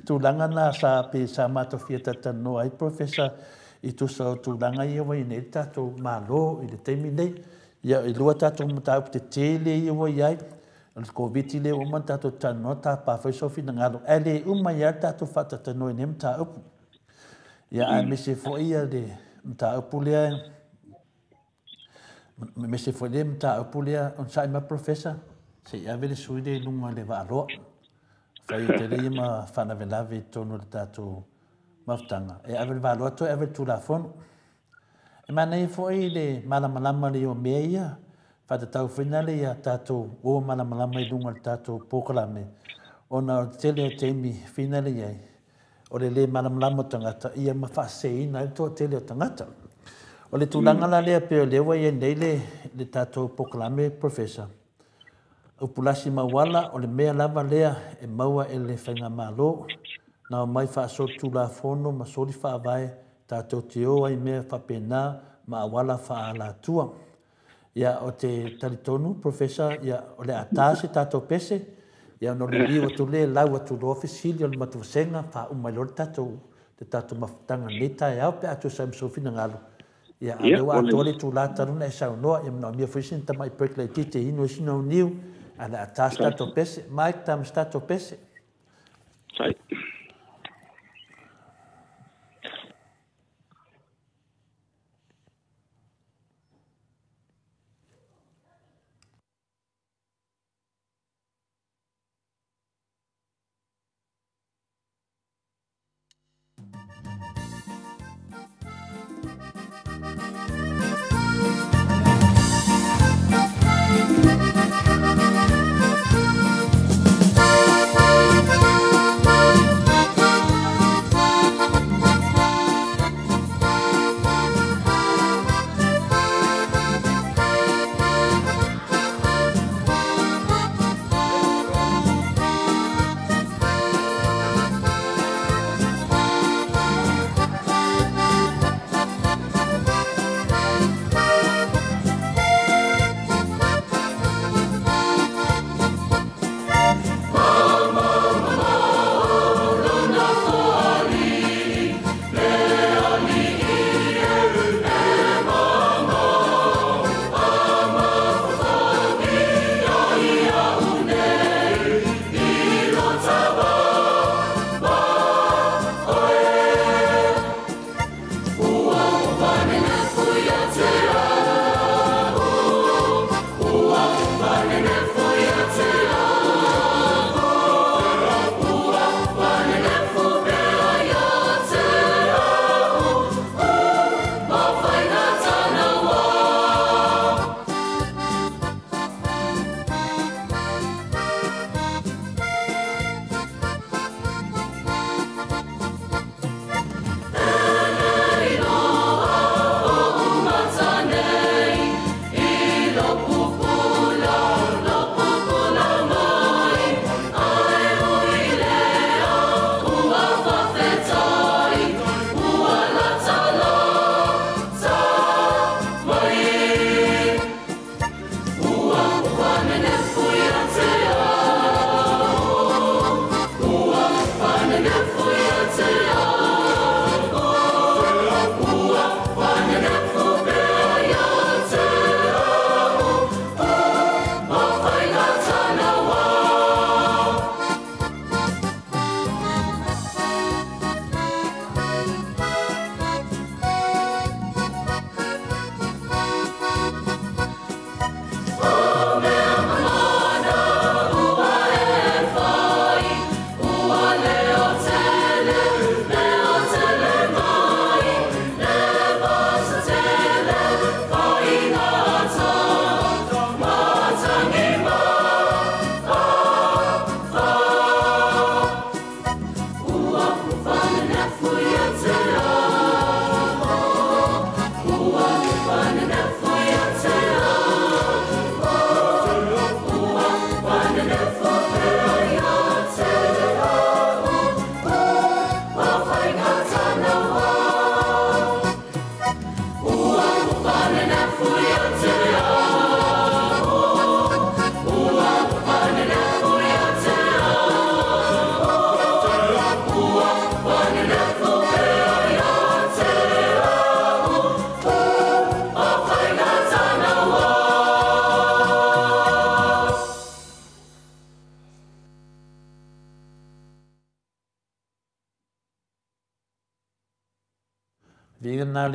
tu langa na sa pe sa ma to fia ta ta no ai professor i tu sa tu langa ia wai ne ta to ma i le temi nei ia i lua tatou matau pe te tele ia ua iai le koviti le uma tatou tanoa tapafaisofi na galo e lē uma ia le tatou faatatanoa i nei mataupu ia a mese foʻi ia le mataupu lea mese foʻi le mataupu lea ona saʻi ma profesa seʻi ave le sui le luga le vaaloa fai o telei ma faalavelave tonu le tatou mafutaga e ave le vaaloa toe ave le E mana e fwoi le malamalama le o mea ia, fata tau finale ia tatou o malamalama i lunga le tatou pokalame. O na o tele o temi finale iai, o le le malamalama tangata, ia mawhase ina i toa tele o tangata. O le tūlangala lea peo lewa ia e nei le, le tatou pokalame professor. O pulasi mawala o le mea lava lea e maua e le whainga mālo, na mai wha aso tūla fono ma sori wha avae, tātou te oa i mea whapena ma awala whaala tua. Ia o te taritonu, profesa, ia o le atase tātou pese, ia no le liwa tu le lau atu lo fesili o le matuasenga wha umailori tātou te tātou mafutanga neta e au pe atu saim sofina ngalo. Ia alewa lewa atu ole tu la taruna e sao noa, ia mna mia fwisin tama i perklai tite hino e sinau niu, a atase tātou pese, maik tam tātou pese. Sai.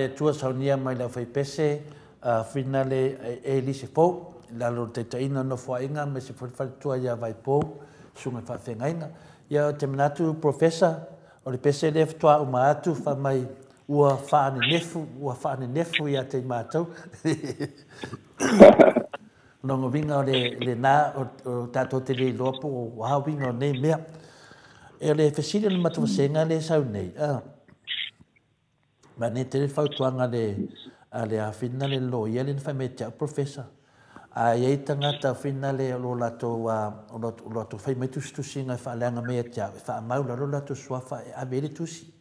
le tua saunia mai la fai pese, uh, fina e, e li la lor te taina no fua inga, me se fai fai ia vai pou, sunga fai fai ngaina. Ia te manatu professor, o le pese le fatoa uma atu, fa mai ua whaane nefu, ua whaane nefu ia te mātou. Nongo winga o le, le nā, o, o tātou te le lopo, o ha winga o nei mea. E le fesiri le matuwasenga le sau nei. ah Ma ne tere fau tuanga le a le a fina le lo ia le nfai te au professor. A i tangata a fina le lo lato a lo lato fai me tusi ngai fa leanga me te au. Fa amau la lo lato sua fa e a vele tusi.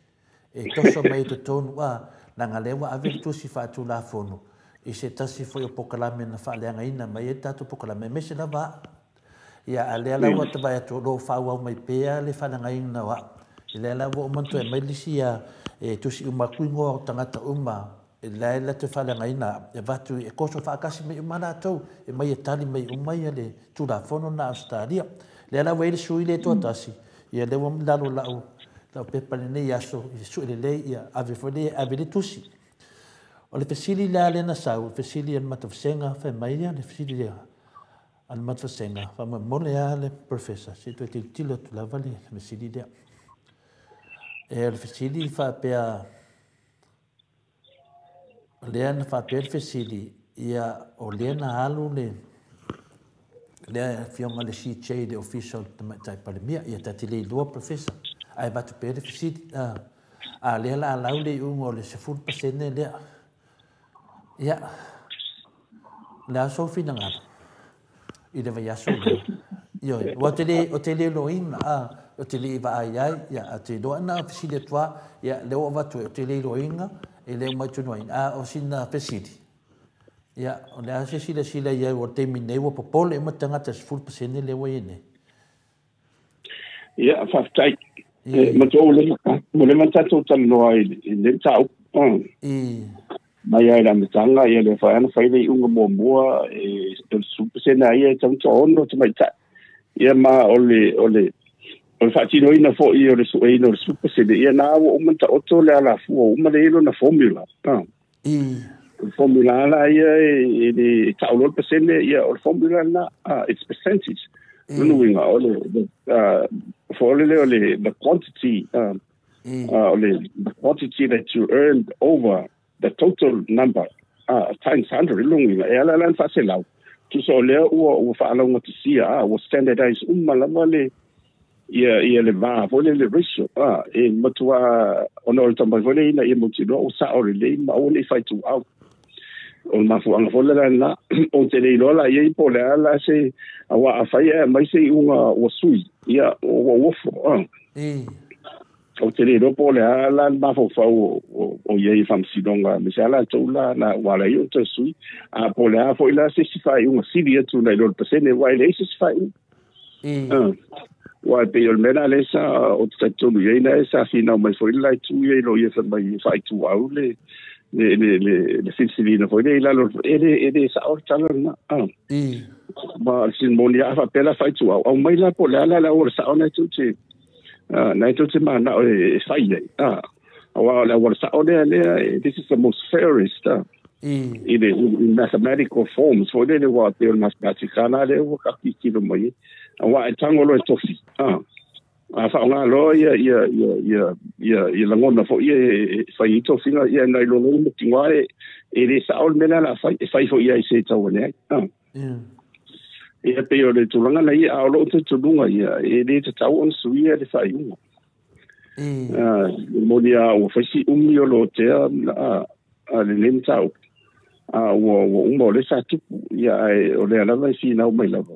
E toso mai te tonu a na ngā lewa a vele tusi fa atu la fono. I se tasi fo o pokalame na fa leanga ina mai e tatu pokalame me se la va. Ia a lea lawa te vai atu lo fau mai pea le fa leanga ina wa. I lai lai wā umantu e mai lisi a e tusi umakui ngō au tangata uma e lai e lai te whale ngai nā e vatu e koso whakasi mei umana atou e mai e tali mei umai ale tūra whono nā Australia. Lai lai wā ele sui le tua tasi i a lewa mlaro lau lau pepane nei aso i su ele lei i a ave fwene e ave le tusi. O le fesili lai lai na sau, fesili an senga whai mai ia le fesili lea an matofsenga whai mai mole a le professor, se tu e te tila tu lavali le fesili lea. el fesili fa pea lean fa pel fesili ia o lena alu le le fiona le CJ de official de mai palmia ia tati le lua professor ai va tu pel fesili a a le la lau le un o le sefur pasene le ia le aso fina ngat i de vaya so yo o te le o te le loin a ah. o te lewa ai ai, ia, a te doa nga fesile tua, ia, leo o watu, e o te le roinga, e leo mai tunua ina, a o sina fesile. Ia, o lea se sila sila ia, o te minei, o popole, ima e tangata, se fulpa sene leo i ne. Ia, a faftai, eh, ma tō le mo le maka tō tan noa i e le tau, ma ia i la mitanga, ia le whaiana whaile i unga mua mua, e, e, e, e, e, e, e, e, e, e, e, e, e, e, e, o le faatinoina foʻi o le suʻeina o le supa seleia na ua uma taoto le alafua uma le lona formula formula ala ia e taʻolo le pasene ia o le formula na its percentage lona uiga o le foole le o le the quantity o le the quantity that you earned over the total number times hundred lona uiga e ala lana faaselau tuso o lea ua ua faalauga tusia a ua standardise uma lava le ia ia le vole le riso a e matua ona o le tamaivole ina ia e mautinoa o saʻo lelei ma ona i faituau o le vole la na o te leiloa la iai po leā la se auā afai ae mai se iʻuga ua sui ia o uauofo a e. o te leiloa ala ma la mafaufau o iai e faamasinoga ma se a latou la na uā lai o te sui a po a fo la se sifaaiʻuga sili atu na lo le pasene ua e leai se sifaaiʻuga ua pe o mena le o te tonu ye na sa fina mai foi la tu ye lo ye fa mai fai tu au le le le le le sin sivina foi le la ele ele sa o tala na ah mm. ma sin moni a fa pela fai tu au mai la po la la la o sa ona tu ti na tu ti ma na o e fai ye ah wa la o sa ona le this is the most fairest ah In, in mathematical forms, for the what they are mathematical, they were kilo moye. wa e tango lo e tofi ah a ah, fa nga lo ia ia ia ia ia ia la ngona fo ia fa i tofi nga ia ngai lo lo mo tinga e e le sa ol mena la fa e fa fo ia e se tau ne ah ia pe o le tulanga na ia o lo te tulunga ia e le te tau on sui ia le fa i unga mm. ah mo dia o fa si umi o lo te a a le nem tau a ah, o o umbo le sa tu ia e, o le ala vai si na o mai lava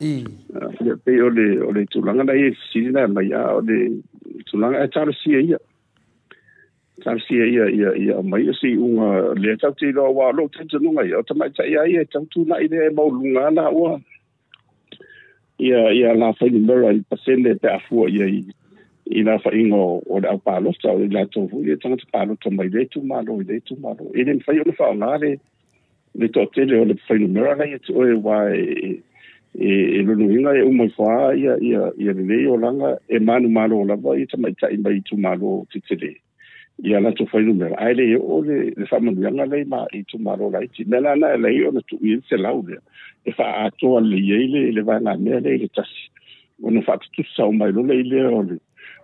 i ya pe ole ole tulanga na e sina mai a ole tulanga e tarsia ia tarsia ia ia ia mai si unga le tau te lo wa lo te tonu ngai o tamai tai ai e tau tu na ile mau lunga na wa ia ia la fa ni mera i pasende pe afua ia i i la fa ingo o le au palo sa o la to fu ia tanga palo to mai le tu malo le tu malo e le fa yo le fa ngale le to te le o le fa ni mera na ia to e wa e e e lo no vinga e un moi fa ia ia ia le leo langa e manu malo la va ita mai tai mai tu malo titele ia la to fa lu mer ai le e o le le fa mo langa le ma i tu malo la ti na na na le io na tu i se la e fa a to al le ye le le va na me le le tas o no fa tu sa o mai lo le le o le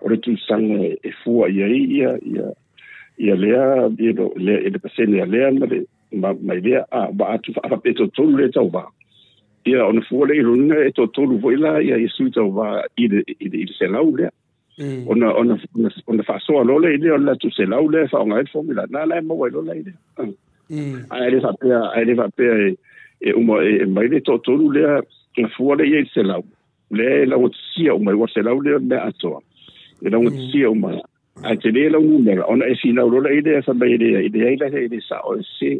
o le tu sang e fu ai ia ia ia lea ia le e le pasene ia lea ma le ma mai lea a ba tu fa pa peto tu le tau ba ia ona fuale i runa e to tolu voila ia i suita wa i de i de se laule ona ona ona fa so lole ile ona tu se laule fa nga et formula na la mo welo la ile a ele fa pe a ele fa pe e uma e mai le to tolu le na fuale i se lau le la o sia uma o se laule me ato e la uma a te le la numero ona e fina lole ile fa mai ile ile ile sa o se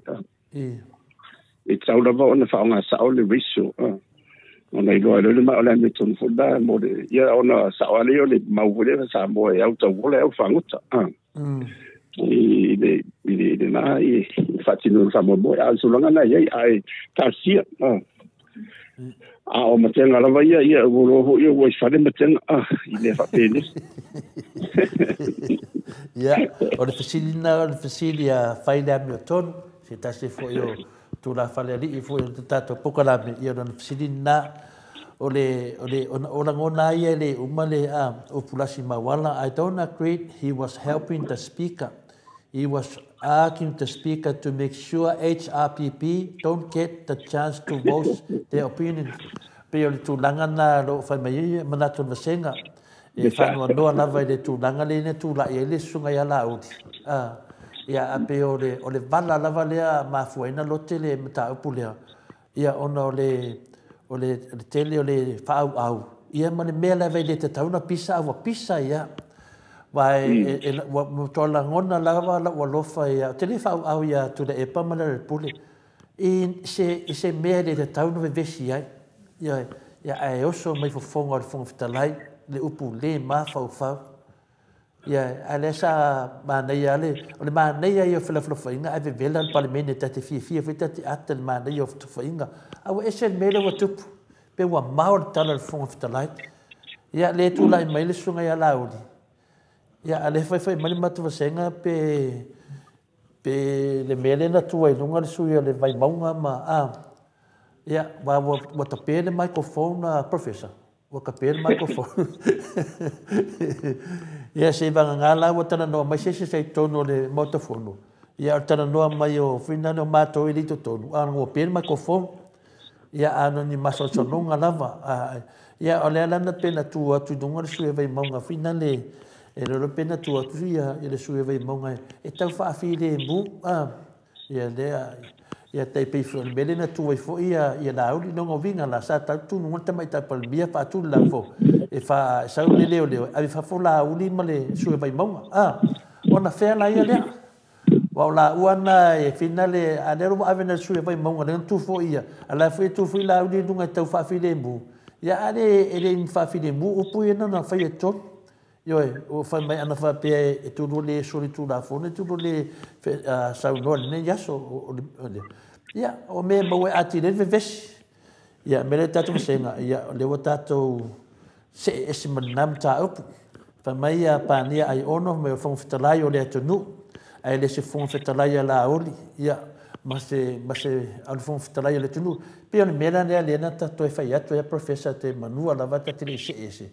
E ha. i tauna va ona faaoga saʻo le riso ona iloa i loile maʻo leame tonufoila mo le ia ona saʻo alei o le mauole sa moa e au tauola e au faagota ilelenā ha. mm. i faatinona faamoemoe a sulagana iai ae tasia ha. a o matega lava ia ia uolo hoi ua ifale matega a i lea faapenese ia o le fasilina o le fasili a faileame o tonu se tasi foʻi tu la fale i ia ia le a ah, o oh, pulasi mawala I don't agree he was helping the speaker he was asking the speaker to make sure HRPP don't get the chance to voice their opinion pe o le na loo faimaia manatu na sega e faanoanoa lava i le tulaga lei la tulaʻi ai le ia a pe o le o le vala lava lea ma fuena lo tele me ta upu ia ona o le o le, o tele o le fa au au ia ma le mea lava le te tauna pisa au pisa ia vai mm. e, e, tola ngona lava la wa lofa ia tele fa au au ia tu le epa ma le pule i se i se mea le te tauna ve vesi ia ia ia e oso mai fo fonga o le le upu le ma fa au fa Ya, ale sa manei ale o le manei ai o felafalofaʻiga ae vevela le palemene tate fiafia fai tate ata le manei o fetofaʻiga aua ese le mea le ua tupu pe ua mao le tala le foga Ya, ia lē tulaʻi mai le suga iā laoli ia a le faifai mai le matuvasega pe pe le mea le natua iluga le suia le vaimauga ma a ia ua tapē le microphone a uh, professor Ua ka pēr mai ko whau. Ia se iwa ngā ngā wa tana noa mai se se se tono le mota whono. Ia ar tana noa mai o whinane o mātō i rito tono. Ia ngō pēr mai ko whau. Ia anu ni maso so nunga lava. Ia o lea lana pēna tū atu dunga le sui evai maunga whinane. E lero pēna tū atu ia le sui evai maunga. E tau wha awhi le mbu. Ia lea. Ia lea. ia tai pei fo mele na tu fo ia ia na uli no ngo vinga la sa ta tu no ta mai ta pal bia fa tu la fo e fa sa le le le a fa fo la uli male su e mai mau ah ona fe la ia le wa la uana e finale a le ro ave na su e mai mau na tu fo ia ala fo tu fo la uli dunga tau fa fi le mu ia ale ele in fa fi le mu upu ia na na fa ia tot Yo, o fa mai ana fa pe e, e tu do le sori tu la fo, ne tu do le sa u no ne ya so o le. Ya, o me mo e ati le ve ves. Ya, me le tatu se nga, ya le o tatu se e se manam ta up. Fa mai ya pa ni ai ono me fo fitala yo le tu nu. Ai le se fo fitala ya la oli. Ya, ma se ma se al fo fitala le tu nu. Pe on me la ne le na tatu e fa ya tu e professor te manu ala va ta tele se e se.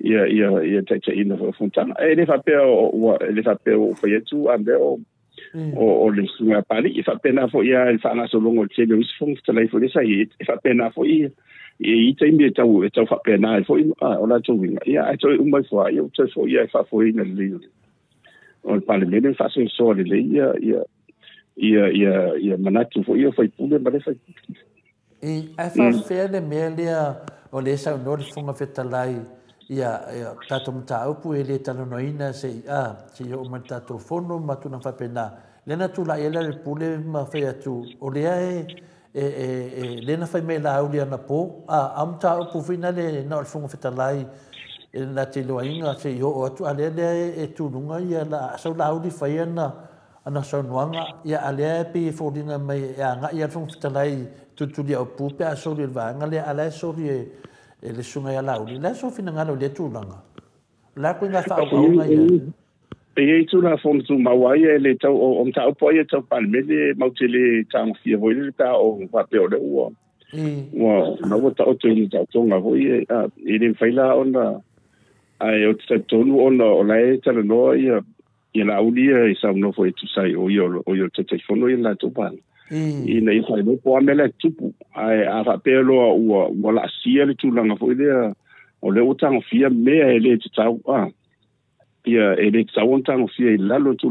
ia ia ia taʻitaʻina faafutan e eh, lē faapea les Il il faapea ua faia tu avea o o o le suga pali e a e faagasologo mm. o le for yeah, fogafatalai foʻi a e or y a ita imi e tau a, ia ia tato mta upu e le tano no ina se a se yo man tato fono ma tu na fa pena le na tu la ela le pule ma fa ya tu o le e e e, e le na fa me la u na po a am ta upu fina le na o fungo fita lai e na te lo ina se yo o tu ale le e, e tu nunga ia la so la u di fa ya na ana so nuanga ia ale e pe fo dinga mai e ia nga ia fungo fita lai tu tu dia upu pe a so le va nga le ale so le e le sunga ia lauli la so fina ngalo le tūlanga la koe ngā whaaunga ia e e tu na fon tu mawai e le tau o mta upo e tau panmele mau te le tango fia hoi le ta o wapeo le ua ua na ua tau tu ni tau tonga hoi e e le mwhaila ona ai o te tau tonu ona o lae tala noa ia ia la uli e sa unofo e tu sai o i o te teifono i la tupana mm. ina i fai lopo me tupu ai a fa pelo ua ua la le tulanga fo ile o le utang fia mea ele te tau a pia ele te tau utang fia ila e lo tu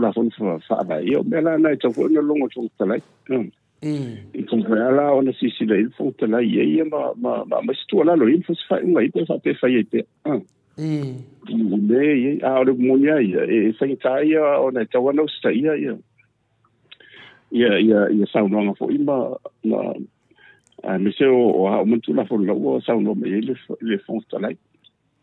fa fa io me na te fo no longo tu te mm i e kon fa ala ona si le il fo te lai ye ma ma ma ma sto la lo il fo fa ma i fa pe fa ye Mm. Ne, e, a ole monia ia, e sanitaria ona tawana ustaia ia. Mm. ya ya ya sound saunoanga for ima na monsieur mese o o a omentu la fola ua sound mai ai e le fons talai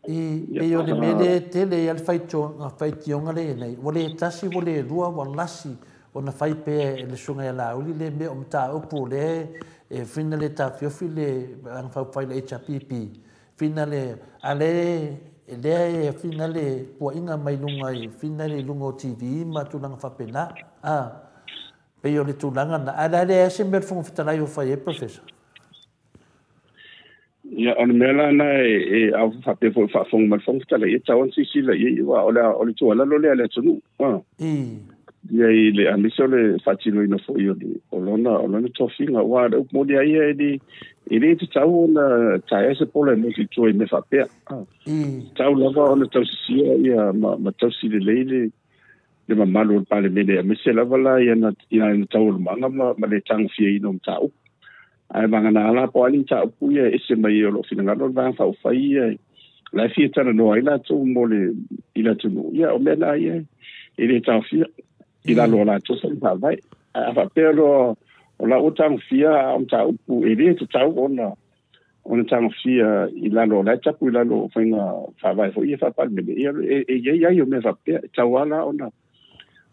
e, i e o le me le tele ia le faitioga faitioga le enei ua lē tasi ua lē lua on a ona fai pea e le suga ia e lauli le mea o mataupu le e fina le tafiofi le agafaufai le hpp fina le a le lea e fina le puaʻiga mai luga i fina le luga o tv ma tulaga faapena a e o le tūnanga na ala e le ase mea fungo fitanai o fai e professor. Ia, ane mea na e, e au fate fungo fai fungo mea fungo fitanai e tawan si si la i e, wa o le o le tūala lo le ale tunu. Ia i le anise o le fati lo ina fungo i o lona o lona tofinga wa le upmodi a ia e di i le te tau o na tae ase pola e mea fitua i me fapea. Tau lava o na tau si si a ia ma tau si le leile le mamalu o le palemene ea mese lava la iana ina ina taualumaga ma ma le tagofiaina o mataupu ae magana ala po ali taupu ia ese mai o loo finagalo le vagafaufai ia la fia tananoa ai latou mo le i la tunuu ia o mea e la ia i le taofia i laloa latou fai faavae afaapea loa o la o tagofia o mataupu e lē tatau ona ona tagofia i lalo lae tapu i lalo faiga faavae hoʻi e faapalemeleia e, e iai ai o mea faapea e tauā la ona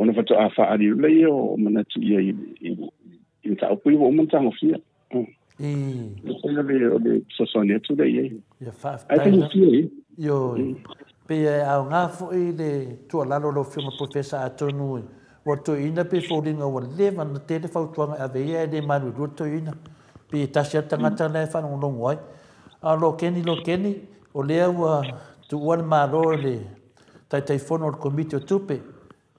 ona fatu a fa ari le o mana tu ia i i ta upu o fia mm. mm. le mm. o le so so ne tu le ia. fa. fia. Yo. Pe a nga fo i le tu la lo lo professor atonu. Wa tu ina pe fo linga wa le van te te fa tu nga ave ia de manu ru to ina. Pe ta sia tanga ta le fa ngong ngoi. A lo keni lo keni o le wa tu wa ma lo le tai tai komite o tupe.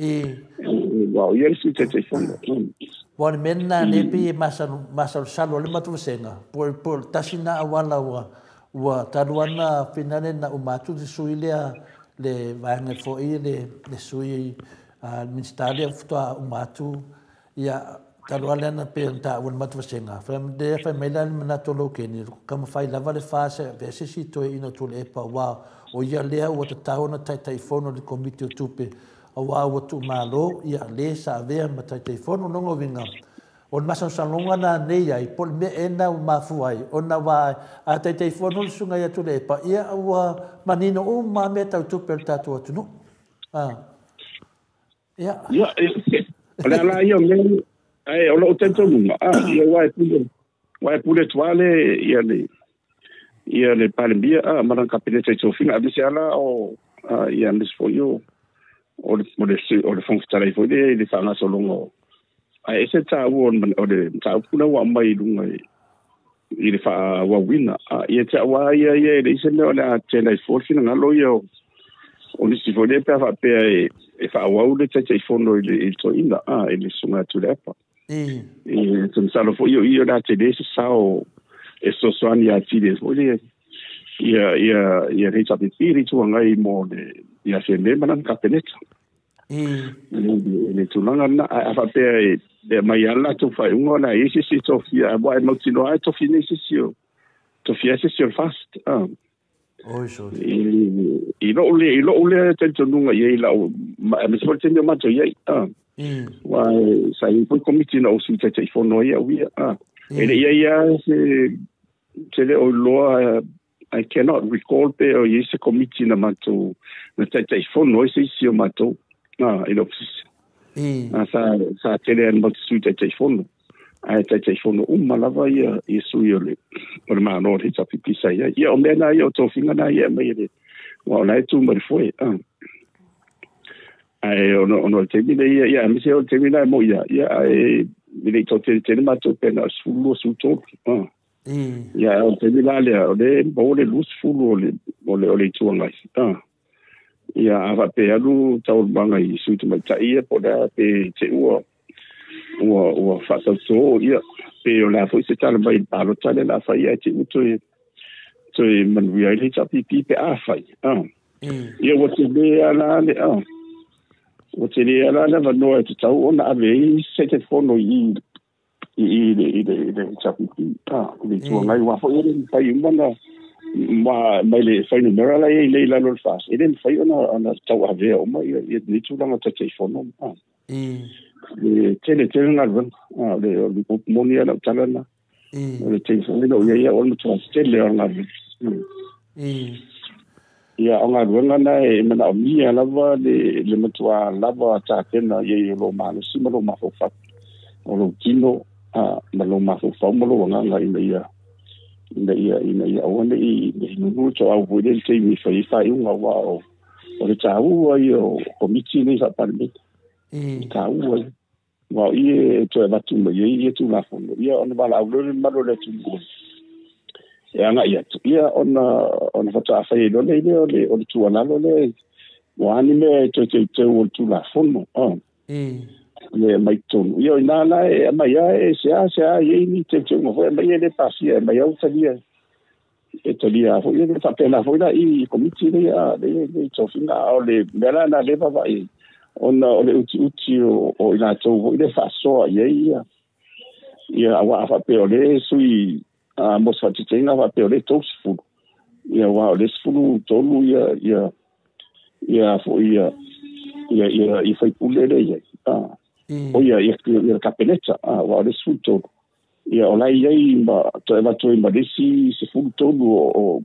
E. Wow, yes, it's a different one. Wan menna ne pi masal masal salo le matu senga. Por por tasina awala wa wa taruana finane na umatu di suile le vane fo ile le sui al ministare futa umatu ia taruana na pe nta matu senga. Fem de fe melan na lo ke ni kam fai la vale fase vese si to ino to le e pa wa o ya le wa ta ta ona ta ta ifono le komite tupe au au atu mālo i a le sa avea ma tai tei fono nongo vinga. O na masan salonga nā nei ai, pol me e nau mafu ai, o na wā a tai tei fono le sunga i atu le pa, ia au a manino o mā me tau tupel tātu atu no. Ia. Ia, ia, ala ala ia, me, ai, o la o tento nunga, a, ia wai e pule, wai e pule tuale, ia le, ia le palimbia, a, marang kapine tei tofinga, a, ala, o, a, ia, misfo, yo, a, o le o le o le i foi le le faagasologa o ae se tāua o le tāupuna ua mai luga i le faauauina a ia te auā ia ia e, e leise mea e mm. e, o le a tela i foi finagalo ia o nisi foi lea pea faapea e e faauau le taitaifono i le toina a i le suga atu le apa e tamasalo foʻi o ia o le a tele sao e soasoani iā tili foi le ia ia ia rei sabi fi tu anga i mo de ia se le mana ka tenet mm ni ni tu langa na a fa pe e, e mai ala tu fa un ona i si si to fi a bo e moti no a to fi ni si si to fi si si fast um oi so i i no le i no le te tu nu nga i la me so te ni ma to ye um mm wa sa i po komiti no si te te fo no ye wi a e ye ya se se le o loa I cannot recall pe o i se committee na matou na taitai fono i se isi o matou na i lopisi. Na sa, sa tele an matu sui taitai fono. Ai taitai fono Um, lava ia i sui ole. Ole maa nore hita pipisa ia. Ia o na ia o tofinga na ia mai ele. Wa o tu mari foe. Ah. Ai ono, ono temine ia. Ia mise o oh, na mo ia. Ia ai mire i tau tere tere matou pena sulu o sutopi. Ah. Eh. Hmm. Ya, anpe mi lale, ode mba bon, ode lous fulu ode, ode ole chou anlay. Ya, ava pe alou, chawon bangay, switou man chayye, poda pe te ou, ou, ou, fasa sou, pe ou la fwe se chan, bayi, balo chan, anpe mi lale, anpe mi chan, anpe mi chan, anpe mi chan, anpe mi chan, anpe mi chan, anpe mi chan, anpe mi chan, i i le i le i le tapuki ah le tua mai wa fo i le fai umana ma mai le fai no mera lai le la lor fas i le fai ona ona tau ave o mai i ni tu langa te te fono ah le tele tele na van ah le le moni ala tala na le te fono no ia ia ona tu tele ona ia o ngā ruenga na e mana o mia lava le, le matua lava tātena ia i lo māle sima lo mafofak o lo kino ha malo ma fo fo malo nga nga ina ia ina ia ina ia o ne i no no cho au vo den mi fa i fa i nga wa o o le cha u ai o komiti ni sa par mi e cha mm. u ai wa i e to va tu mo i e tu la fo ia on va la lo ma lo le tu mo e anga ia tu ia on on va ta fa i lo le le o tu ana lo le wa ni me e to te te o tu la fo no ah mm. me mai tonu. Io ina na e mai a e se a se a e ni te te mo e mai le pasi e mai au tani e te lia fo e ta pe na fo i komiti le a le le to fina o le mela na le papa i on o le uti uti o o ina to fo i le fa so a e ia ia wa fa pe o le sui a mo sa te tinga fa pe o le to fu ia wa o le fu to lu ia ia ia fo ia ia ia i fa pulere ia ah Mm. O ia, ia, ia kapeneta, ah, wa ore suto. Ia, o lai iei, ma, to e watu e maresi, se furu o, o,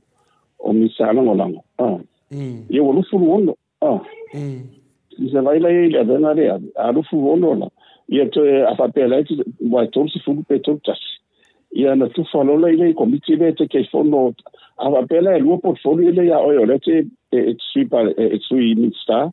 o misa alango lango. Ah. Mm. Ia, walu furu Ah. Mm. Isa lai lai iei, a rea, a alu furu la. Ia, to e, eh, a whapea lai, wa e tolu se furu pe tolu tasi. Ia, na tu whalola iei, komiti le te kei fono, a whapea lai, lua portfolio iei, a oe, o le te, e, e, e, e, e, e, e, e, e, e, e,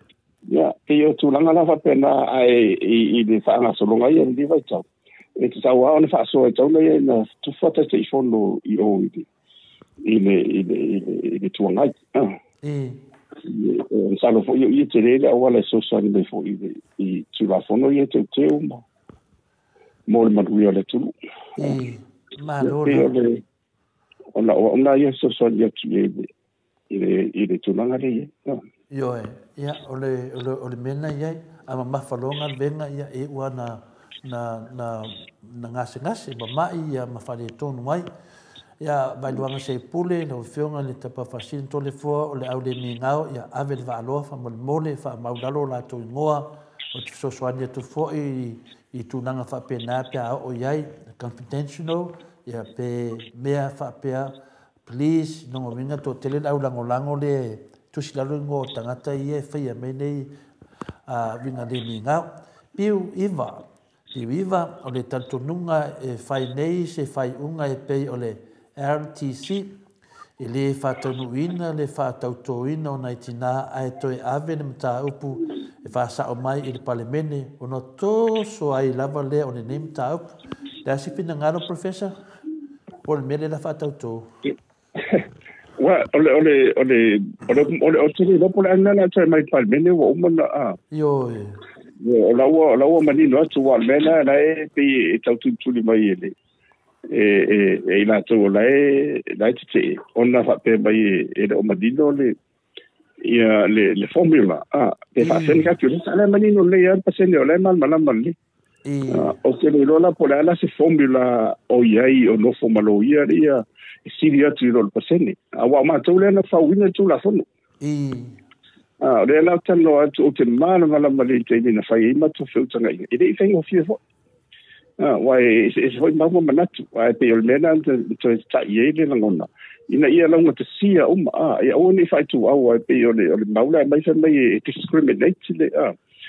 ia pei o tulaga lava pena ae i le faagasologa ia le liva i tau e tatauā ona faasoa i tauna ia ina tufa taitaʻifono i ou i le i le i le i le tuagai ah. e. E, e salo foʻi o ia tele le auala e sousani mai foʻi le i tulafono ia e teuteu ma mo le manuia o le tulu malole ole ona ona ia sousani atu i le i le tulaga leia ah. Yo, ya eh, ole ole ole mena ya ama mafalonga venga ya e wana na na na ngase ngase ba mai ya mafale ton wai ya bai duanga se pule no fionga ni tapa fasin to le fo le au le mingao ya avel va lo fa mol mole fa maudalo la to ngoa o ti so so ani to fo i i tu nanga fa pe na pe o ya confidential ya pe mea fa pe please no mina to tele au lango lango le tusi lalo ngō tangata i e whai a menei a winga ne mi ngā. Piu iwa, piu iwa, o le tantonunga e whai nei se whai unga e pei o RTC, e le whātaunu ina, le whātau tō ina o nei tina a e toi awene mta upu e whāsa o mai i le palemene o no tō so ai lava le o nei mta upu. Le asipina ngaro, Professor? Pol mele la whātau tō. Wate, wane, one, one, one, one, wane, wane, wane, wame, wane, wane, wane, wane, wane, wane, wane, wane, wane, wane. Oseас a zw tim sabdi, pon yonke yonkvan, ki yo pou bre, pon yonkpan, ki yo pou bre. e sili atu i rolo pasene. A wā mātou lea na whauina tū la whono. Mm. E. Ah, le la tan no at o te mana mala mali te ni na fai e ma to fiu tanga i dei e fai o fiu fo ah why is is hoi ma mo mana tu wai pe ol mena te to sta ye le na ngona ina ia la mo te sia o ah ia o ni tu au wai pe ol ol maula mai fa mai discriminate le ah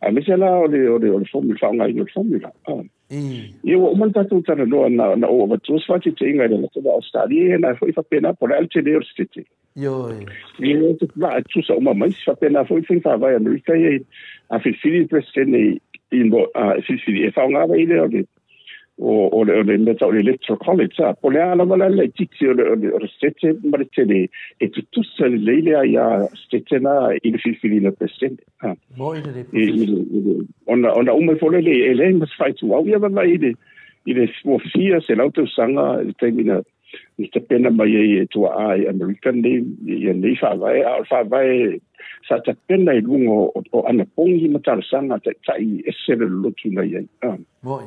a mese la o le o le o le formula fa ngai le formula ah e mm. o man ta tu tana no na na e o va tu sfa ti te ngai le to da ostali e na foi fa pena por al che deor stiti yo e e tu va tu sa uma mai fa pena foi foi fa vai no ita e a fi fi di presene in bo a fi fi e fa ngai le o le o o le le le le le college po le ala mala le tiki o le o le sete mare tele e tu tu se le le le ia sete na il fi fi le presente ha on on un po le le e le e mas fai tu au ia mai de ile fo fia se la auto sanga il termina il te pena mai e tu ai american de ia le fa vai al fa vai sa te pena i lungo o ana pongi mata sanga te e i e se le lotu nei ha moi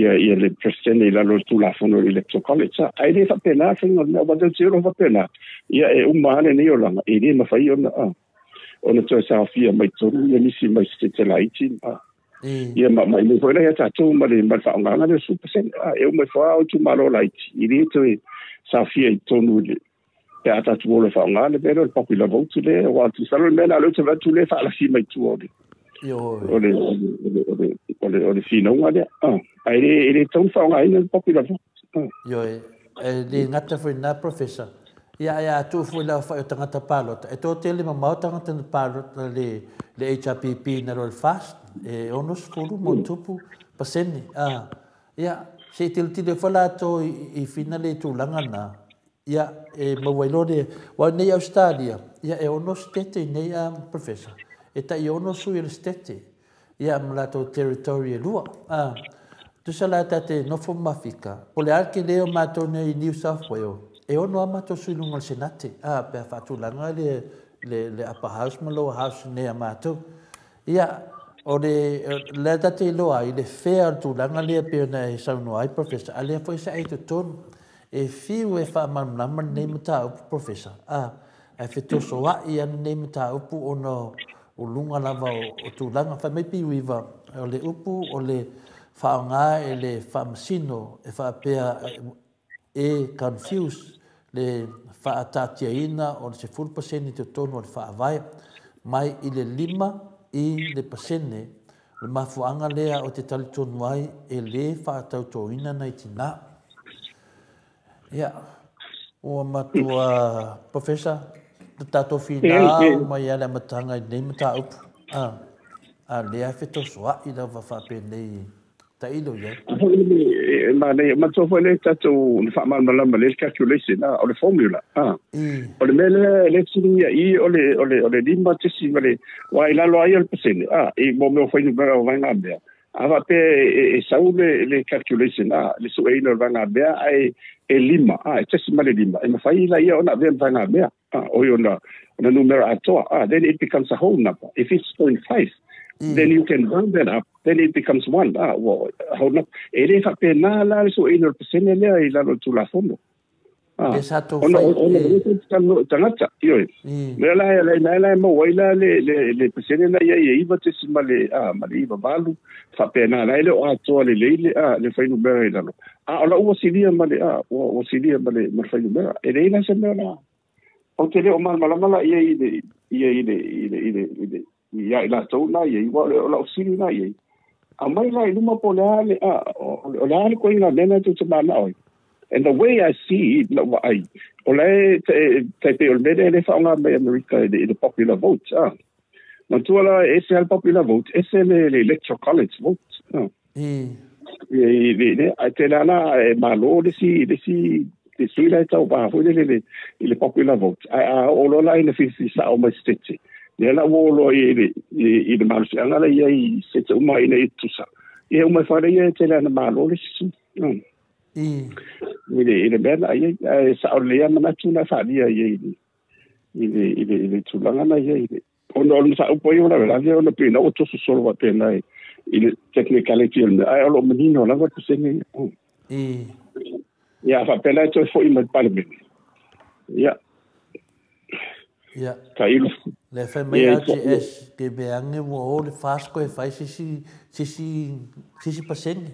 ia ia le president i lalo tu la fono electoral college sa ai le fapena fino na ba de zero fapena ia e un mane ne yola e ni ma fai ona a ona to sa fia mai to ni ni si mai sete la iti a ia ma mai ni foi la ta to ma le ma fa nga na le su pesen a e un mai fa o tu malo la iti i ni to e sa fia i to nu le pe ata tu le fa nga le pero le popular vote le wa tu sa le mena le tu va tu le fa la si mai tu o Jo. Og det, og det, og det, og det, og det siger nogen af det. Ja. Er det, er det tungt for unger, inden du bliver for? Jo, er det en gang for en professor? Ja, ja, du får lov for at tage til palot. Er det til, at man må tage til palot, når det HPP, når det er fast? Er det også for, at man tog på sende? Ja, ja. Se til til det for at i finale to langer Ja, må vi lade det. Hvor er det i Australien? Ja, er det også det, professor? e tai ono sui le stete ia mo latou territory e lua ah. tusa la e tate nofo mafika o le ale leo o matou nei new south wales e ono a matou suiluga o le senate a pea faatulaga le, le, le upper house ma lower house nei a ia o le la tate iloa i le fea o le tulaga lea pe ona e saunoa ai professor a lea foi saʻi totonu e fiu e faamalamulama lenei mataupu professor a ae fetosoaʻi ne nei mataupu ono, o lunga lava o, o tūlanga. Whai mei piu iwa e o le upu, o le whaonga e le whaamasino e whaapea e confused le whaatatia ina o le se full pasene te tonu o le whaavai. Mai i le lima i le pasene le mafuanga lea o te tali tonu ai e le whaatau tō ina nei te nā. Ia, yeah. o matua professor, ta tofina eh, eh. mai ala matanga i nei mata upu. Ah. A ah, lea feto soa i la wawhape nei ta ilo ia. Ma nei, ma tofo nei tatou na whaamana eh, ma le calculation, ah, o le formula. Ah. O le mele le tini ia i o le, o le, o le lima ma le, wa i lalo ai o le pasene. Ah, i mo meo whainu mera o vanga mea. Ava pe e, e sau le, le calculation, ah, le su eino vanga mea ai e lima, ah, e tesi ma lima. E mafai ila ia ona na vea vanga mea. uh, ah, or oh, on the, on the numerator, uh, ah, ah, then it becomes a whole number. If it's 0.5, Mm. then you can round that up. Then it becomes one. Ah, well, how not? Ele fa pe na la so no eh, pesene eh, la fondo. Ah. Exacto. Ono ono eh. ono tano tangata io. Me mm. la la na la mo wai la le le le pesene la ia le ah ma balu fa la le ato le le ah le fa no Ah, ola o silia ma ah o silia ma le ma fa la. o mal y and the way I see it, popular vote popular vote electoral college vote te sila e tau pāhule le i le popular vote. A olo la i le fisi sa o mai stete. Le la olo i le oh, oh, oh, hmm. mm. i le malusi anga la ia i se te uma i le tusa. Ia umai whare ia te le ana malo le sisu. I le i le mena ia sa o lea mana tūna whania ia i le i le i le tūlanga na ia i le. Ono ono sa upo i ora vela, ia ono pina o tosu solo wa pēnā i le technicality. Ai olo menino la hmm. wa kusene. Mm. ya fa pela to fo imat palmi ya ya ta le fa mai ati es ke be ange mo ol fas ko e fa si si si si si pasen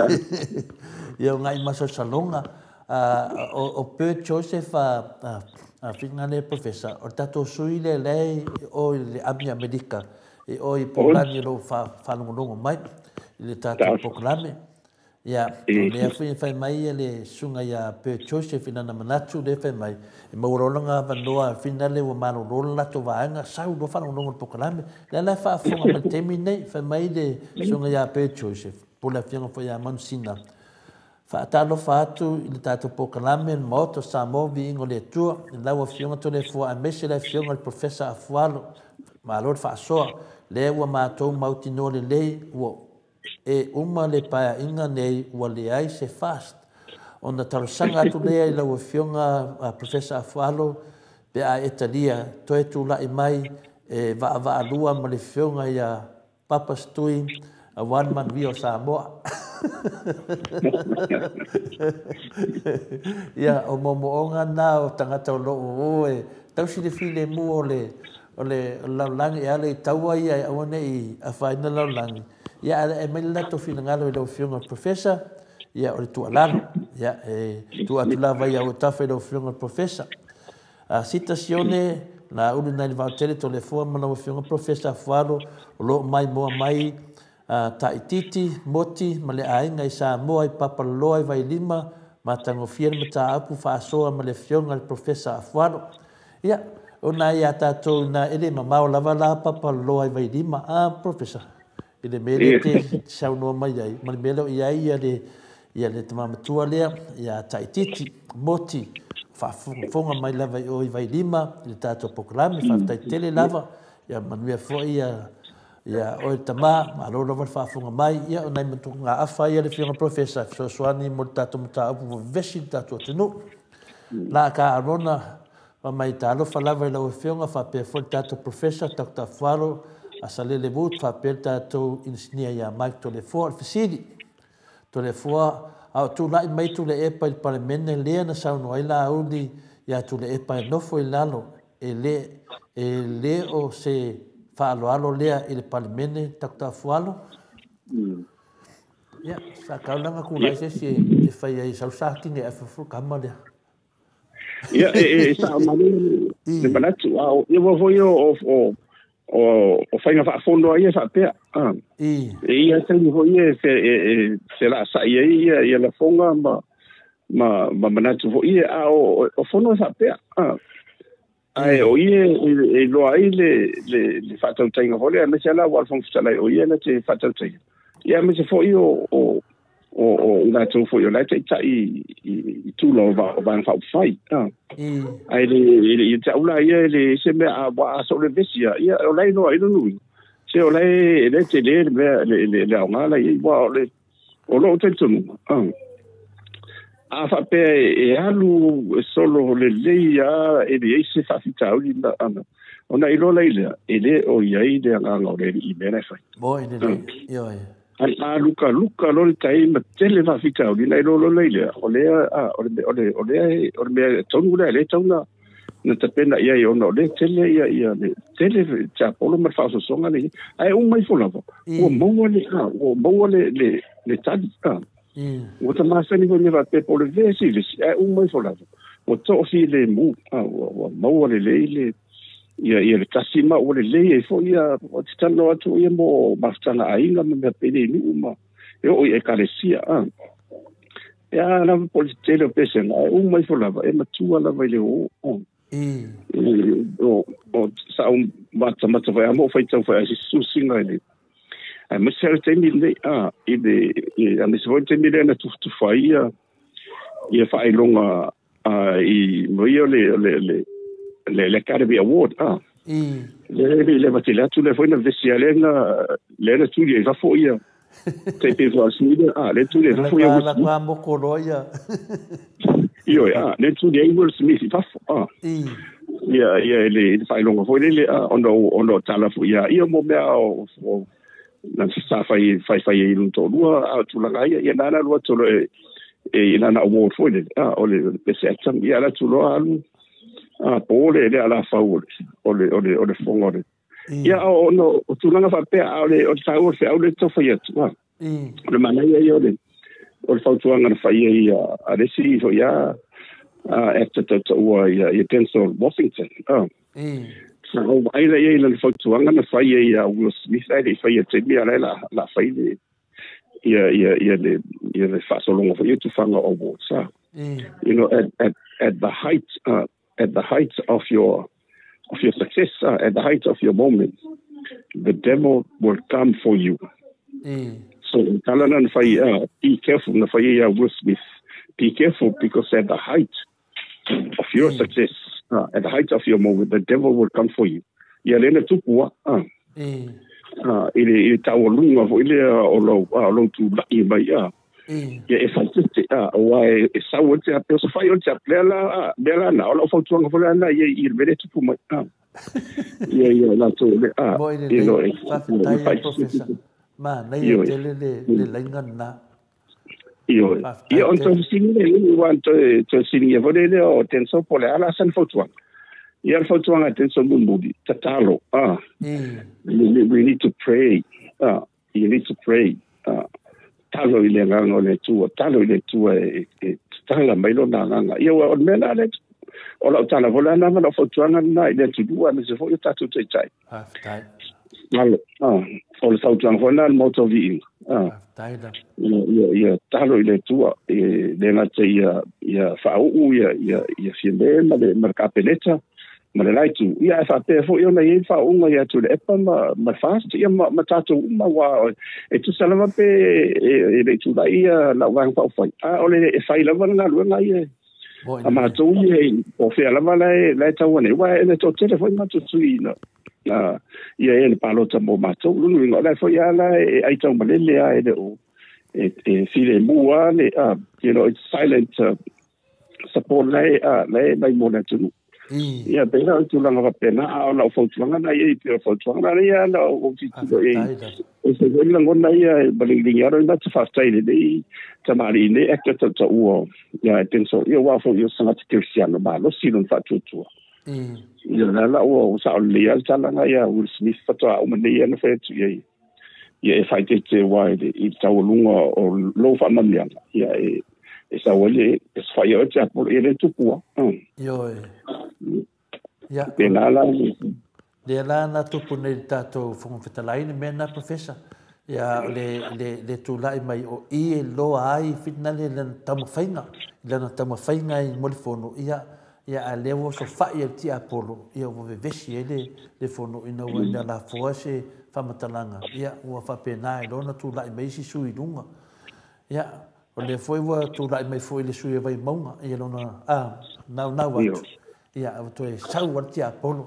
ya un ai maso salonga a o o pe choice a a fina le profesa o tato sui le lei o le ami medica e o i pokani lo fa fa lo mai le tato pokani Ya, e- le afi i e fai mai e le sunga ia pe choice fina na manatu le fai mai e maurolanga vanoa fina le wa marololo lato vaanga u do whanau nongon pokalame le la fa afunga ma temi nei fai mai le sunga ia pe choice la fianga fai a manu sina fa atalo fa atu i le tato pokalame en moto sa movi ingo le tua i e laua fianga to le fua a mese le fianga le professor afualo ma alor fa asoa le ua mātou mautino le lei e uma le paia inga nei ua ai se fast. on the tarosanga atu lea i laua e fionga a Professor Afualo pe a Etalia, to e la i mai e va va lua ma le fionga a Papa Stui, a one man vi o Samoa. Ia, o momo onga nā o tangata o loo o tau si le fi le mu o le, o le laulangi e ale i taua ia i e awane i a ya ada emel e la to fina ngalo do fiona professor ya o tu ala ya e tu atula vai au ta fe do fiona professor a citazione na un na il vatele to le forma na fiona professor falo lo mai mo mai ta ititi moti male ai ngai sa mo ai papa lo ai vai lima ma tango firma ta apu fa so a male al professor farlo ya ona ya ta to na ele ma ma o lava la papa lo vai lima a professor i le mele te sau noa mai ai. Ma le mele o iai i a le, i a le te mamatua lea, i a taititi, moti, whafunga mai lava i oi vai lima, i le tātua poklami, whafutai tele mm. lava, i a manuia fwoi i a Ia yeah, oi tamā, mā rōra wāra whāwhunga mai, ia yeah, o nei mātuku ngā awha, ia le whiunga profesa, so swani mō le tātou mūtā upu mō vesi le tātou atinu. Nā mm. kā arona, wā mai tā rofa i lau e whiunga, whāpea fō le tātou profesa, tāku tā a le vout fa pelta to insinia ya mike to le for al To le fo a tu lai mai to le epa il parlemene le na sa unu aila a uli ya to le epa e no fo il lalo e le e le o se fa lo alo le il parlemene takta fualo. Ya, sa ka ku kula se si e fai e a sa usaki ne afu fu kamalea. Ya, e, e e sa amalea. Ne balatu, ya wafo yo of of o, o whainga wha whono ai e whapea. Ah. e I a tangi hoi se, se la sa i e i e la whonga ma, ma, ma manatu hoi e a o, o whono e whapea. Ah. Ai, o i e, e ai le, le, le whatautainga hoi e me se la wal whongfutala e o i e na te whatautainga. Ia me se fo i o, Ou la toufou, ou la tek tak i Toulou wang fap fay A ele yon te a ou la E se me a bwa a solen besi a E a ou la yon nou a yon nou Se ou la e le tene Le a ou la le Ou la ou ten tounou A fap e e alou Solou le le ya E deye se fap fita ou Ou la yon nou la yon nou E deye oyeye de a gwa Bo e deye yo e ai aluka luka lo le tai ma tele va fika o ni lo lo le le o le a o le o le o le o le tonu le le tonu na tapena ia i ona o le tele ia ia le tele tapolo ma faasosoga le ae uma i folava ua mm. maua le a ua maua le le le tali a ua tamasani hoi mea vaapepa o le vesi vesi ae uma i folava ua toʻofi lemu a ua maua lelei le ia ia le tasi ma o le lei fo ia o te tano atu ia mo mafutanga a inga me mea pene inu e uma e o ia e kare sia a e a nama poli te leo pese na e uma i fo lava e matua lava i le o o mm. e, o sa o um, mata mata vai a mo fai tau fai a si su singa i le a me se te mi le a i le a me se voi te mi le na tuftu fai ia ia fai longa a i mo ia le le le le, le Academy Award a. Le le le mate le atu le foi na vesia le na le na tu le va foi ia. Te pe va si le a le tu le va foi ia. La kwa mo ko Io ia le tu le Will Smith va a. Ia ia le le fai longa foi le ono ono tala foi ia. Ia mo me o na sa fai fai fai i lunto lua a tu la ia ia na na lua tu e na na award foi le a o le se atam ia la tu lo alu. a pole ele ala faule ole ole ole fongore ya o no o tulanga fa pe ole o tsaur se ole to fo yet wa ole mana ia ole ole fa tuanga fa ia ia a resi fo ia a efter to to wa ia ia pencil washington ah sa o aila ia ile fa tuanga na fa ia ia o smith ai fa ia te mi la la fa ia ia ia ia le ia le fa so longo fo ia tu fanga o bo sa you know at at at the height uh, at the height of your of your success, uh, at the height of your moment, the devil will come for you. Mm. So uh, be careful, uh, with be careful because at the height of your mm. success, uh, at the height of your moment, the devil will come for you. Ia uh, Mm. Uh, ile, Uh, Eh. ia eh, e, e faitete a ua e sau o te apea safai o te apelea la lea lana o lao fautuaga fole ana ia i le mele tupu mai a ia ia latou le a e loe manai e tele le laiga na ioe ia ona tofasigi le ini ua toe siligi fole lea o tenso po ala san fautuaga ia le fautuaga e tenso mulimuli tatalo a ah. eh. we need to pray uh, you need to pray uh, talo i le agaga e, e, o le atua talo i e, le atua e tatala mai lona agaga ia ua o le mea na le o la'u talavole ana ma la'u fautuaga lana i le atulua ana se fo'i o tatou taʻitaʻi alo o le tautuaga foi na le mautovi'i ia ia talo i le tua e le gata ia ia fa'au'u ia ia ia fialē ma le ma le kapeleta ma le raitu ia e whapea fo i ona e i wha unga i atu epa ma, ma fast ia ma, ma tātou uma wā e tu salama pe e, e le tu lai ia la wā ngā whai a ole e whai lawa ngā lua ngā e. ia a ma tō i hei o whea lawa lai lai tau ane wā e le tō tere fo i mātou tui ina na ia e le pālota mō mātou lunu ingo lai fo i ala e ai tau ma lele a e le o e, e whire mua ne you know it's silent uh, support lai a lai mai mō na tunu ia peina o tulanga ka pena a ona fo tulanga na ia i pira fo tulanga na ia na o ki tulo e o se koe ina ngona ia balingiri aro ina te fastai le dei tamari ne e kia ta ta ua ia e penso ia wafo e ia sanga te kirisiano ma sinun fa ia na la ua o sa o le ia talanga ia ul smith fato a umane ia na fe tu ia ia e fai te te wae de i tau lunga o lo mamianga ia e e sa wali e sa fai o tia pula e le Yo Ya. de nga la ni. la na tupu ne li tato fungo fitalai ni mena profesa. Ya le le le tu lai mai o i e lo ai fitna le le tamu fainga. Le na tamu fainga i moli fono. Ya ya a le wo so fai e polo. Ya wo ve vesi e le le fono ina wo ina la fua fa matalanga. Ya wo fa pena nga e lo na tu lai mai si sui dunga. Ya. Ya. o le foi wa tu lai mai foi le sui vai monga e lo na a na na wa ia o tu e sau wa ti apolo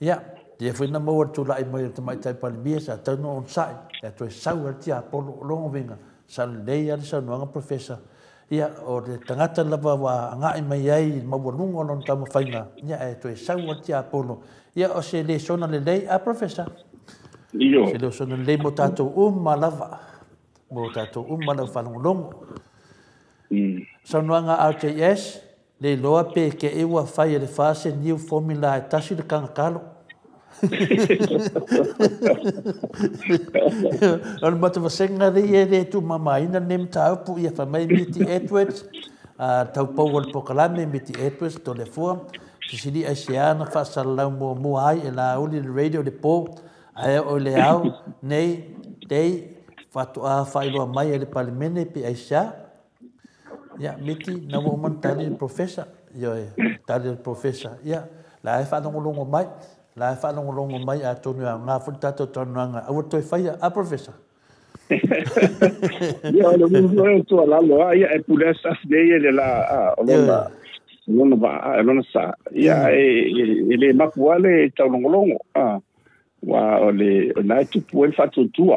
ia ia foi na mo tu lai mai te mai tai pal bia sa tau on sai ia tu e sau wa ti apolo lo venga sa le ia sa no nga professor ia o le tangata lava wa anga i mai ai ma wonungo non tama whainga ia e tu e sau wa ti apolo ia o se le sona le lei a professor Iyo. Se le sona le mo tatou o malava. mo tato umma na fa no long mm. so no nga RTS le loa pe ke e wa fa ye fa se new formula e ta de kan kalo on mo to se de ye de tu mama ina nem ta pu ye fa mai mi ti etwet a ta po wol po kala mi mi ti etwet to le fo si si di asiana fa sallau mo mo ai e la de radio de po ai o au nei dei fatwa ah, fa'ilwa mai ali palmene pi aisha ya miti na mo man tani professor yo tani professor ya la fa no lo ngo mai la fa no lo ngo mai a to nga nga fu ta to to nga a wo fa ya a professor ah, ya lo mo lo to la lo ya e pu la sa de ya la o lo ma lo no va lo no sa ya e ya. ele eh, eh, eh, ma kwale lah, ta lo ngo ah. wa ole na tu pu fa to tua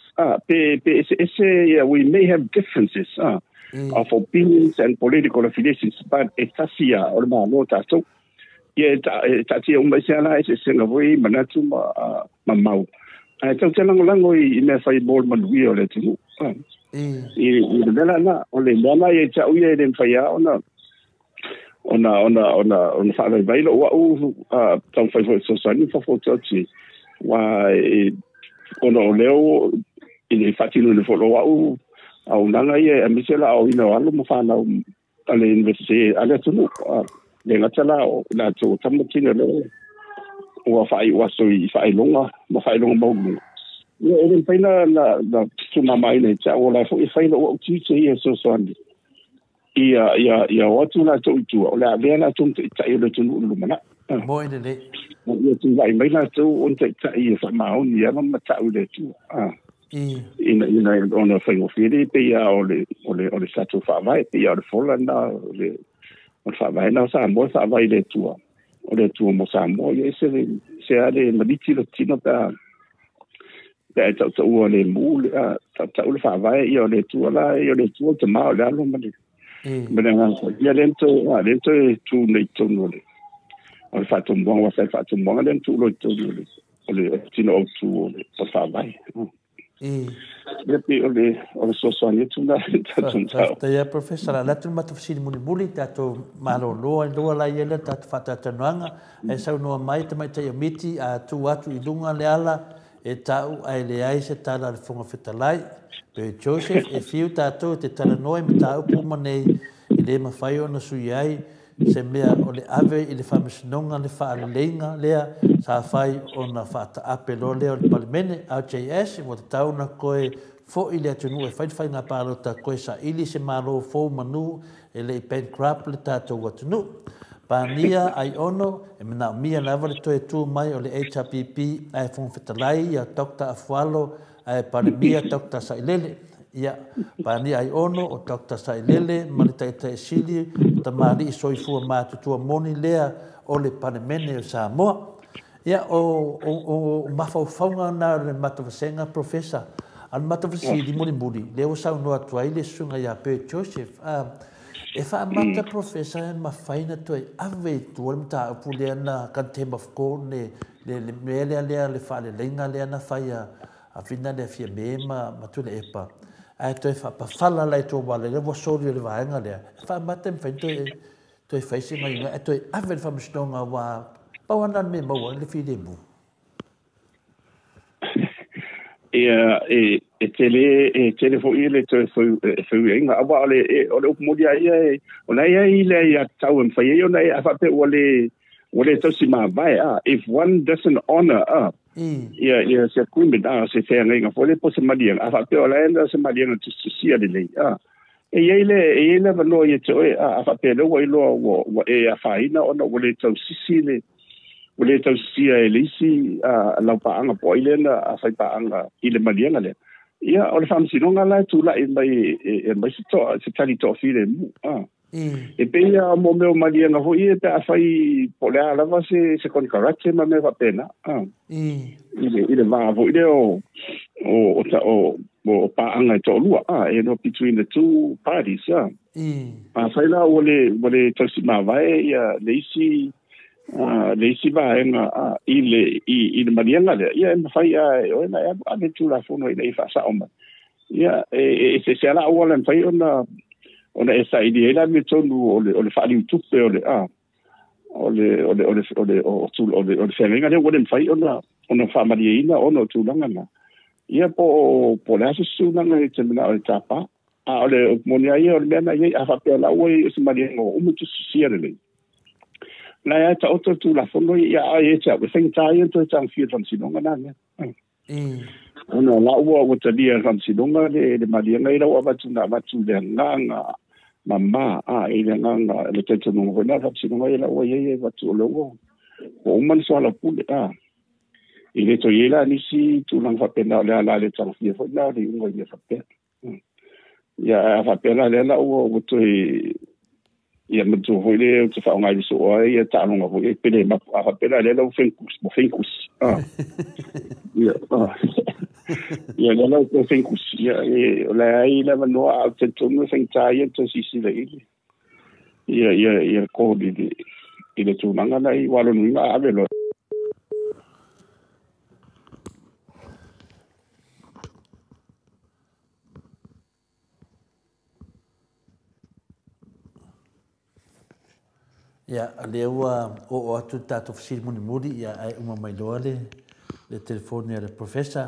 Uh, ah, it's, yeah, we may have differences uh, mm. of opinions and political affiliations, but it's a sia or ma no tato. Ye ta eh, ta ti o mai sala e se nga voi mana tu ma ah, ma mau. Ai tau tala ngo lango i me fai bol man wi o le tu. Mm. I i vela na o le na ye cha u ye den ona ona ona ona ona fa wa u tau fai fai so sa ni fa fo tsi. Wa ona leo i le fatilo le folo au au nanga ia e misela au ina walo mo whanau ale investe ale tunu le ngatala o la tō tamatina le ua whai ua soi i whai longa ma whai longa maulu ia e rin paina la la tuma mai nei tia o lai fo i e whai la ua utite ia so soani ia ia ia watu la tō itua o la vea la tō itai o le tunu ulumana mo ene le ia tu vai mai la tō on te itai e wha maoni ia ma matau le tua ah mm. in, ona whaingofere pia o le, o le, o le satu whaavai, pia o le folana, o le, o le whaavai na o Samoa, whaavai le tua. O le tua mo Samoa, ia se, se a le maniti lo tino pa, pe ai tau tau le mu, tau tau le whaavai, ia o le tua la, ia o le tua te mao le alo mani. Mene ngā, ia lento, a lento e tū nei tonu le. O le whātumbuanga, wasa e whātumbuanga, lento ulo i tonu le. O le tino o tū o le, o le whaavai. Mm. Yeah. Yeah, ole ole so so ye tunda ta tunda. Ta ya professor la tun mat fsi muni muli ta to malo lo lo la yele ta ta ta tanga. E sa no mai ta mai ta ye miti a tu watu i dunga le ala e ta u ai le ai se ta la fonga fetalai. Pe Joseph e fiu ta to te tala noi ta u pumane i le mafai ona su yai se mea o le ave i le whamishinonga le wha alelenga lea sa whai o na wha ta ape lo lea o le palimene RJS i te tauna koe fo i le atunu e whai whai ngā pārota koe sa ili se maro fo manu e le i pankrap le tātou watunu. Pānia ai ono e mena o mia lawa le toe tū mai o le HRPP ai fōn whetalai a Dr. Afualo ai palimia Dr. Sailele. Ia, pāni ai ono o Dr. Sailele, mani taitai sili, tamālii soifua matutua moni lea o le palemene o e Samoa. Ia o, o, o mafaufauga na le matavasenga profesa. Al matavasili muri muri. Leo sa unua tuai le sunga ia pe Joseph. Um, e fa mata profesa en ma faina tuai. Ave tu al mta upulea na kan tema fkone. Le le mele alea le fa le lenga lea na faia. A fina le fia mema matule epa. a to e fa fa la la to wale le vo so le va nga e e le fa ma tem fe to e to e fa se ma nga to e aven fa mo wa pa wa me mo wa le fi de bu e e e tele e tele fo ile to e fo e nga wa le e o le mo dia ia e o nei ia ile ia tau en fa ye o nei a fa pe wa le wa le to si ma ba e if one doesn't honor up Mm. Ia, ia, se kumbi da, se fea ngai ngafo, le po se maria, a fape o laenda se maria ngai tisi sia di lei, a. E iei le, e iei le vanoa ia e te oe, a, a fape le ua iloa, wa e a faina, ona, wale tau sisi le, wale tau sisi a elisi, a lau paanga po aile na, a fai paanga i le maria ngale. Ia, o le famsi, nonga lai tu lai, e, e, e mai se to, se tani to fire mu, a. Mm e pe ia mo me o mali na ho ie ta fai polea la va se se con carache ma me va pena ah e. ile ile va vo ile o o o o o pa anga e to lua ah e no between the two parties ah mm e. pa sai la o le o le to si ma va ia le si a le si va en ah ile i i le mali na le ia e fai a o na e a de tu la fono ile fa sa o ma ia e se se la o le fai o na ona e saili e la me tonu o le o le faaliu tupe o le a o le o le o le o le o tu o le o le fenga le wona fai ona ona faamaliaina e ona o tulaga na ia po po le asusulaga e temina o le tapa a o le moni ai o le mea na iai afaapealau ai o se maliaga o umu tususia lelei na ia taʻoto tulafono ia ae e te aʻu e faigatai e toe tagofia tamasinoga na mea mm. Unan la ou a wote li a ramsidonga li, di madye nga ila ou a vatou, na vatou denga nga mamma a, ila nga nga elote tononon, vatou nga ila ou a yeye, vatou le ou, kouman so alapun, ile to yela nisi, tonan vapen la ou le, anale tononon, ila vapen la ou, vatou yi, yi ametou fwe li, vatou nga yi sou, vatou nga vwe, vapen la ou fwenkous, fwenkous, a, a, a, Yalala utosengusia laila manoa autetonu fengtaia tasisilaili ia ia ia kolili i le tunaga lai ualonuiga aave loa ia le ua o'o atu tatou fasilimuli muli ia ae uma mailoa le le telefoni a le professor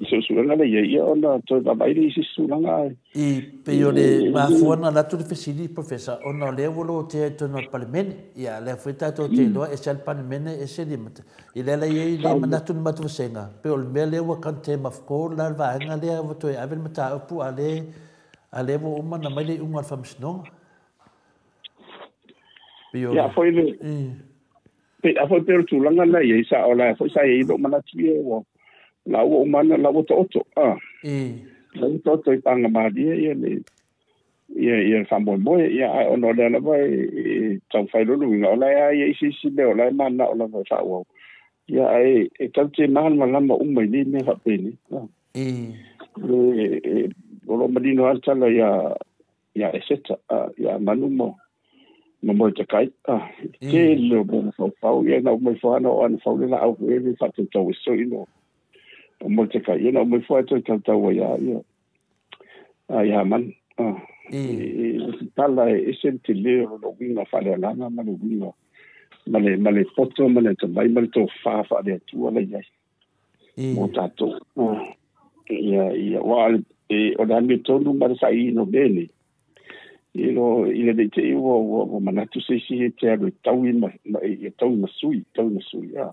isa su langa le ia ona to la vai isi su langa i pe yo le ma fuona la tu fe sili profesa ya, ona le volo te to no palmen ia le fuita to te lo e sel palmen e se di mat i le la ia le ma tu ma tu senga pe ol me le wa kan te ma fko la va nga le avo to avel ma ta pu ale ale vo uma na mai le uma fa msno pe yo ia foi le pe a foi per tu langa le ia sa ola foi sa ia do ma tu e wo lau o mana lau to oto a lau to oto i panga maria ia le ia ia whamoe moe ia ai ono lea lawa e tau whailolu inga o lai ai e isi isi leo lai mana o lawa e whaua ia ai e tau te mahan malama umai ni me hapeni e olo marino altala ia ia e seta ia manumo na mo te kai ah ke le bo fo fo ia na mo fo ana o an fo le au e fa te tau so ino o mo te fai ena o mo fai to tau tau ia ia ai ha man e tala e se le lo winga fale la na ma lo winga male male poto male to mai ma to fa fa de tu ala ia mo tato ia ia wa e o dan me tonu ma sai no bene e lo ile de te o o manatu se si te ado tau ma tau ma sui tau ma sui ah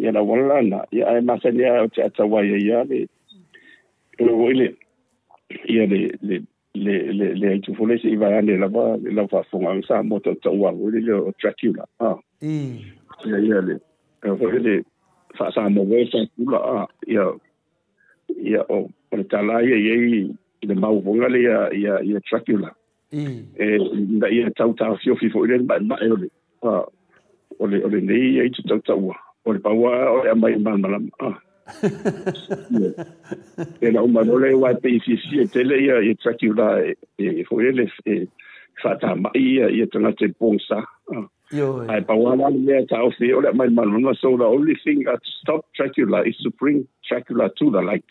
ia la wala lana ia ae masalia o te atau ai ai a le looi le ia le le le le le ai tufo le se iva ane lava le lau faafogaga sa mo tautauaga i le le o tratula a ia ia le foi le faasamoga e fatula a ia ia o o le tālā ia iai le maufoga le ia ia ia tratula e na ia tautafiofi foʻi le maʻemaʻe o le a o le o lenei ai tutautaua o le paua o le amai malamalama e lau you ua e peisisi e tele ia ia takiula e foi ele e faatamaʻi ia ia tagata e posa ae paua la le mea taofi o le amai malamalama so the only thing that stopped Dracula is to bring Dracula to the light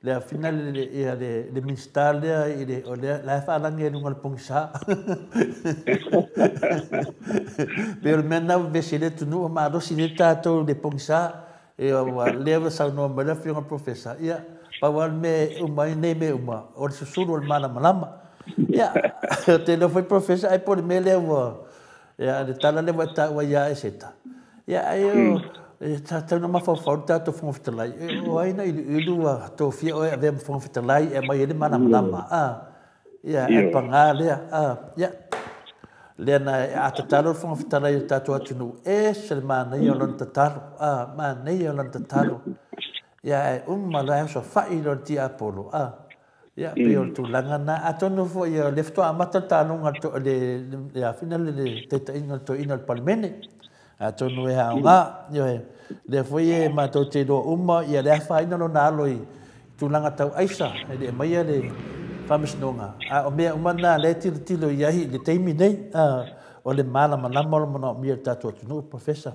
le al final le le le le minstalle y le la fa la ngel un alponsa pero me andaba vesile tu no ma do sineta to de ponsa e va le va sa no me la fi un profesa ya pa val me un mai ne me un ma or su su un mala mala ya te lo fue profesa ai por me le va ya de tala le va ta va ya eseta ya ayo tatau na mafaufau tatou fogafetalai e o aina iluilu a tofia oe avea ma fogafetalai e mai ele manamanama a ia e pagā lea a ia lea na atatalo le fogafetalai o tatou atunuu e sele manei o lona tatalo a manei o lona tatalo ia e uma lae asoafaʻi lona tiapolo a ia pe o le tulaga na atonu foʻi le fetoamata le taloga le afina le taitaʻiga le toeina o le palemene a tonu e haunga, yo he, le foi e mātou te roa uma, i a rea whaina no nā loi, tu langa tau aisa, e le maia le whamishnonga. A o mea umana le tilo tilo i ahi, le teimi nei, o le māla manamalama na o mea tātua tunu, professor.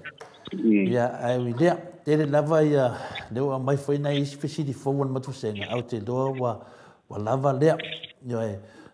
Mm. Ia, ai ui lea, tere lava i a leo a mai whaina i sifisiri fōwan matu senga, au te roa wa lava lea, yo he,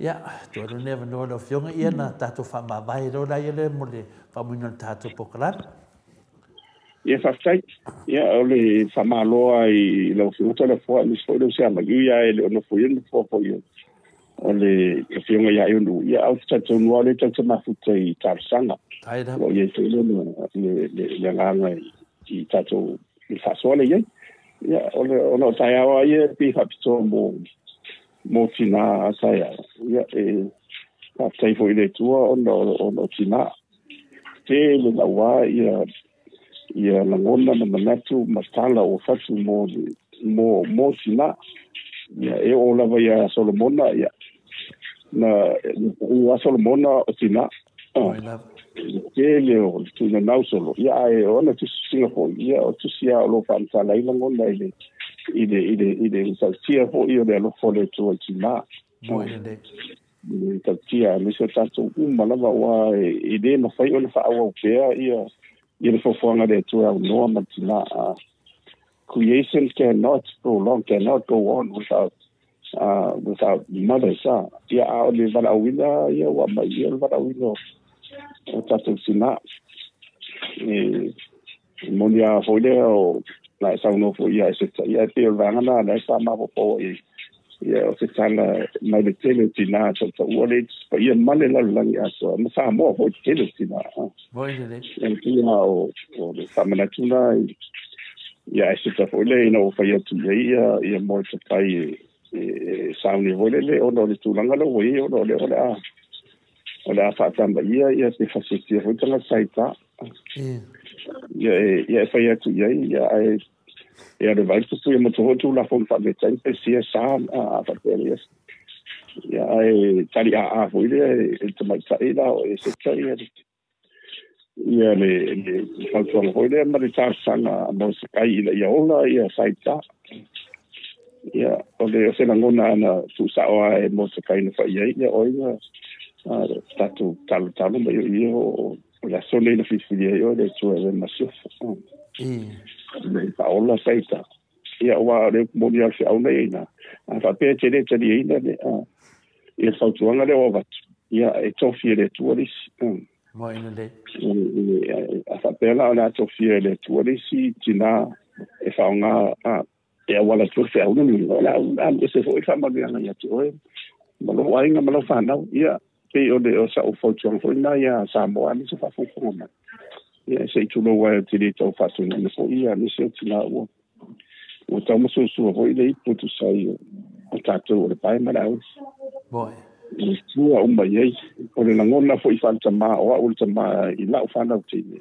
Ia, tu aru neva no ala fionga ia na tātou wha mawai rau lai ele mo le whamuino tātou pokalana. Ia whastai, ia ole wha māloa i lau fiuta le fua ni soi lau sea magiu ia ele ono fo iun fua fo iun. Ole ka fionga ia iunu, ia au tātou nua le tātou mafuta i tārsanga. Taira. O ia te ilu le nganga i tātou i whasoale iai. Ia, ole ono tai awa ia pi hapito mo mo tina asa ia ia e kapitai foi le tua ona ona tina te le laua ia ia lagona na manatu ma tala ua fatu mo mo mo tina ia e o lava ia solomona ia na ua solomona o tina ke oh, le o tuinanau solo ia ae ona tusi singapore ia o tusi a o lo faamatalaina gona i e le i det, i det, i det kusaltia lealofo le atua i tinā tautia lese tatou uma lava ua e lē mafai o le fa'aauau pea i ia le fofoaga le atua aunoa ma le tinā creation cannot prolong cannot go on without uh, without mothers ah ia a o le vala'auina ia ua mai ia o le vala'auina o tatou tinā e monia foi le like sa no fo ya se ya te va na na sa ma bo po i ya o se ta na na de tele ti what it but ye money la la ya so ma sa mo fo ti le ti na voi de ti na o o de sa ma na tu na ya se ta fo le no fo ya tu ya ya ni vo o no le tu la lo voy o no le o la o la fa ta ma ya the se fa se ti fo jeg, øh, jeg, for jeg, jeg, jeg, jeg er det valgforstå, jeg må tro, at du lader fundet fra det, den siger sammen, at arbejde der lige. Jeg tager lige af arbejde, som jeg tager et af, og jeg sætter i det. Jeg er faktisk fra Røde, men øh, det tager sanger, og må sige, at jeg holder, og jeg siger der. Ja, og det er sådan en grund, at du sagde, at jeg må sige, at jeg er i øjne, og der er du taler la sole ina filifili ai oe le tua le masiafa le paola taita ia ua le moni al feauna ia ina a faapea tele taliaina le a ia fautuaga le oa vatu ia e tofi e le tua lisi moina le a faapea la ona le a tofi e le tua lisi tinā e faaaogā a e aua latua feauna ni o le aulalu ese foʻi faamaleaga ia te oe ma loo aiga ma lau fanau ia pe o le o sa o fo tong fo na ya sa mo ani se fa fo fo na ya se tu lo wa te le tau fa tu ni fo ia ni se tu na o o tau mo so so ho ile i putu sai o ta tu o le pai ma au boy ni tu a o mai o le na fo i fa ta ma o o ta ma i la o fa na ti ni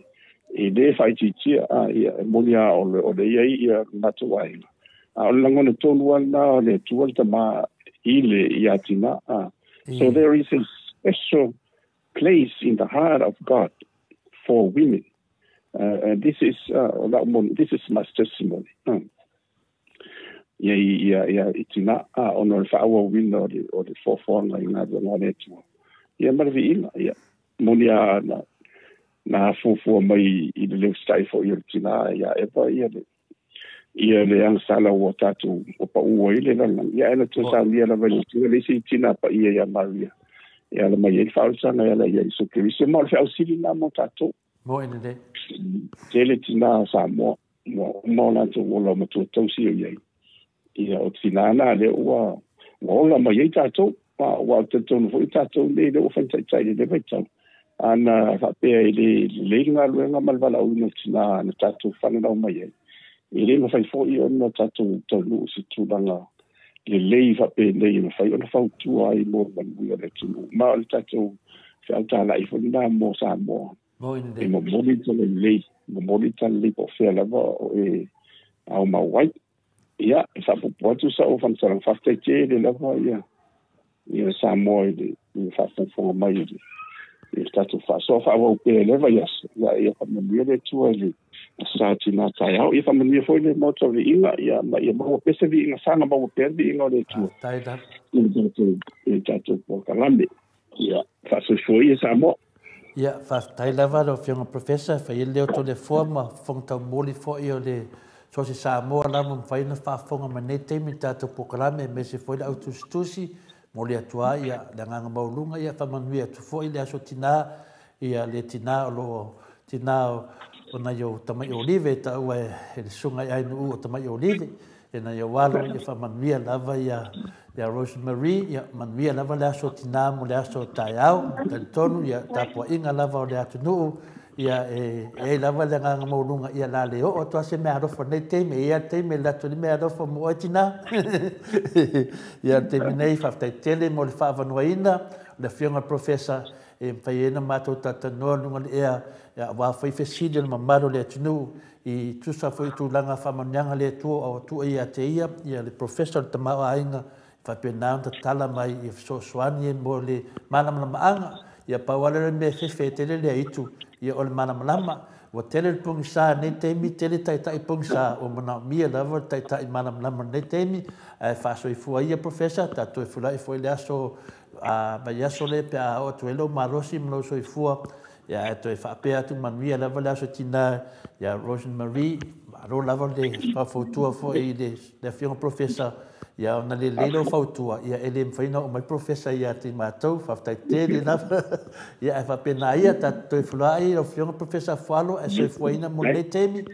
e de fa ti ti a ia mo ia o le e. o le i ia na tu ai a o le ngona tonu ana le tu o ta ma ile ia tina a so there is special place in the heart of God for women. Uh, uh this is uh, this is my testimony. Um, yeah, yeah, yeah. It's not uh, on the our window or the or the four four nine na the one eight one. Yeah, but we in yeah. Monia na na fu fu mai i le stai for your tina ya e pa ia le ia le ang sala o tatu o pa u ile na ia na tu oh. sa ia la vele tu le si tina pa ia ya maria. e ala mai ele fala sana ela ia isso que isso mal fa o sili na motato boa de ele tinha sa mo mo mo na to wala mo to to si ia ia o tina na le wa wala mai ele tato pa wa to to no tato le le o fa tsai de vai tsau ana fa pe ele le nga lu nga mal bala o no tina na tato fa na mai ele ele mo fa fo io no tato to lu si tu dana le lei fa'apenei eh, ona fai ona fautua ai mo manuia le tunuu ma o le tatou fe'autala'i fonina e mo sa moa e momoli talelelei momoli talelei po'ofea lava o e aomau ai ia e fa'apupu atu sa o fanasalama fa'afetaitē le lava sa tina tai au i fama nia foi le motor vi inga ia ma ia mau pese vi inga sanga mau pere vi inga le tu ah, tai ta i tatu i tatu po kalambi ia fasu shui i e sa mo ia fa tai lava lo fionga professor fa i leo to le forma fong tau moli fo i o le so si sa mo la mo fa i na fa fonga ma nete mi tatu po kalambi me se foi la utu stusi mo le atua ia le nganga mau lunga ia fama nia tu fo i le aso tina ia le tina lo tina o na yo tama yo live ta wa el e sunga ya nu o tama yo live e na yo walo e fa man via la va ya ya rosemary ya man via la va la so tina mo la so ta ya tan ton ya ta po inga la va la tu nu ya e e la va la nga mo lunga ya la le o to se me ado fo ne te me ya e te me la tu me ado fo mo tina ya te me nei fa ta tele mo fa va no ina la fiona professor e fai ena mato tata no no le ea, ea wā fai fai sīdia na mamaro le atinu, i tūsa fai tū langa whamanianga le tō, au tū e ia te ia, ia le professor te mao ainga, fai pia nāu ta tala mai i so swani e mō le manamana maanga, ia pawalera me fai fai tere le aitu, e ia o le manamana ma, wa tere le pungi sā, nei teimi tere tai tai pungi sā, o mana mia lawa tai tai manamana ma nei teimi, fai so i fua ia professor, tātou i e la i fua i le aso, a ah, ma ia so le pe a o tu elo ma rosi mlo so i fua ia e toi fa pe atu manuia lava la so tina ia Rosemary ma ro lava le fa fotua fo i de le fiona professor ia ona le lelo fautua ia ele mfaina o mai professor e ia te matou faafetaitele lava ia e faapena ia tatoe fulaai o fiona professor falo e soe fuaina mo le temi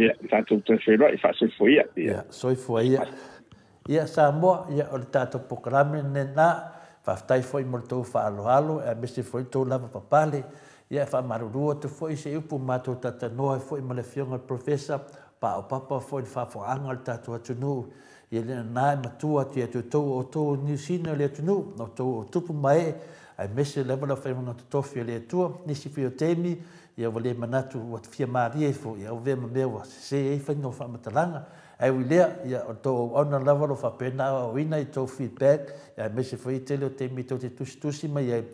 e ia tatou tefeloa i faasoefoia ia soefoaia ia sa moa ia o le tatou pokalame lenā faftai foi mo to fa alo alo e mesti foi to lava pa pale ia fa maruru to foi se upu mato tata no e foi mo le fiona professor pa o papa foi fa fo angal tata to no ia le na ma tu atu to to to ni sino le to no no to to pu mai ai mesti le bona fa mo to fi le to ni si fi o temi ia vole manatu wat fi maria fo e o ve mo meu se e fa no fa matalanga Ai wile ya to on a level of a pena o ina i to feedback ya me se foi tele o tempo to te tus tus i mai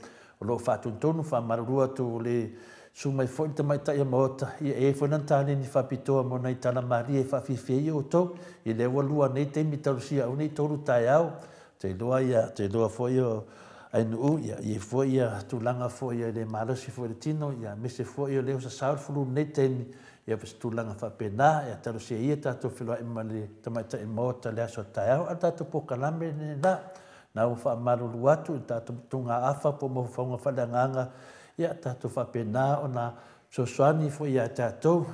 lo fa tun tun fa marua le su mai foi te mai tai mota i e foi tani ni fa pito mo nei tana mari e fa fifi i o to i le wa nei te mi tau sia uni to tai au te loa ya te doa foi o ai nu ya i foi e ya tu langa foi ya le malo si foi tino ya me se foi o le sa sa fulu nei te mi tau e a vese tūlanga wha e a taro se ia tātou whiloa ima e le tamaita i e mōta le aso tai au, a tātou pō kalame ne nā, nā u wha amaruru atu, i tātou tūnga awha pō mohu whaunga whale nganga, e a tātou wha pē nā o nā soswani fō i a tātou,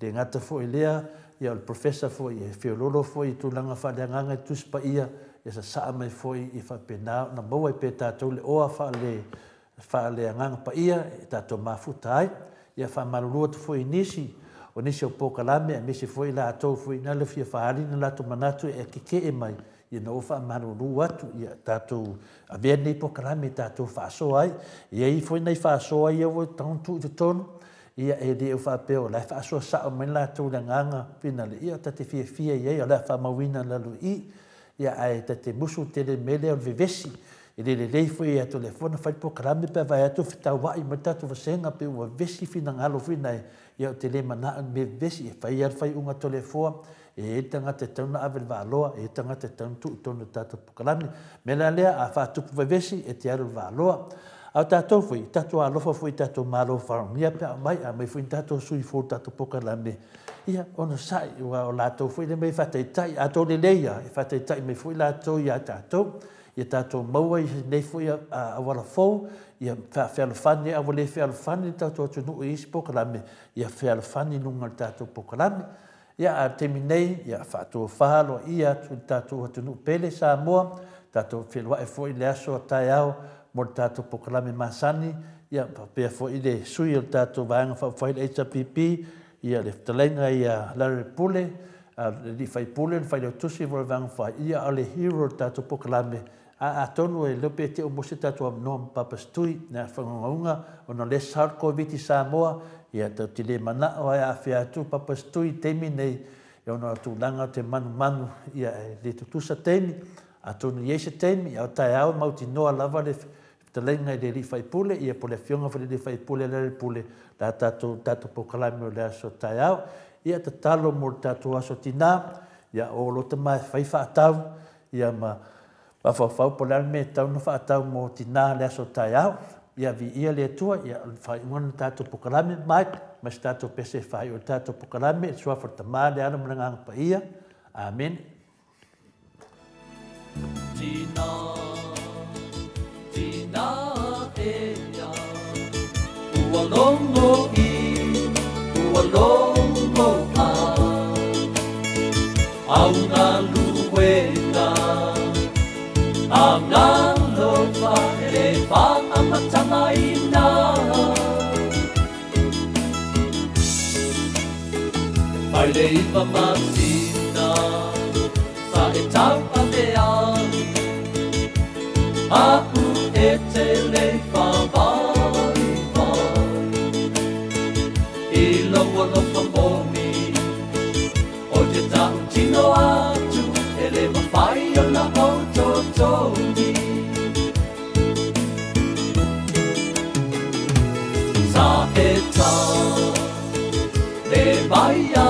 le ngata fō i lea, i a professor fō i a e whiololo fō i tūlanga whale nganga i tūspa ia, e sa saa mai fō i wha pē nā, nā mōa i pē tātou le oa wha le, wha nganga pa ia, i tātou mafuta ai, i a wha maruru atu fō i nisi, o nisi au pokalame a mese foi la atou foi na le fia whaari na lato manatu e keke e mai i na ofa a maru ru atu i tātou a vea nei pokalame i tātou whaaso ai i ei foi nei whaaso ai e woi tauntu i te tonu i a e de o wha apeo lai whaaso sa o mai lato le nganga pina le a tate fia fia i ei o lai wha mawina lalu i i a e tate musu tele mele o vivesi I e le lei fwe atu le fwona fwai pokarame pa vai atu fitau wai matatu vasenga pe ua vesi fina ngalo fina e ia o te lē manaʻa me vesi e fai ale fai uga tolefoa e ele tagata e tauna ave le valoa e tagata e tauna tuʻitonu tatou pukalami me la lea a faatupu vesi e te alu le valoa ao tatou foi tatou alofa foi tatou malo faraonia pe mai a mai fui tatou sui fou tatou pokalame ia ona saʻi ua o latou foi le mai faataʻitaʻi atou lelei a e tai mai foi lato iā tatou ia tatou maua i nei foi a auala fou ia fa fa le fani a vole fa le fani ta to to no is poklame ia fa al fani no ngal ta la poklame ia a terminei ia fa to fa lo ia to ta to no pele sa e mo ta to fe lo e fo ile so ta yao mo ta to poklame masani ia pa pe fo ile le sui ta to va fa fa le cha pp ia le telenga ia la pole a di fa pole fa le si vo va fa ia le hero tatou to la ia a atonu e lope te o mose tatu am noam papas tui na whangongaunga o na les hard COVID i Samoa i a tau tile mana o ai a whi atu papas tui temi nei i e ono atu langa te manu manu i a e le tutusa temi atonu iese temi i au tai au mau ti noa lava le te lenga i le li fai pule i a pole fionga fai li fai pule le le pule la tatu tatu pokalami o le aso tai au i a te talo tatu aso tina i a o lota mai fai fa atau i a ma Ma fa fa po lan me tau no fa tau mo tina le so tai au. Ia vi ia le tua ia fa un tato pokalame mai mas tato pese fa o tato pokalame sua for tama le ana manga pa ia. Amen. Tina Tina e ia Ua longo i Ua longo a Auna luena Auna luena mnp ci나 pđpi다 사 told me Saw all,